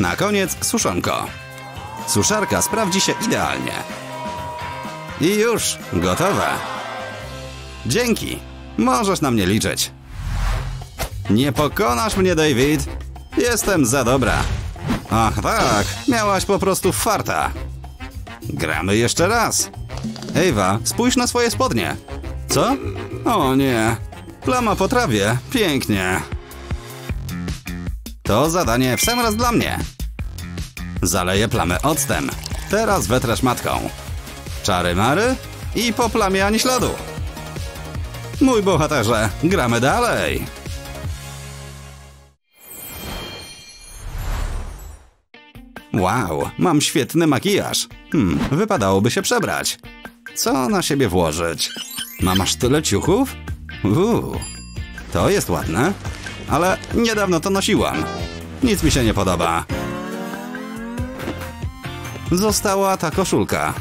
Na koniec suszonko. Suszarka sprawdzi się idealnie. I już, gotowe. Dzięki. Możesz na mnie liczyć. Nie pokonasz mnie, David. Jestem za dobra. Ach tak, miałaś po prostu farta. Gramy jeszcze raz. Ewa, spójrz na swoje spodnie. Co? O nie. Plama po trawie. Pięknie. To zadanie w sam raz dla mnie. Zaleję plamę octem. Teraz wetrę szmatką. Czary mary i po plamie ani śladu. Mój bohaterze, gramy dalej. Wow, mam świetny makijaż. Hmm, wypadałoby się przebrać. Co na siebie włożyć? Mam aż tyle ciuchów? Uuu, to jest ładne, ale niedawno to nosiłam. Nic mi się nie podoba. Została ta koszulka.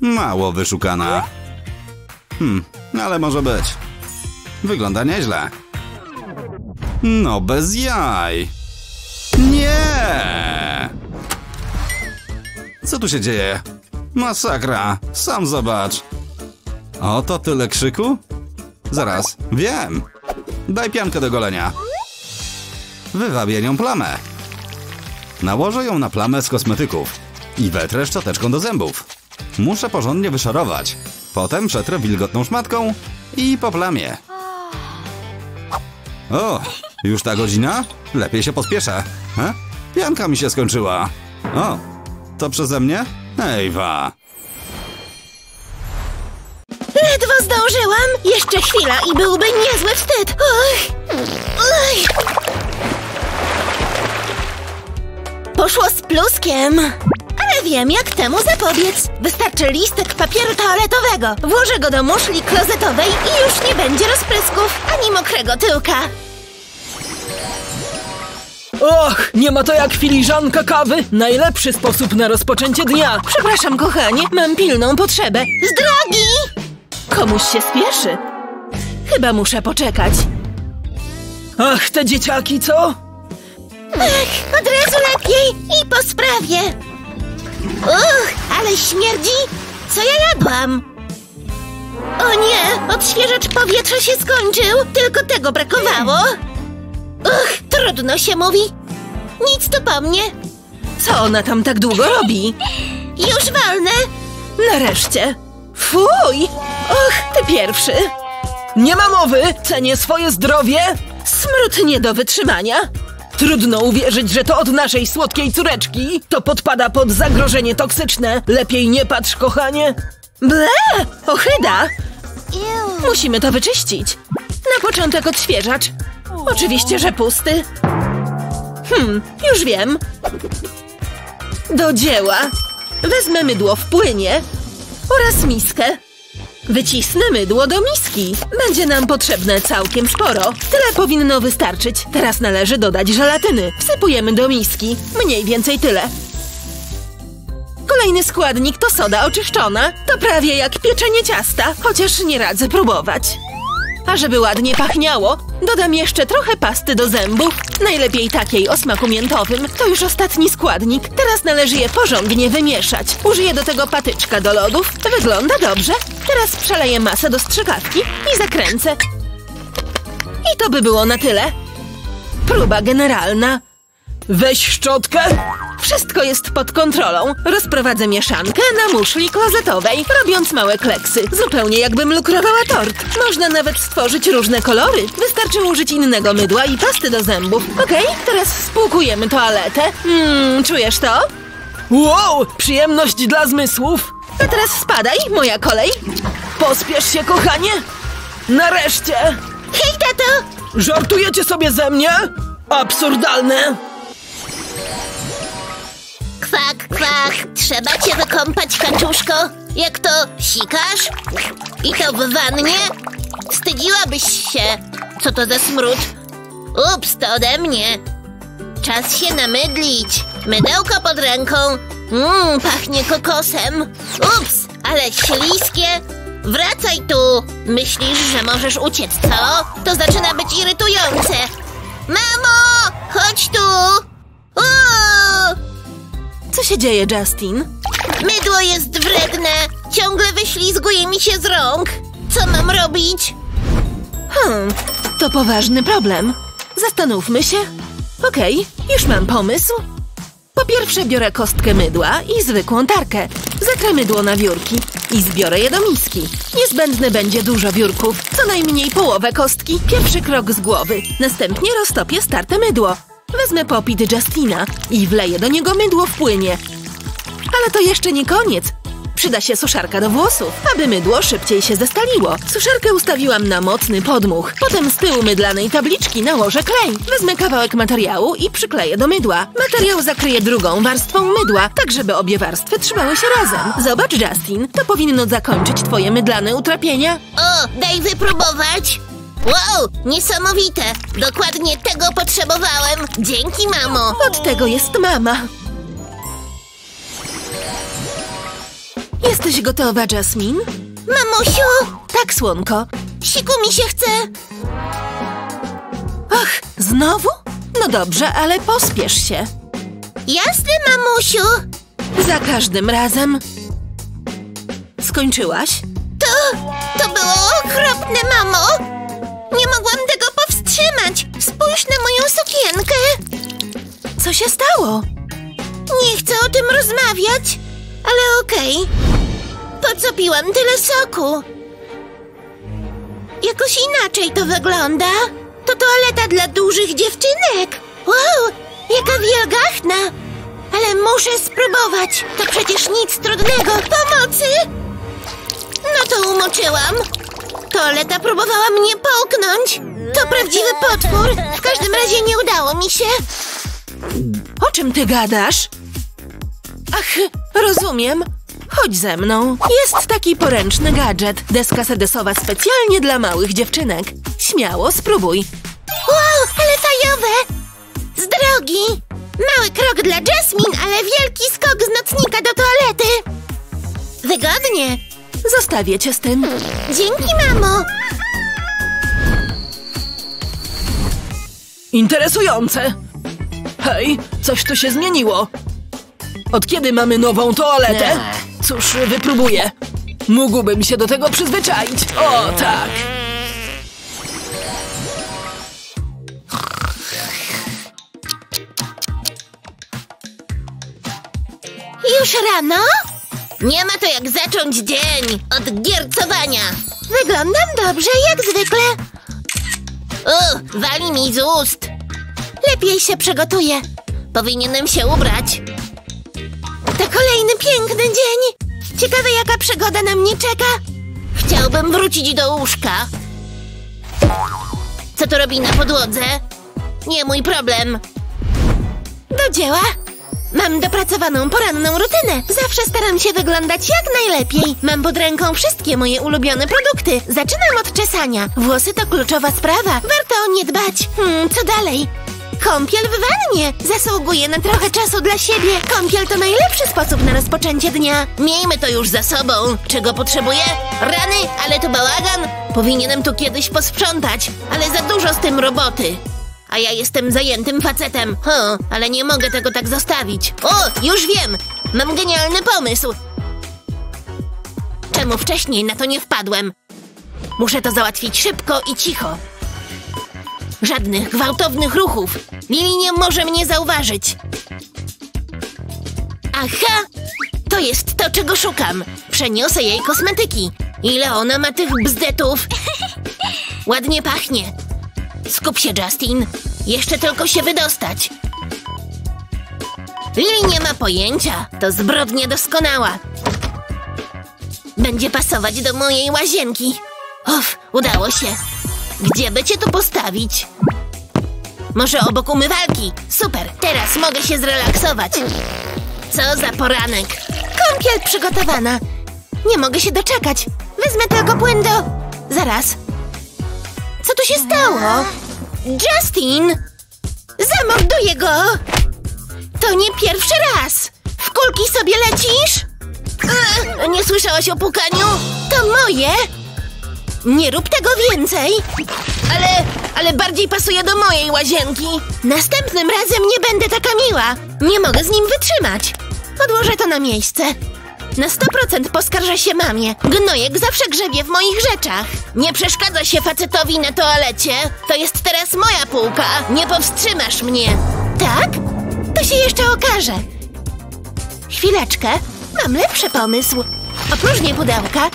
Mało wyszukana. Hmm, ale może być. Wygląda nieźle. No bez jaj. Nie! Co tu się dzieje? Masakra! Sam zobacz. Oto tyle krzyku? Zaraz, wiem. Daj piankę do golenia. Wywabię nią plamę. Nałożę ją na plamę z kosmetyków i wetrę szczoteczką do zębów. Muszę porządnie wyszorować. Potem przetrę wilgotną szmatką i po plamie. O, już ta godzina? Lepiej się pospieszę. Pianka mi się skończyła. O, to przeze mnie? Ejwa. Ledwo zdążyłam. Jeszcze chwila i byłby niezły wstyd. Och. Oj. Poszło z pluskiem. Ale wiem, jak temu zapobiec. Wystarczy listek papieru toaletowego. Włożę go do muszli klozetowej i już nie będzie rozprysków ani mokrego tyłka. Och, nie ma to jak filiżanka kawy. Najlepszy sposób na rozpoczęcie dnia. Przepraszam, kochanie, mam pilną potrzebę. Z drogi! Komuś się spieszy. Chyba muszę poczekać. Ach, te dzieciaki, co? Ach, od razu lepiej i po sprawie. Uch, ale śmierdzi. Co ja jadłam? O nie, odświeżacz powietrza się skończył. Tylko tego brakowało. Uch, trudno się mówi. Nic tu po mnie. Co ona tam tak długo robi? Już wolne. Nareszcie. Fuj! Och, ty pierwszy. Nie ma mowy, cenię swoje zdrowie. Smród nie do wytrzymania. Trudno uwierzyć, że to od naszej słodkiej córeczki. To podpada pod zagrożenie toksyczne. Lepiej nie patrz, kochanie. Ble! Ochyda! Musimy to wyczyścić. Na początek odświeżacz. Oczywiście, że pusty. Hmm, już wiem. Do dzieła. Wezmę mydło w płynie oraz miskę. Wycisnę mydło do miski. Będzie nam potrzebne całkiem sporo. Tyle powinno wystarczyć. Teraz należy dodać żelatyny. Wsypujemy do miski. Mniej więcej tyle. Kolejny składnik to soda oczyszczona. To prawie jak pieczenie ciasta, chociaż nie radzę próbować. A żeby ładnie pachniało, dodam jeszcze trochę pasty do zębów. Najlepiej takiej o smaku miętowym. To już ostatni składnik. Teraz należy je porządnie wymieszać. Użyję do tego patyczka do lodów. Wygląda dobrze. Teraz przeleję masę do strzykawki i zakręcę. I to by było na tyle. Próba generalna. Weź szczotkę. Wszystko jest pod kontrolą. Rozprowadzę mieszankę na muszli klozetowej, robiąc małe kleksy. Zupełnie jakbym lukrowała tort. Można nawet stworzyć różne kolory. Wystarczy użyć innego mydła i pasty do zębów. Okej, teraz spłukujemy toaletę. Mmm, czujesz to? Wow, przyjemność dla zmysłów. A teraz spadaj, moja kolej. Pospiesz się, kochanie. Nareszcie. Hej, tato! Żartujecie sobie ze mnie? Absurdalne. Kwak, kwak, trzeba cię wykąpać, kaczuszko. Jak to, sikasz? I to w wannie? Wstydziłabyś się. Co to za smród? Ups, to ode mnie. Czas się namydlić. Mydełko pod ręką. Mmm, pachnie kokosem. Ups, ale śliskie. Wracaj tu. Myślisz, że możesz uciec, co? To zaczyna być irytujące. Mamo, chodź tu. Uuu! Co się dzieje, Justin? Mydło jest wredne! Ciągle wyślizguje mi się z rąk! Co mam robić? Hmm, to poważny problem. Zastanówmy się. Okej, już mam pomysł. Po pierwsze biorę kostkę mydła i zwykłą tarkę. Zakrę mydło na wiórki i zbiorę je do miski. Niezbędne będzie dużo wiórków, co najmniej połowę kostki. Pierwszy krok z głowy. Następnie roztopię starte mydło. Wezmę popit Justina i wleję do niego mydło w płynie. Ale to jeszcze nie koniec. Przyda się suszarka do włosów, aby mydło szybciej się zestaliło. Suszarkę ustawiłam na mocny podmuch. Potem z tyłu mydlanej tabliczki nałożę klej. Wezmę kawałek materiału i przykleję do mydła. Materiał zakryje drugą warstwą mydła, tak żeby obie warstwy trzymały się razem. Zobacz, Justin, to powinno zakończyć twoje mydlane utrapienia. O, daj wypróbować! Wow, niesamowite! Dokładnie tego potrzebowałem! Dzięki, mamo! Od tego jest mama. Jesteś gotowa, Jasmine? Mamusiu! Tak, słonko. Siku mi się chce! Ach, znowu? No dobrze, ale pospiesz się. Jasne, mamusiu! Za każdym razem. Skończyłaś? To... to było okropne, mamo! Nie mogłam tego powstrzymać! Spójrz na moją sukienkę! Co się stało? Nie chcę o tym rozmawiać, ale okej. Po co piłam tyle soku? Jakoś inaczej to wygląda. To toaleta dla dużych dziewczynek. Wow, jaka wielgachna! Ale muszę spróbować. To przecież nic trudnego. Pomocy! No to umoczyłam. Toaleta próbowała mnie połknąć. To prawdziwy potwór. W każdym razie nie udało mi się. O czym ty gadasz? Ach, rozumiem. Chodź ze mną. Jest taki poręczny gadżet. Deska sedesowa specjalnie dla małych dziewczynek. Śmiało, spróbuj. Wow, ale fajowe! Z drogi! Mały krok dla Jasmine, ale wielki skok z nocnika do toalety. Wygodnie. Zostawię cię z tym. Dzięki, mamo. Interesujące. Hej, coś tu się zmieniło. Od kiedy mamy nową toaletę? Cóż, wypróbuję. Mógłbym się do tego przyzwyczaić. O, tak. Już rano? Nie ma to jak zacząć dzień od giercowania. Wyglądam dobrze, jak zwykle. O, wali mi z ust. Lepiej się przygotuję. Powinienem się ubrać. To kolejny piękny dzień. Ciekawe, jaka przygoda na mnie czeka. Chciałbym wrócić do łóżka. Co to robi na podłodze? Nie mój problem. Do dzieła. Mam dopracowaną poranną rutynę. Zawsze staram się wyglądać jak najlepiej. Mam pod ręką wszystkie moje ulubione produkty. Zaczynam od czesania. Włosy to kluczowa sprawa. Warto o nie dbać. Hmm, co dalej? Kąpiel w wannie. Zasługuję na trochę czasu dla siebie. Kąpiel to najlepszy sposób na rozpoczęcie dnia. Miejmy to już za sobą. Czego potrzebuję? Rany, ale to bałagan. Powinienem tu kiedyś posprzątać, ale za dużo z tym roboty. A ja jestem zajętym facetem. O, ale nie mogę tego tak zostawić. O, już wiem! Mam genialny pomysł. Czemu wcześniej na to nie wpadłem? Muszę to załatwić szybko i cicho. Żadnych gwałtownych ruchów. Lili nie może mnie zauważyć. Aha! To jest to, czego szukam. Przeniosę jej kosmetyki. Ile ona ma tych bzdetów? Ładnie pachnie. Skup się, Justin. Jeszcze tylko się wydostać. Lili nie ma pojęcia. To zbrodnia doskonała. Będzie pasować do mojej łazienki. Uf, udało się. Gdzie by cię tu postawić? Może obok umywalki? Super, teraz mogę się zrelaksować. Co za poranek. Kąpiel przygotowana. Nie mogę się doczekać. Wezmę tylko płyn do... Zaraz. Co tu się stało? Justin! Zamorduję go! To nie pierwszy raz! W kulki sobie lecisz? Nie słyszałaś o pukaniu? To moje! Nie rób tego więcej! Ale, ale bardziej pasuje do mojej łazienki. Następnym razem nie będę taka miła. Nie mogę z nim wytrzymać. Odłożę to na miejsce. Na 100% poskarżę się mamie. Gnojek zawsze grzebie w moich rzeczach. Nie przeszkadza się facetowi na toalecie. To jest teraz moja półka. Nie powstrzymasz mnie. Tak? To się jeszcze okaże. Chwileczkę. Mam lepszy pomysł. Opróżnię pudełka.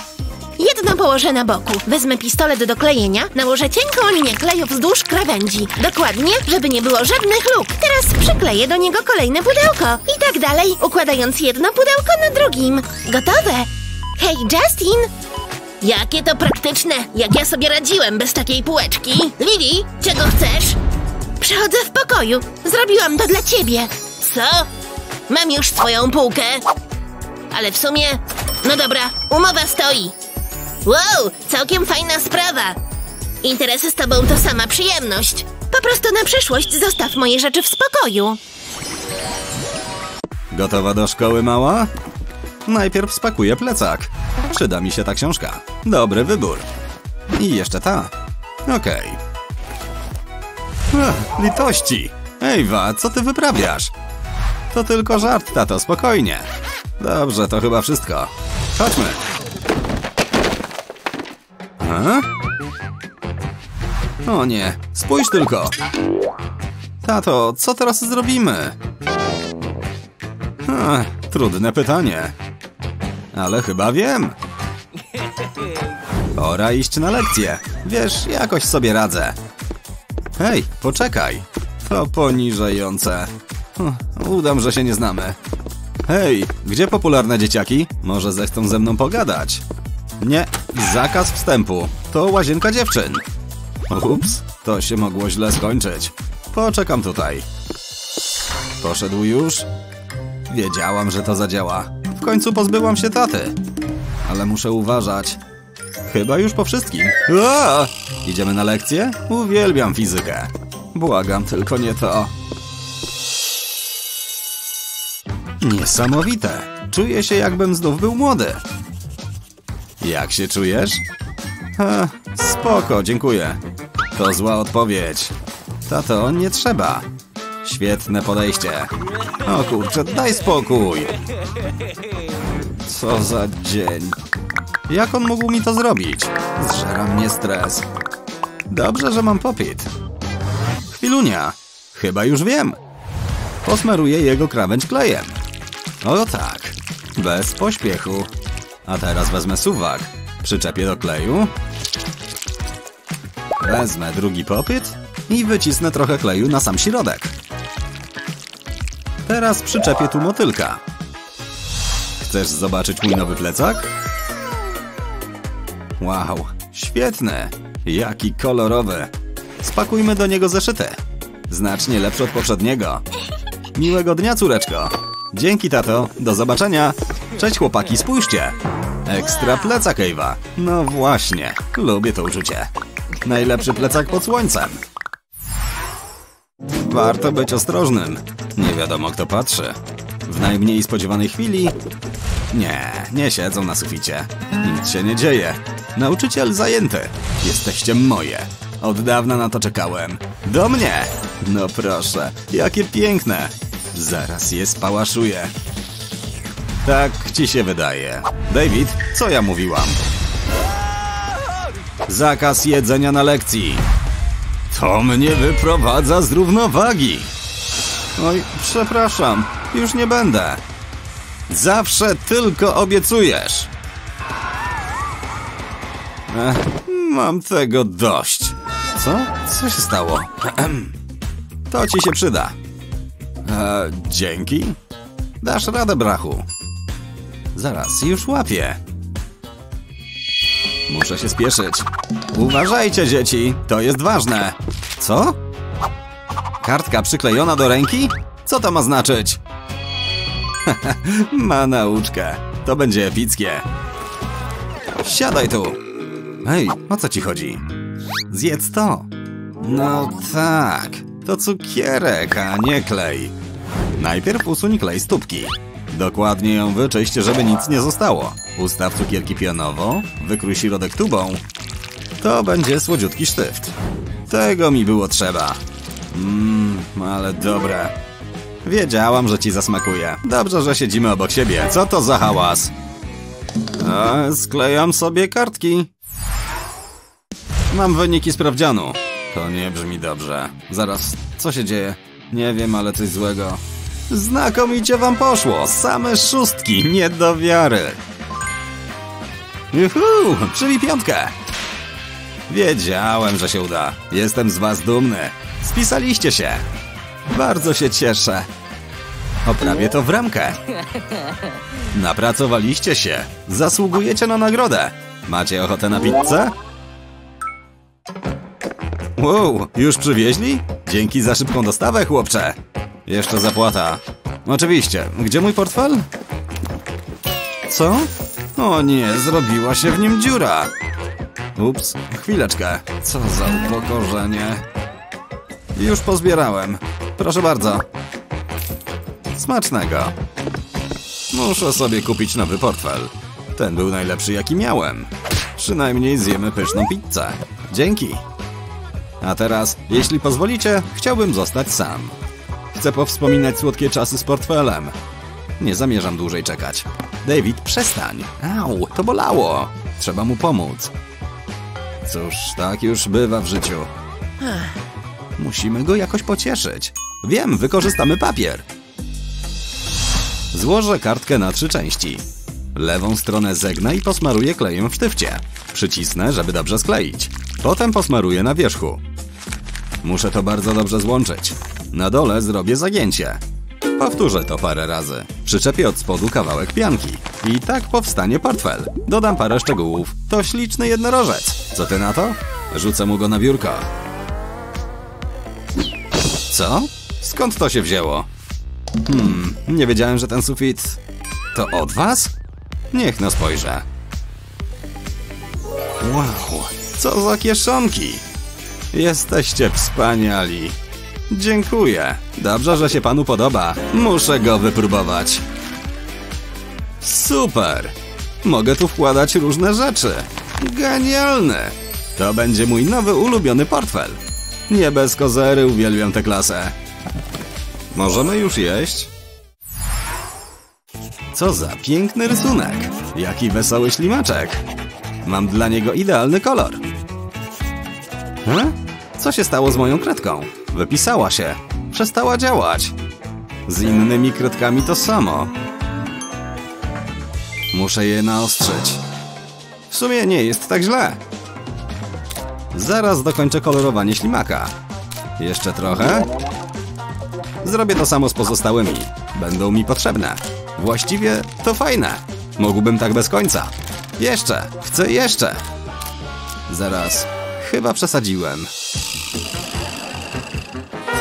Jedno położę na boku. Wezmę pistolet do klejenia, nałożę cienką linię kleju wzdłuż krawędzi. Dokładnie, żeby nie było żadnych luk. Teraz przykleję do niego kolejne pudełko. I tak dalej, układając jedno pudełko na drugim. Gotowe. Hej, Justin! Jakie to praktyczne, jak ja sobie radziłem bez takiej półeczki. Lili, czego chcesz? Przechodzę w pokoju. Zrobiłam to dla ciebie. Co? Mam już swoją półkę. Ale w sumie... No dobra, umowa stoi. Wow, całkiem fajna sprawa. Interesy z tobą to sama przyjemność. Po prostu na przyszłość zostaw moje rzeczy w spokoju. Gotowa do szkoły, mała? Najpierw spakuję plecak. Przyda mi się ta książka. Dobry wybór. I jeszcze ta. Okej. Ech, Litości! Ejwa, co ty wyprawiasz? To tylko żart, tato, spokojnie. Dobrze, to chyba wszystko. Chodźmy. A? O nie, spójrz tylko. Tato, co teraz zrobimy? Ach, trudne pytanie. Ale chyba wiem. Pora iść na lekcję. Wiesz, jakoś sobie radzę. Hej, poczekaj. To poniżające. Hm, Udam, że się nie znamy. Hej, gdzie popularne dzieciaki? Może zechcą ze mną pogadać. Nie, zakaz wstępu. To łazienka dziewczyn. Ups, to się mogło źle skończyć. Poczekam tutaj. Poszedł już? Wiedziałam, że to zadziała. W końcu pozbyłam się taty. Ale muszę uważać. Chyba już po wszystkim. Idziemy na lekcję? Uwielbiam fizykę. Błagam, tylko nie to. Niesamowite. Czuję się, jakbym znów był młody. Jak się czujesz? Ha, spoko, dziękuję. To zła odpowiedź. Tato, nie trzeba. Świetne podejście. O kurczę, daj spokój. Co za dzień. Jak on mógł mi to zrobić? Zżera mnie stres. Dobrze, że mam popit. Chwilunia. Chyba już wiem. Posmaruję jego krawędź klejem. O tak. Bez pośpiechu. A teraz wezmę suwak. Przyczepię do kleju. Wezmę drugi popyt i wycisnę trochę kleju na sam środek. Teraz przyczepię tu motylka. Chcesz zobaczyć mój nowy plecak? Wow, świetny! Jaki kolorowy! Spakujmy do niego zeszyty. Znacznie lepszy od poprzedniego. Miłego dnia, córeczko. Dzięki, tato. Do zobaczenia. Cześć, chłopaki, spójrzcie. Ekstra plecak Ewa. No właśnie, lubię to uczucie. Najlepszy plecak pod słońcem. Warto być ostrożnym. Nie wiadomo, kto patrzy. W najmniej spodziewanej chwili... Nie, nie siedzą na suficie. Nic się nie dzieje. Nauczyciel zajęty. Jesteście moje. Od dawna na to czekałem. Do mnie! No proszę, jakie piękne. Zaraz je spałaszuję. Tak ci się wydaje. David, co ja mówiłam? Zakaz jedzenia na lekcji. To mnie wyprowadza z równowagi. Oj, przepraszam, już nie będę. Zawsze tylko obiecujesz. Ech, mam tego dość. Co? Co się stało? To ci się przyda. E, dzięki. Dasz radę, brachu. Zaraz, już łapię. Muszę się spieszyć. Uważajcie, dzieci, to jest ważne. Co? Kartka przyklejona do ręki? Co to ma znaczyć? ma nauczkę. To będzie epickie. Siadaj tu. Ej, o co ci chodzi? Zjedz to. No tak, to cukierek, a nie klej. Najpierw usuń klej z tubki. Dokładnie ją wyczyść, żeby nic nie zostało. Ustaw cukierki pionowo, wykrój środek tubą. To będzie słodziutki sztyft. Tego mi było trzeba. Mmm, ale dobre. Wiedziałam, że ci zasmakuje. Dobrze, że siedzimy obok siebie. Co to za hałas? A, sklejam sobie kartki. Mam wyniki sprawdzianu. To nie brzmi dobrze. Zaraz, co się dzieje? Nie wiem, ale coś złego. Znakomicie wam poszło. Same szóstki, nie do wiary. Juhu, przybij piątkę. Wiedziałem, że się uda. Jestem z was dumny. Spisaliście się. Bardzo się cieszę. Oprawię to w ramkę. Napracowaliście się. Zasługujecie na nagrodę. Macie ochotę na pizzę? Wow, już przywieźli? Dzięki za szybką dostawę, chłopcze. Jeszcze zapłata. Oczywiście. Gdzie mój portfel? Co? O nie, zrobiła się w nim dziura. Ups, chwileczkę. Co za upokorzenie. Już pozbierałem. Proszę bardzo. Smacznego. Muszę sobie kupić nowy portfel. Ten był najlepszy, jaki miałem. Przynajmniej zjemy pyszną pizzę. Dzięki. A teraz, jeśli pozwolicie, chciałbym zostać sam. Chcę powspominać słodkie czasy z portfelem. Nie zamierzam dłużej czekać. David, przestań. Au, to bolało. Trzeba mu pomóc. Cóż, tak już bywa w życiu. Musimy go jakoś pocieszyć. Wiem, wykorzystamy papier. Złożę kartkę na trzy części. Lewą stronę zegnę i posmaruję klejem w sztywcie. Przycisnę, żeby dobrze skleić. Potem posmaruję na wierzchu. Muszę to bardzo dobrze złączyć. Na dole zrobię zagięcie. Powtórzę to parę razy. Przyczepię od spodu kawałek pianki. I tak powstanie portfel. Dodam parę szczegółów. To śliczny jednorożec. Co ty na to? Rzucę mu go na biurko. Co? Skąd to się wzięło? Hmm, nie wiedziałem, że ten sufit... To od was? Niech no spojrzę. Wow, co za kieszonki! Jesteście wspaniali. Dziękuję. Dobrze, że się panu podoba. Muszę go wypróbować. Super! Mogę tu wkładać różne rzeczy. Genialne! To będzie mój nowy ulubiony portfel. Nie bez kozery uwielbiam tę klasę. Możemy już jeść? Co za piękny rysunek. Jaki wesoły ślimaczek. Mam dla niego idealny kolor. He? Co się stało z moją kredką? Wypisała się. Przestała działać. Z innymi kredkami to samo. Muszę je naostrzyć. W sumie nie jest tak źle. Zaraz dokończę kolorowanie ślimaka. Jeszcze trochę. Zrobię to samo z pozostałymi. Będą mi potrzebne. Właściwie to fajne. Mógłbym tak bez końca. Jeszcze, chcę jeszcze. Zaraz, chyba przesadziłem.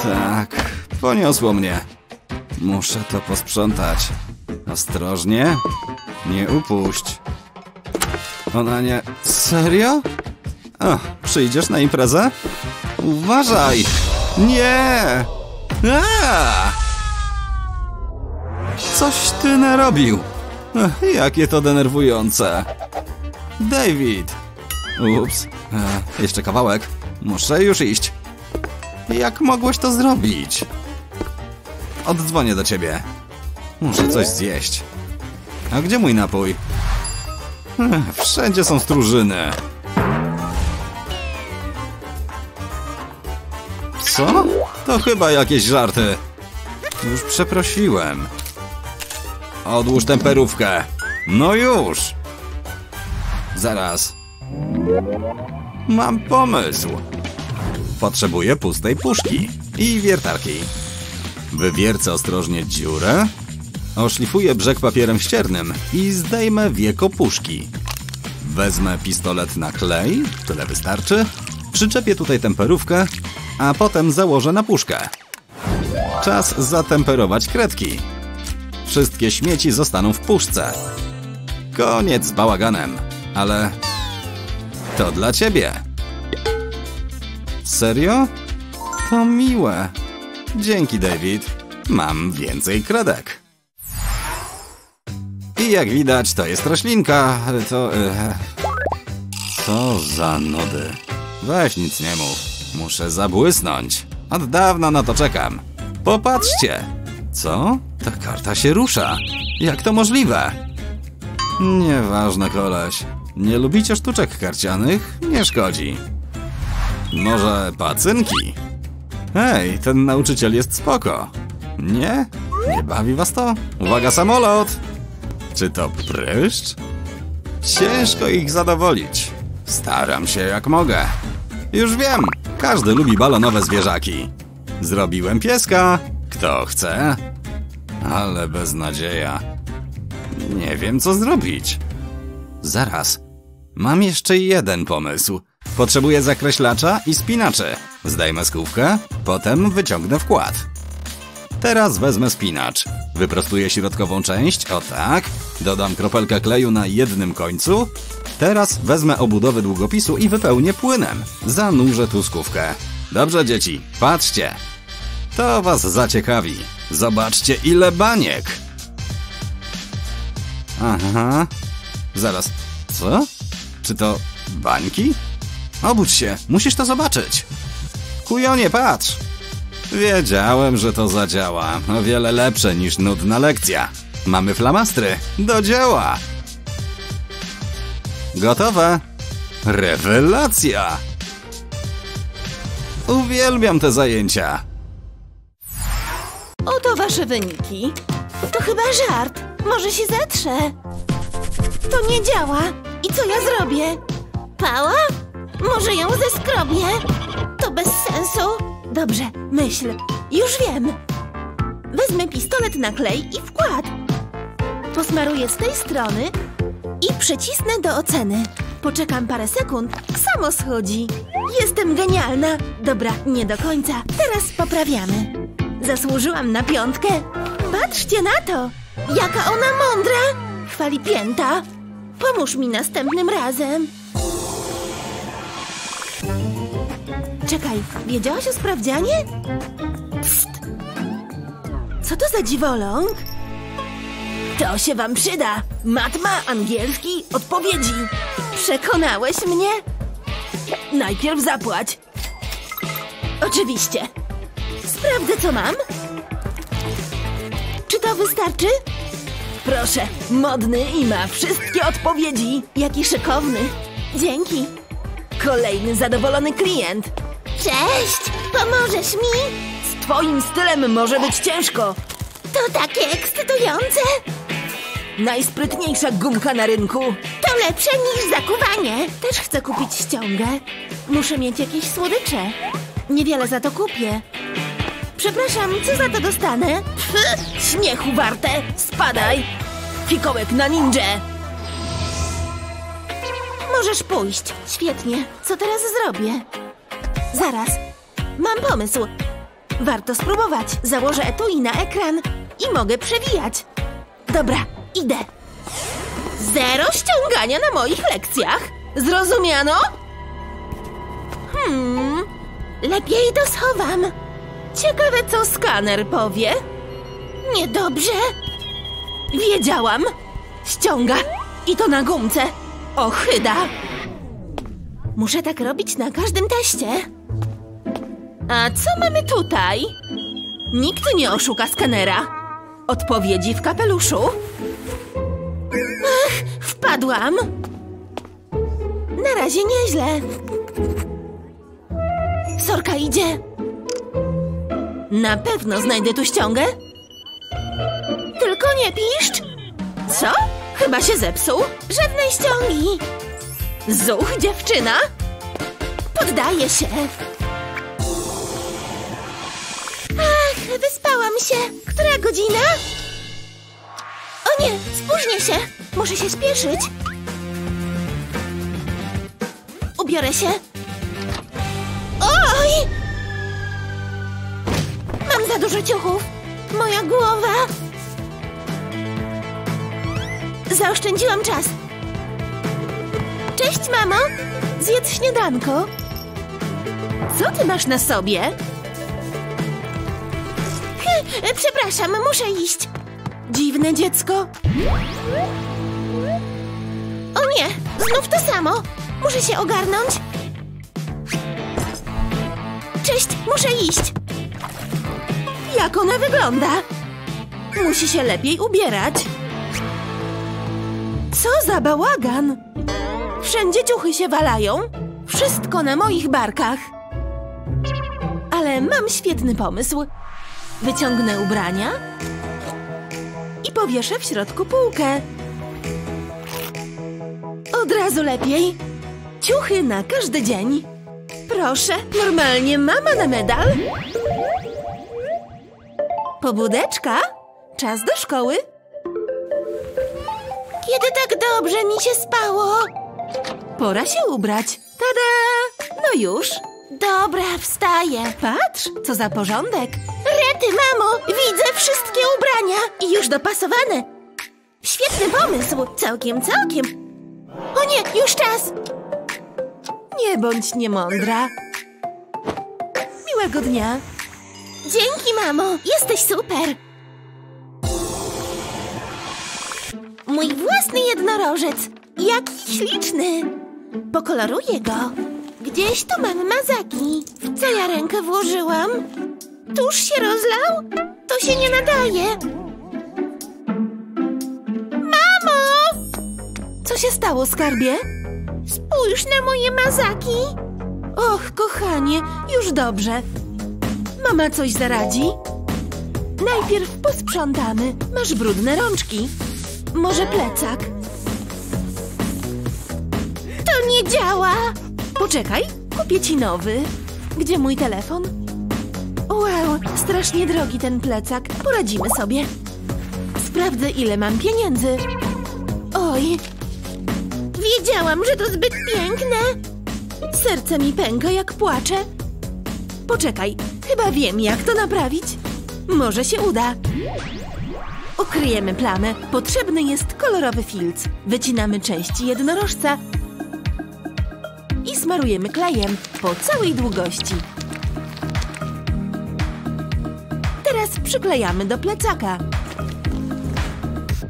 Tak, poniosło mnie. Muszę to posprzątać. Ostrożnie. Nie upuść. Ona nie... Serio? O, przyjdziesz na imprezę? Uważaj! Nie! A! Coś ty narobił. Ech, jakie to denerwujące. David! Ups. E, jeszcze kawałek. Muszę już iść. Jak mogłeś to zrobić? Oddzwonię do ciebie. Muszę coś zjeść. A gdzie mój napój? Ech, Wszędzie są stróżyny. Co? To chyba jakieś żarty. Już przeprosiłem. Odłóż temperówkę. No już. Zaraz. Mam pomysł. Potrzebuję pustej puszki i wiertarki. Wywiercę ostrożnie dziurę, oszlifuję brzeg papierem ściernym i zdejmę wieko puszki. Wezmę pistolet na klej, tyle wystarczy. Przyczepię tutaj temperówkę, a potem założę na puszkę. Czas zatemperować kredki. Wszystkie śmieci zostaną w puszce. Koniec z bałaganem, ale to dla ciebie. Serio? To miłe. Dzięki, David. Mam więcej kredek. I jak widać, to jest roślinka. To. E... Co za nudy. Weź nic nie mów. Muszę zabłysnąć. Od dawna na to czekam. Popatrzcie. Co? Ta karta się rusza. Jak to możliwe? Nieważne, koleś. Nie lubicie sztuczek karcianych? Nie szkodzi. Może pacynki? Hej, ten nauczyciel jest spoko. Nie? Nie bawi was to? Uwaga, samolot! Czy to pryszcz? Ciężko ich zadowolić. Staram się jak mogę. Już wiem, każdy lubi balonowe zwierzaki. Zrobiłem pieska. Kto chce? Ale beznadzieja. Nie wiem, co zrobić. Zaraz. Mam jeszcze jeden pomysł. Potrzebuję zakreślacza i spinaczy. Zdejmę skówkę, potem wyciągnę wkład. Teraz wezmę spinacz. Wyprostuję środkową część, o tak. Dodam kropelkę kleju na jednym końcu. Teraz wezmę obudowy długopisu i wypełnię płynem. Zanurzę tu skówkę. Dobrze, dzieci, patrzcie. To was zaciekawi. Zobaczcie, ile baniek. Aha. Zaraz. Co? Czy to bańki? Obudź się, musisz to zobaczyć. Kujonie, patrz. Wiedziałem, że to zadziała. O wiele lepsze niż nudna lekcja. Mamy flamastry. Do dzieła. Gotowe. Rewelacja. Uwielbiam te zajęcia. Oto wasze wyniki. To chyba żart. Może się zetrze. To nie działa. I co ja zrobię? Pała? Może ją zeskrobię? To bez sensu. Dobrze, myśl. Już wiem. Wezmę pistolet na klej i wkład. Posmaruję z tej strony i przycisnę do oceny. Poczekam parę sekund, samo schodzi. Jestem genialna. Dobra, nie do końca. Teraz poprawiamy. Zasłużyłam na piątkę. Patrzcie na to! Jaka ona mądra! Chwali pięta. Pomóż mi następnym razem. Czekaj, wiedziałaś o sprawdzianie? Psst! Co to za dziwoląg? To się wam przyda. Matma, angielski, odpowiedzi. Przekonałeś mnie? Najpierw zapłać. Oczywiście. Sprawdzę, co mam. Czy to wystarczy? Proszę, modny i ma wszystkie odpowiedzi. Jaki szykowny. Dzięki. Kolejny zadowolony klient. Cześć! Pomożesz mi? Z twoim stylem może być ciężko. To takie ekscytujące. Najsprytniejsza gumka na rynku. To lepsze niż zakuwanie. Też chcę kupić ściągę. Muszę mieć jakieś słodycze. Niewiele za to kupię. Przepraszam, co za to dostanę? Pff, śmiechu warte! Spadaj! Fikołek na ninja! Możesz pójść. Świetnie. Co teraz zrobię? Zaraz. Mam pomysł. Warto spróbować. Założę etui na ekran i mogę przewijać. Dobra, idę. Zero ściągania na moich lekcjach. Zrozumiano? Hmm. Lepiej to schowam. Ciekawe, co skaner powie. Niedobrze. Wiedziałam. Ściąga. I to na gumce. Ochyda. Muszę tak robić na każdym teście. A co mamy tutaj? Nikt nie oszuka skanera. Odpowiedzi w kapeluszu. Ach, wpadłam. Na razie nieźle. Sorka idzie. Na pewno znajdę tu ściągę. Tylko nie piszcz. Co? Chyba się zepsuł. Żadnej ściągi. Zuch, dziewczyna. Poddaję się. Ach, wyspałam się. Która godzina? O nie, spóźnię się. Muszę się spieszyć. Ubiorę się. Oj! Mam za dużo ciuchów. Moja głowa. Zaoszczędziłam czas. Cześć, mamo. Zjedz śniadanko. Co ty masz na sobie? Hy, Przepraszam, muszę iść. Dziwne dziecko. O nie, znów to samo. Muszę się ogarnąć. Cześć, muszę iść. Jak ona wygląda? Musi się lepiej ubierać. Co za bałagan! Wszędzie ciuchy się walają. Wszystko na moich barkach. Ale mam świetny pomysł. Wyciągnę ubrania i powieszę w środku półkę. Od razu lepiej. Ciuchy na każdy dzień. Proszę, normalnie mama na medal. Pobudeczka? Czas do szkoły. Kiedy tak dobrze mi się spało? Pora się ubrać. Tada! No już. Dobra, wstaję. Patrz, co za porządek. Rety, mamo! Widzę wszystkie ubrania i już dopasowane. Świetny pomysł. Całkiem, całkiem. O nie, już czas. Nie bądź niemądra. Miłego dnia. Dzięki, mamo. Jesteś super. Mój własny jednorożec. Jaki śliczny. Pokoloruję go. Gdzieś tu mam mazaki. W co ja rękę włożyłam? Tuż się rozlał? To się nie nadaje. Mamo! Co się stało, skarbie? Spójrz na moje mazaki. Och, kochanie, już dobrze. Mama coś zaradzi? Najpierw posprzątamy. Masz brudne rączki. Może plecak? To nie działa. Poczekaj, kupię ci nowy. Gdzie mój telefon? Wow, strasznie drogi ten plecak. Poradzimy sobie. Sprawdzę, ile mam pieniędzy. Oj, wiedziałam, że to zbyt piękne. Serce mi pęka, jak płaczę. Poczekaj, chyba wiem, jak to naprawić. Może się uda. Ukryjemy plamę. Potrzebny jest kolorowy filc. Wycinamy części jednorożca i smarujemy klejem po całej długości. Teraz przyklejamy do plecaka.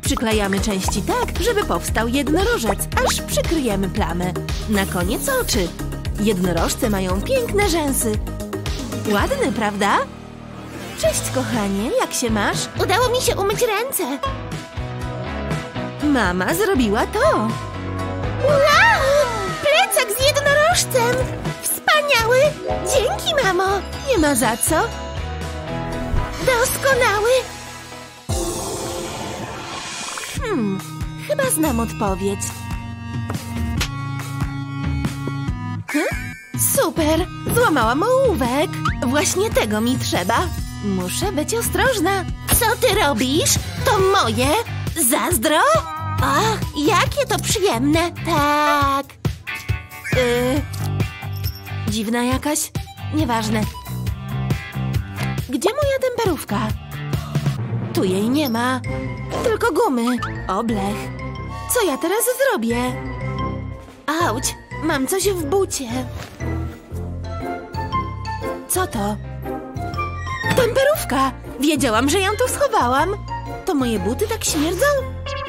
Przyklejamy części tak, żeby powstał jednorożec, aż przykryjemy plamę. Na koniec oczy. Jednorożce mają piękne rzęsy. Ładne, prawda? Cześć, kochanie, jak się masz? Udało mi się umyć ręce. Mama zrobiła to. Wow! Plecak z jednorożcem! Wspaniały! Dzięki, mamo! Nie ma za co. Doskonały! Hmm, chyba znam odpowiedź. Hm? Super! Złamałam ołówek. Właśnie tego mi trzeba. Muszę być ostrożna. Co ty robisz? To moje? Zazdro? Ach, jakie to przyjemne. Tak. Yy, dziwna jakaś? Nieważne. Gdzie moja temperówka? Tu jej nie ma. Tylko gumy. Oblech. Co ja teraz zrobię? Auć, mam coś w bucie. Co to? Temperówka! Wiedziałam, że ją tu schowałam. To moje buty tak śmierdzą?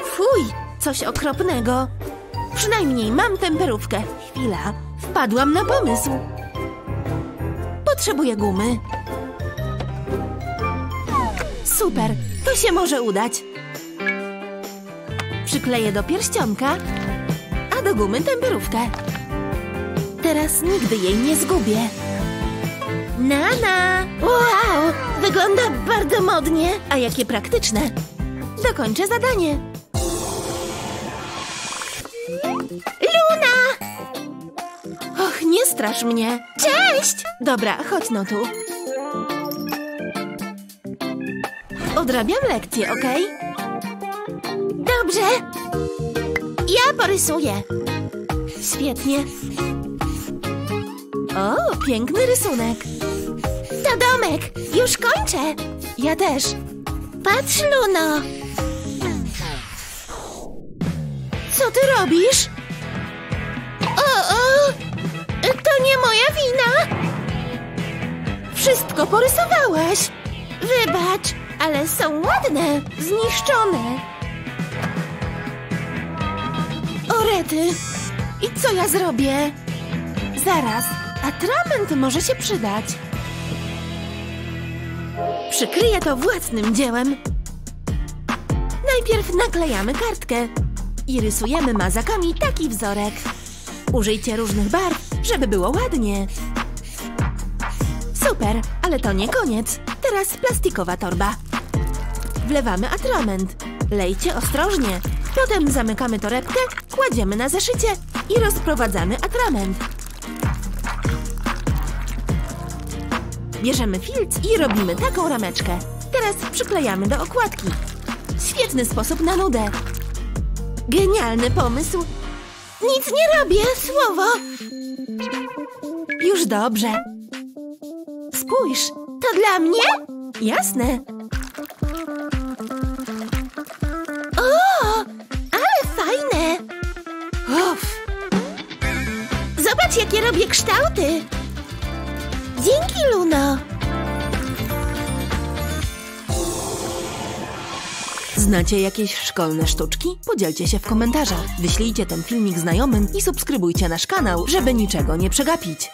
Fuj, coś okropnego. Przynajmniej mam temperówkę. Chwila, wpadłam na pomysł. Potrzebuję gumy. Super, to się może udać. Przykleję do pierścionka, a do gumy temperówkę. Teraz nigdy jej nie zgubię. Nana! Wow! Wygląda bardzo modnie. A jakie praktyczne. Dokończę zadanie. Luna! Och, nie strasz mnie. Cześć! Dobra, chodź no tu. Odrabiam lekcję, okej? Dobrze. Ja porysuję. Świetnie. O, piękny rysunek. To domek. Już kończę. Ja też. Patrz, Luno. Co ty robisz? O, o, to nie moja wina. Wszystko porysowałaś. Wybacz, ale są ładne, zniszczone. Orety. I co ja zrobię? Zaraz, atrament może się przydać. Przykryję to własnym dziełem. Najpierw naklejamy kartkę i rysujemy mazakami taki wzorek. Użyjcie różnych barw, żeby było ładnie. Super, ale to nie koniec. Teraz plastikowa torba. Wlewamy atrament. Lejcie ostrożnie. Potem zamykamy torebkę, kładziemy na zeszycie i rozprowadzamy atrament. Bierzemy filc i robimy taką rameczkę. Teraz przyklejamy do okładki. Świetny sposób na nudę. Genialny pomysł. Nic nie robię, słowo. Już dobrze. Spójrz, to dla mnie? Jasne. O, ale fajne. Uff. Zobacz, jakie robię kształty. Dzięki, Luno. Znacie jakieś szkolne sztuczki? Podzielcie się w komentarzach. Wyślijcie ten filmik znajomym i subskrybujcie nasz kanał, żeby niczego nie przegapić.